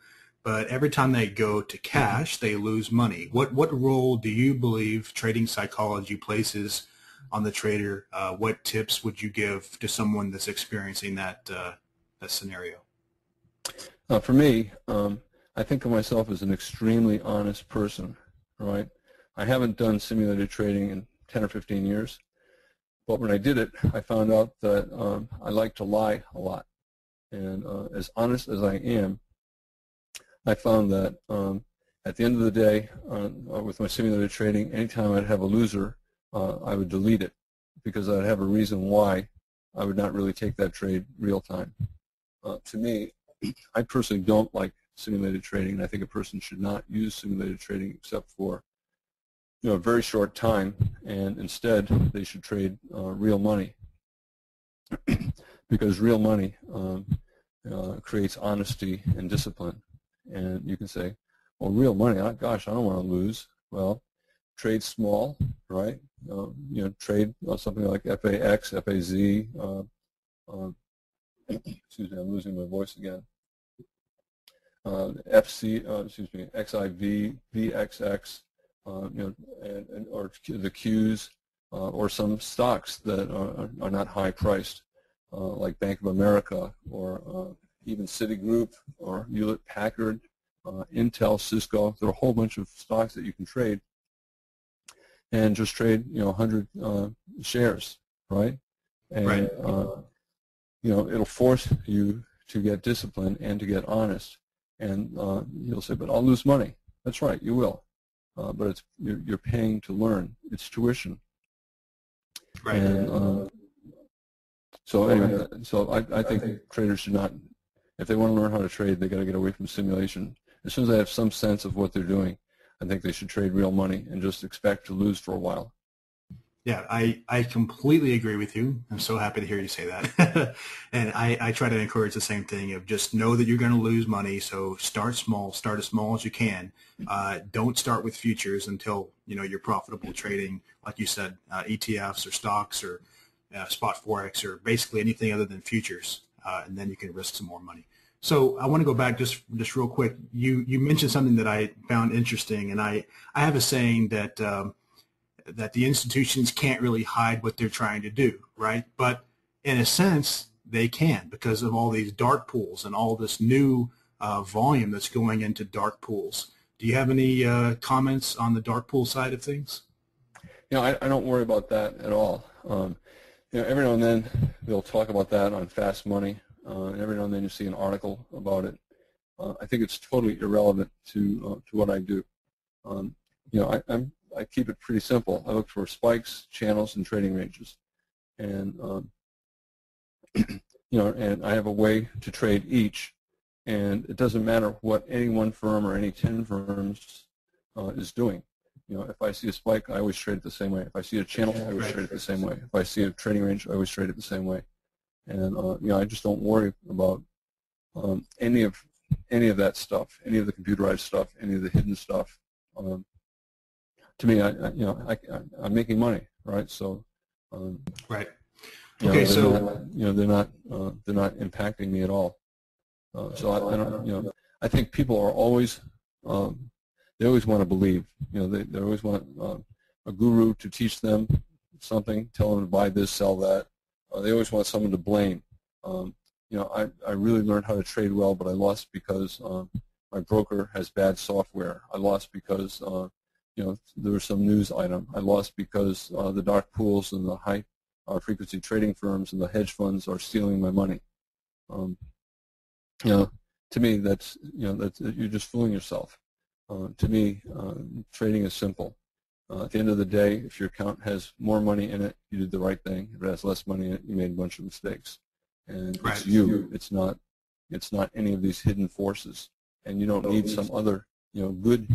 but every time they go to cash, they lose money. What what role do you believe trading psychology places on the trader? Uh, what tips would you give to someone that's experiencing that uh, that scenario? Uh, for me, um, I think of myself as an extremely honest person. Right, I haven't done simulated trading in 10 or 15 years, but when I did it, I found out that um, I like to lie a lot. And uh, as honest as I am, I found that um, at the end of the day, uh, with my simulated trading, anytime I'd have a loser, uh, I would delete it because I'd have a reason why I would not really take that trade real time. Uh, to me, I personally don't like simulated trading, and I think a person should not use simulated trading except for you know a very short time, and instead they should trade uh, real money because real money um, uh, creates honesty and discipline. And you can say, well, real money, oh, gosh, I don't want to lose. Well, trade small, right? Uh, you know, trade uh, something like FAX, FAZ. Uh, uh, excuse me, I'm losing my voice again. Uh, FC, excuse me, XIV, VXX, you know, and, and, or the Qs, or some stocks that are, are not high priced, like Bank of America or even Citigroup or Hewlett Packard, Intel, Cisco. There are a whole bunch of stocks that you can trade and just trade, you know, 100 uh, shares, right? And, right. Uh, you know, it'll force you to get disciplined and to get honest. And uh, you'll say, but I'll lose money. That's right, you will. Uh, but it's you're, you're, paying to learn. It's tuition. Right. And uh, so anyway, so I, I think traders should not, if they want to learn how to trade, they got to get away from simulation. As soon as they have some sense of what they're doing, I think they should trade real money and just expect to lose for a while. Yeah, I, I completely agree with you. I'm so happy to hear you say that. and I, I try to encourage the same thing of just know that you're going to lose money. So start small, start as small as you can. Uh, don't start with futures until, you know, you're profitable trading, like you said, uh, ETFs or stocks or uh, spot Forex or basically anything other than futures. Uh, and then you can risk some more money. So I want to go back just just real quick. You you mentioned something that I found interesting, and I I have a saying that um, that the institutions can't really hide what they're trying to do, right? But in a sense, they can because of all these dark pools and all this new uh, volume that's going into dark pools. Do you have any uh, comments on the dark pool side of things? You know, I, I don't worry about that at all. Um, you know, every now and then they'll talk about that on Fast Money uh, every now and then you see an article about it. Uh, I think it's totally irrelevant to uh, to what I do. Um, you know, I, I'm, I keep it pretty simple. I look for spikes, channels, and trading ranges, and um, you know, and I have a way to trade each. And it doesn't matter what any one firm or any ten firms uh, is doing. You know, if I see a spike, I always trade it the same way. If I see a channel, I always trade it the same way. If I see a trading range, I always trade it the same way and uh, you know I just don't worry about um, any of any of that stuff, any of the computerized stuff, any of the hidden stuff. Um, to me, I, I, you know I, I am making money, right? So um, right. okay, know, so not, you know they're not uh, they're not impacting me at all. Uh, so I, I, don't you know I think people are always um, they always want to believe. You know they they always want uh, a guru to teach them something, tell them to buy this, sell that, uh, they always want someone to blame. Um, you know, I, I really learned how to trade well, but I lost because um, my broker has bad software. I lost because, uh, you know, there was some news item. I lost because uh, the dark pools and the high uh, frequency trading firms and the hedge funds are stealing my money. Um, you know, to me, that's, you know, that's, you're just fooling yourself. Uh, to me, uh, trading is simple. Uh, at the end of the day, if your account has more money in it, you did the right thing. If it has less money in it, you made a bunch of mistakes. And right. it's you. It's not. It's not any of these hidden forces. And you don't need some other, you know, good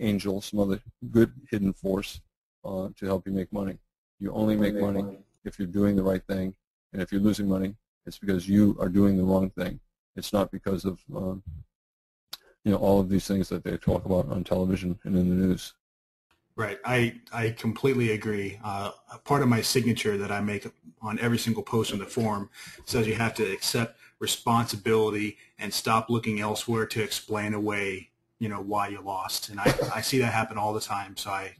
angel, some other good hidden force uh, to help you make money. You only make money if you're doing the right thing. And if you're losing money, it's because you are doing the wrong thing. It's not because of, um, you know, all of these things that they talk about on television and in the news. Right. I, I completely agree. Uh, part of my signature that I make on every single post on the forum says you have to accept responsibility and stop looking elsewhere to explain away, you know, why you lost. And I, I see that happen all the time. So I,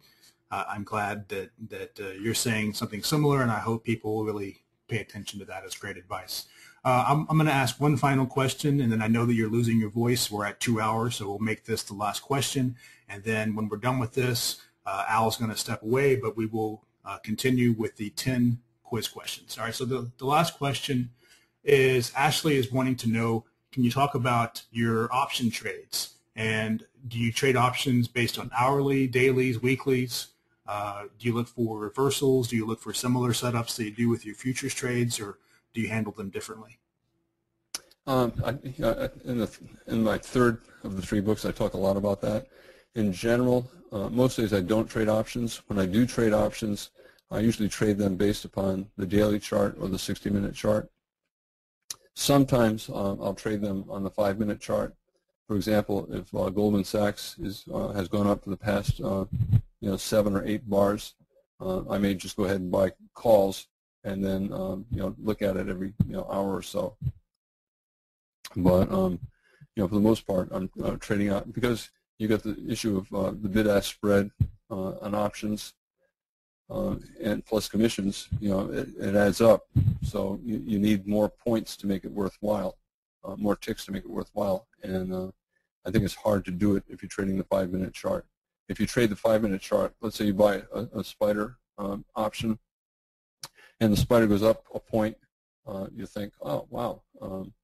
uh, I'm glad that, that uh, you're saying something similar, and I hope people will really pay attention to that as great advice. Uh, I'm, I'm going to ask one final question, and then I know that you're losing your voice. We're at two hours, so we'll make this the last question. And then when we're done with this, uh, Al's going to step away, but we will uh, continue with the 10 quiz questions. All right, so the, the last question is Ashley is wanting to know, can you talk about your option trades? And do you trade options based on hourly, dailies, weeklies? Uh, do you look for reversals? Do you look for similar setups that you do with your futures trades, or do you handle them differently? Um, I, in, the, in my third of the three books, I talk a lot about that. In general, uh, most days I don't trade options. When I do trade options, I usually trade them based upon the daily chart or the 60-minute chart. Sometimes um, I'll trade them on the five-minute chart. For example, if uh, Goldman Sachs is, uh, has gone up for the past uh, you know, seven or eight bars, uh, I may just go ahead and buy calls and then um, you know look at it every you know hour or so. But um, you know, for the most part, I'm uh, trading out because you got the issue of the bid-ask spread on options uh, and plus commissions, you know, it, it adds up. So you, you, need more points to make it worthwhile, uh, more ticks to make it worthwhile. And uh, I think it's hard to do it if you're trading the five-minute chart. If you trade the five-minute chart, let's say you buy a, a spider um, option, and the spider goes up a point, uh, you think, oh wow, um,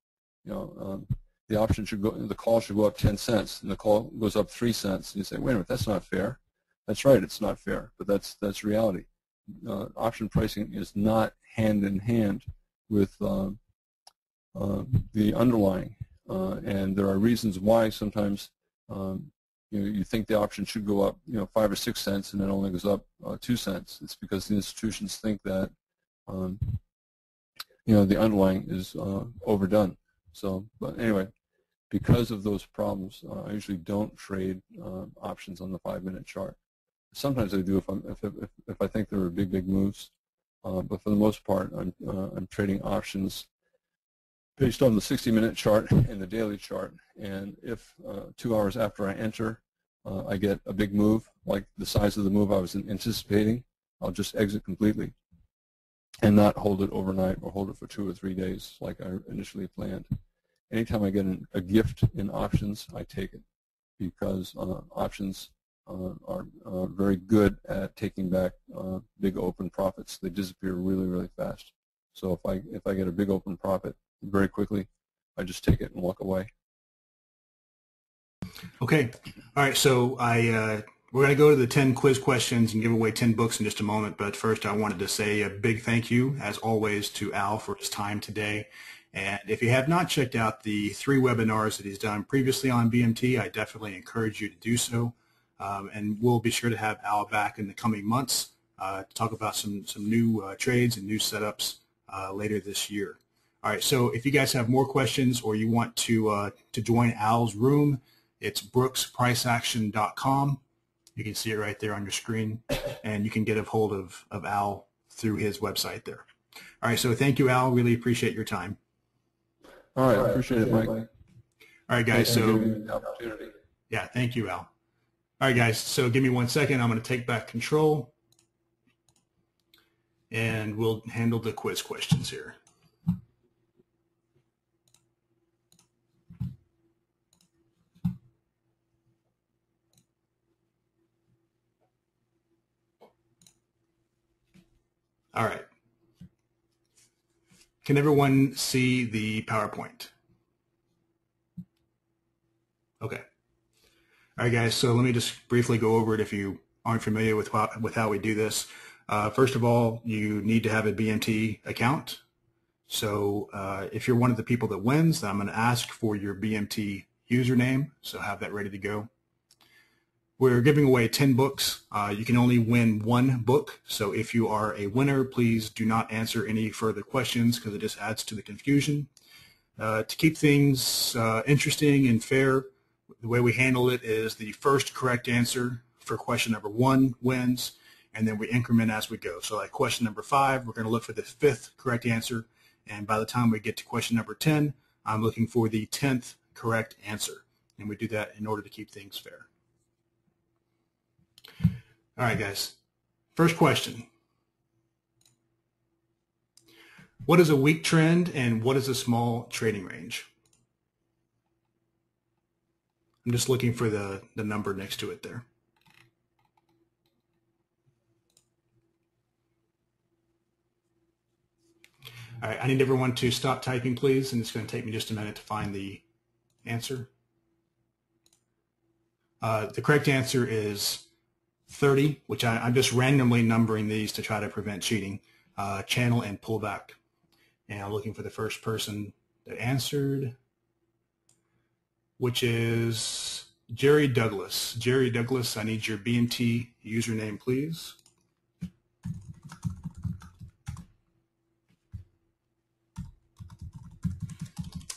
you know, um, the option should go, the call should go up 10 cents, and the call goes up three cents. And you say, wait a minute, that's not fair. That's right, it's not fair, but that's that's reality. Uh, option pricing is not hand in hand with uh, the underlying, uh, and there are reasons why sometimes um, you know you think the option should go up you know five or six cents and it only goes up uh, two cents. It's because the institutions think that um, you know the underlying is uh, overdone. So, but anyway, because of those problems, I usually don't trade options on the five-minute chart. Sometimes I do if, if, if, if I think there are big, big moves. Uh, but for the most part, I'm, uh, I'm trading options based on the 60-minute chart and the daily chart. And if uh, two hours after I enter, uh, I get a big move, like the size of the move I was anticipating, I'll just exit completely and not hold it overnight or hold it for two or three days like I initially planned. Anytime I get an, a gift in options, I take it because uh, options uh, are uh, very good at taking back uh, big open profits. They disappear really, really fast. So if I if I get a big open profit very quickly, I just take it and walk away. Okay. All right. So I uh, we're going to go to the 10 quiz questions and give away 10 books in just a moment. But first, I wanted to say a big thank you, as always, to Al for his time today. And if you have not checked out the three webinars that he's done previously on BMT, I definitely encourage you to do so. Um, and we'll be sure to have Al back in the coming months uh, to talk about some, some new uh, trades and new setups uh, later this year. All right, so if you guys have more questions or you want to, uh, to join Al's room, it's brookspriceaction.com. You can see it right there on your screen, and you can get a hold of, of Al through his website there. All right, so thank you, Al. Really appreciate your time. All right, I appreciate it, Mike. All right, guys. So, yeah, thank you, Al. All right, guys, so give me one second. I'm going to take back control and we'll handle the quiz questions here. All right. Can everyone see the PowerPoint? Okay. All right, guys, so let me just briefly go over it if you aren't familiar with how, with how we do this. Uh, first of all, you need to have a BMT account. So uh, if you're one of the people that wins, then I'm going to ask for your BMT username, so have that ready to go. We're giving away 10 books. Uh, you can only win one book, so if you are a winner, please do not answer any further questions because it just adds to the confusion. Uh, to keep things uh, interesting and fair, the way we handle it is the first correct answer for question number one wins, and then we increment as we go. So like question number five, we're going to look for the fifth correct answer, and by the time we get to question number 10, I'm looking for the 10th correct answer. And we do that in order to keep things fair. All right, guys. First question. What is a weak trend and what is a small trading range? I'm just looking for the, the number next to it there. All right, I need everyone to stop typing, please, and it's going to take me just a minute to find the answer. Uh, the correct answer is 30, which I, am just randomly numbering these to try to prevent cheating, uh, channel and pullback. And I'm looking for the first person that answered, which is Jerry Douglas. Jerry Douglas, I need your BMT username, please.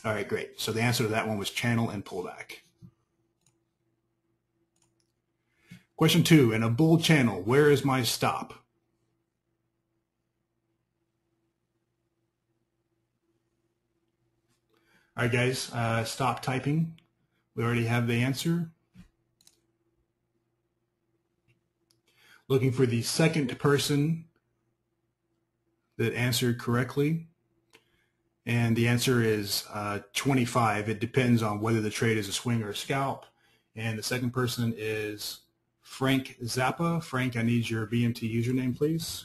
All right, great. So the answer to that one was channel and pullback. Question two, in a bull channel, where is my stop? All right, guys, uh, stop typing. We already have the answer. Looking for the second person that answered correctly. And the answer is uh, 25. It depends on whether the trade is a swing or a scalp. And the second person is Frank Zappa. Frank, I need your BMT username, please.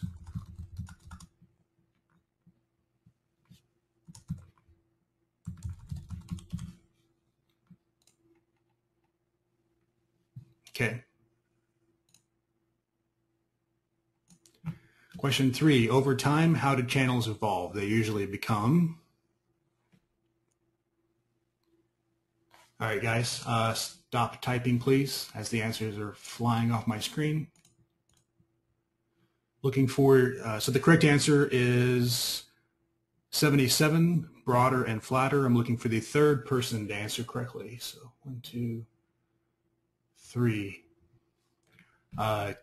Okay. Question three, over time, how do channels evolve? They usually become. All right, guys, uh, stop typing, please, as the answers are flying off my screen. Looking for, uh, so the correct answer is 77, broader and flatter. I'm looking for the third person to answer correctly. So one, two, three. Uh,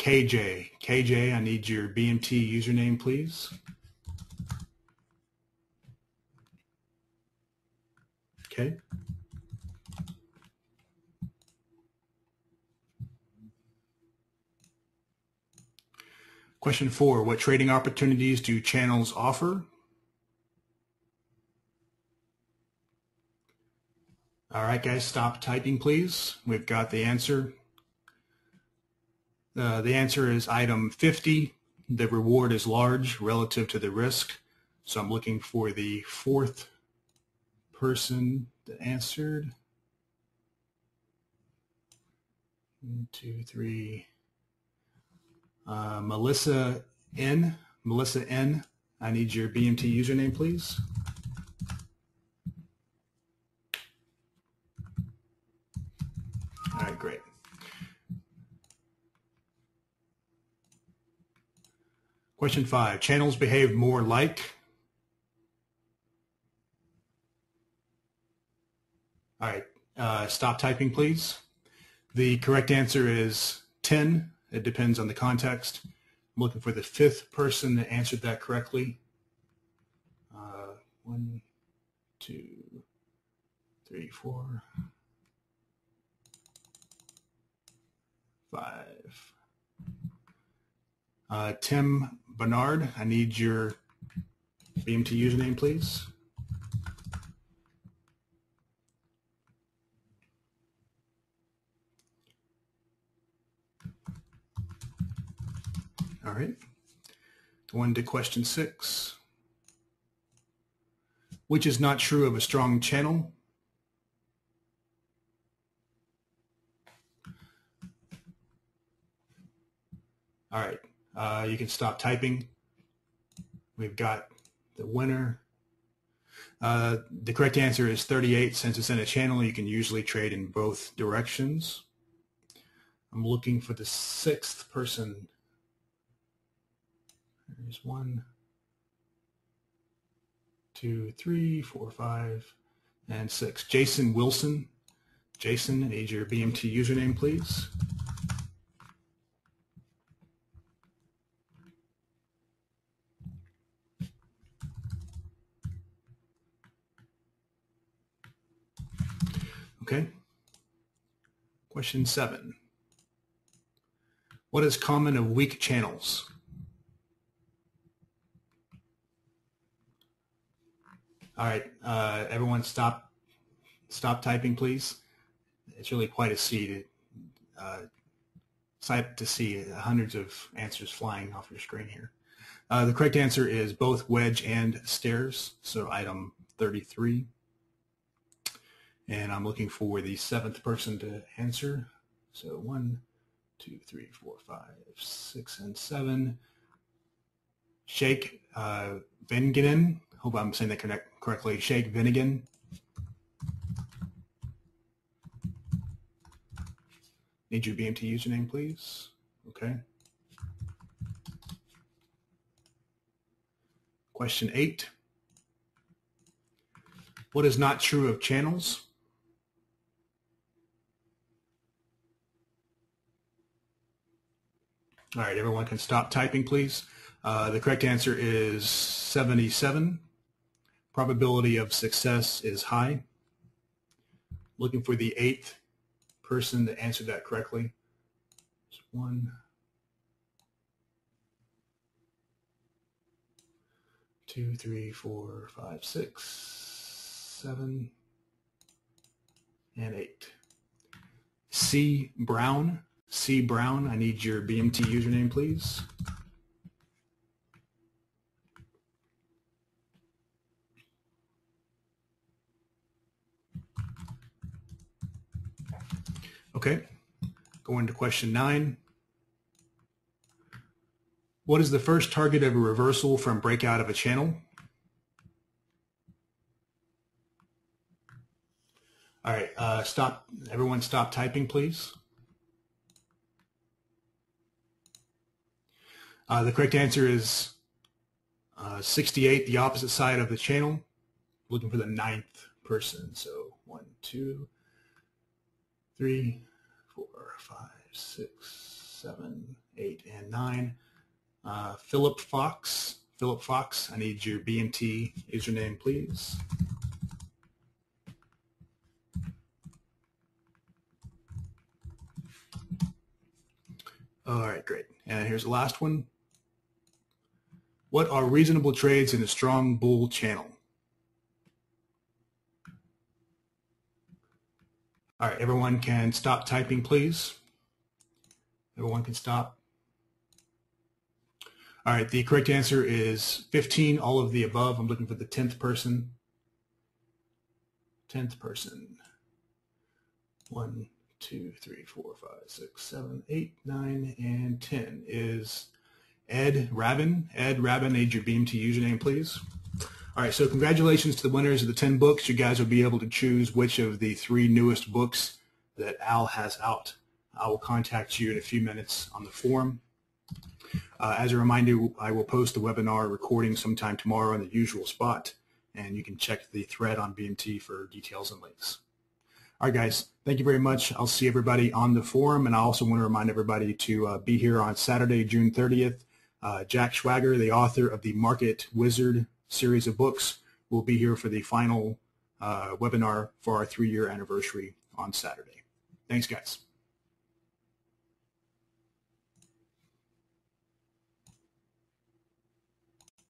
KJ. KJ, I need your BMT username, please. Okay. Question four, what trading opportunities do channels offer? All right, guys, stop typing, please. We've got the answer. Uh, the answer is item 50. The reward is large relative to the risk. So I'm looking for the fourth person that answered. One, two, three. Uh, Melissa N. Melissa N. I need your BMT username, please. All right, great. Question five, channels behave more like? All right, uh, stop typing, please. The correct answer is 10. It depends on the context. I'm looking for the fifth person that answered that correctly. Uh, one, two, three, four, five. Uh, Tim Bernard, I need your BMT username, please. All right. Going to question six. Which is not true of a strong channel? All right, uh, you can stop typing. We've got the winner. Uh, the correct answer is 38. Since it's in a channel, you can usually trade in both directions. I'm looking for the sixth person. There's one, two, three, four, five, and six. Jason Wilson. Jason, need your BMT username, please. Okay. Question seven. What is common of weak channels? All right, uh, everyone stop stop typing, please. It's really quite a sight, uh, sight to see hundreds of answers flying off your screen here. Uh, the correct answer is both wedge and stairs, so item 33 and I'm looking for the seventh person to answer. So one, two, three, four, five, six, and seven. Sheikh uh, Venginen. Hope I'm saying that connect, correctly. Shake Vinigan. Need your BMT username, please. Okay. Question eight. What is not true of channels? All right, everyone can stop typing, please. Uh, the correct answer is 77. Probability of success is high. Looking for the eighth person to answer that correctly. Just one, two, three, four, five, six, seven, and eight. C. Brown. C. Brown, I need your BMT username, please. Okay, going to question nine. What is the first target of a reversal from breakout of a channel? All right, uh, stop. Everyone stop typing, please. Uh, the correct answer is uh, 68, the opposite side of the channel. Looking for the ninth person. So one, two, three, four, five, six, seven, eight, and nine. Uh, Philip Fox. Philip Fox, I need your BMT username, please. All right, great. And here's the last one. What are reasonable trades in a strong bull channel? All right, everyone can stop typing, please. Everyone can stop. All right, the correct answer is 15, all of the above. I'm looking for the 10th person. 10th person. One, two, three, four, five, six, seven, eight, nine, and 10 is Ed Rabin. Ed Rabin, need your BMT username, please. All right, so congratulations to the winners of the 10 books. You guys will be able to choose which of the three newest books that Al has out. I will contact you in a few minutes on the forum. Uh, as a reminder, I will post the webinar recording sometime tomorrow in the usual spot, and you can check the thread on BMT for details and links. All right, guys, thank you very much. I'll see everybody on the forum, and I also want to remind everybody to uh, be here on Saturday, June 30th. Uh, Jack Schwager, the author of the Market Wizard series of books, We'll be here for the final uh, webinar for our three-year anniversary on Saturday. Thanks, guys.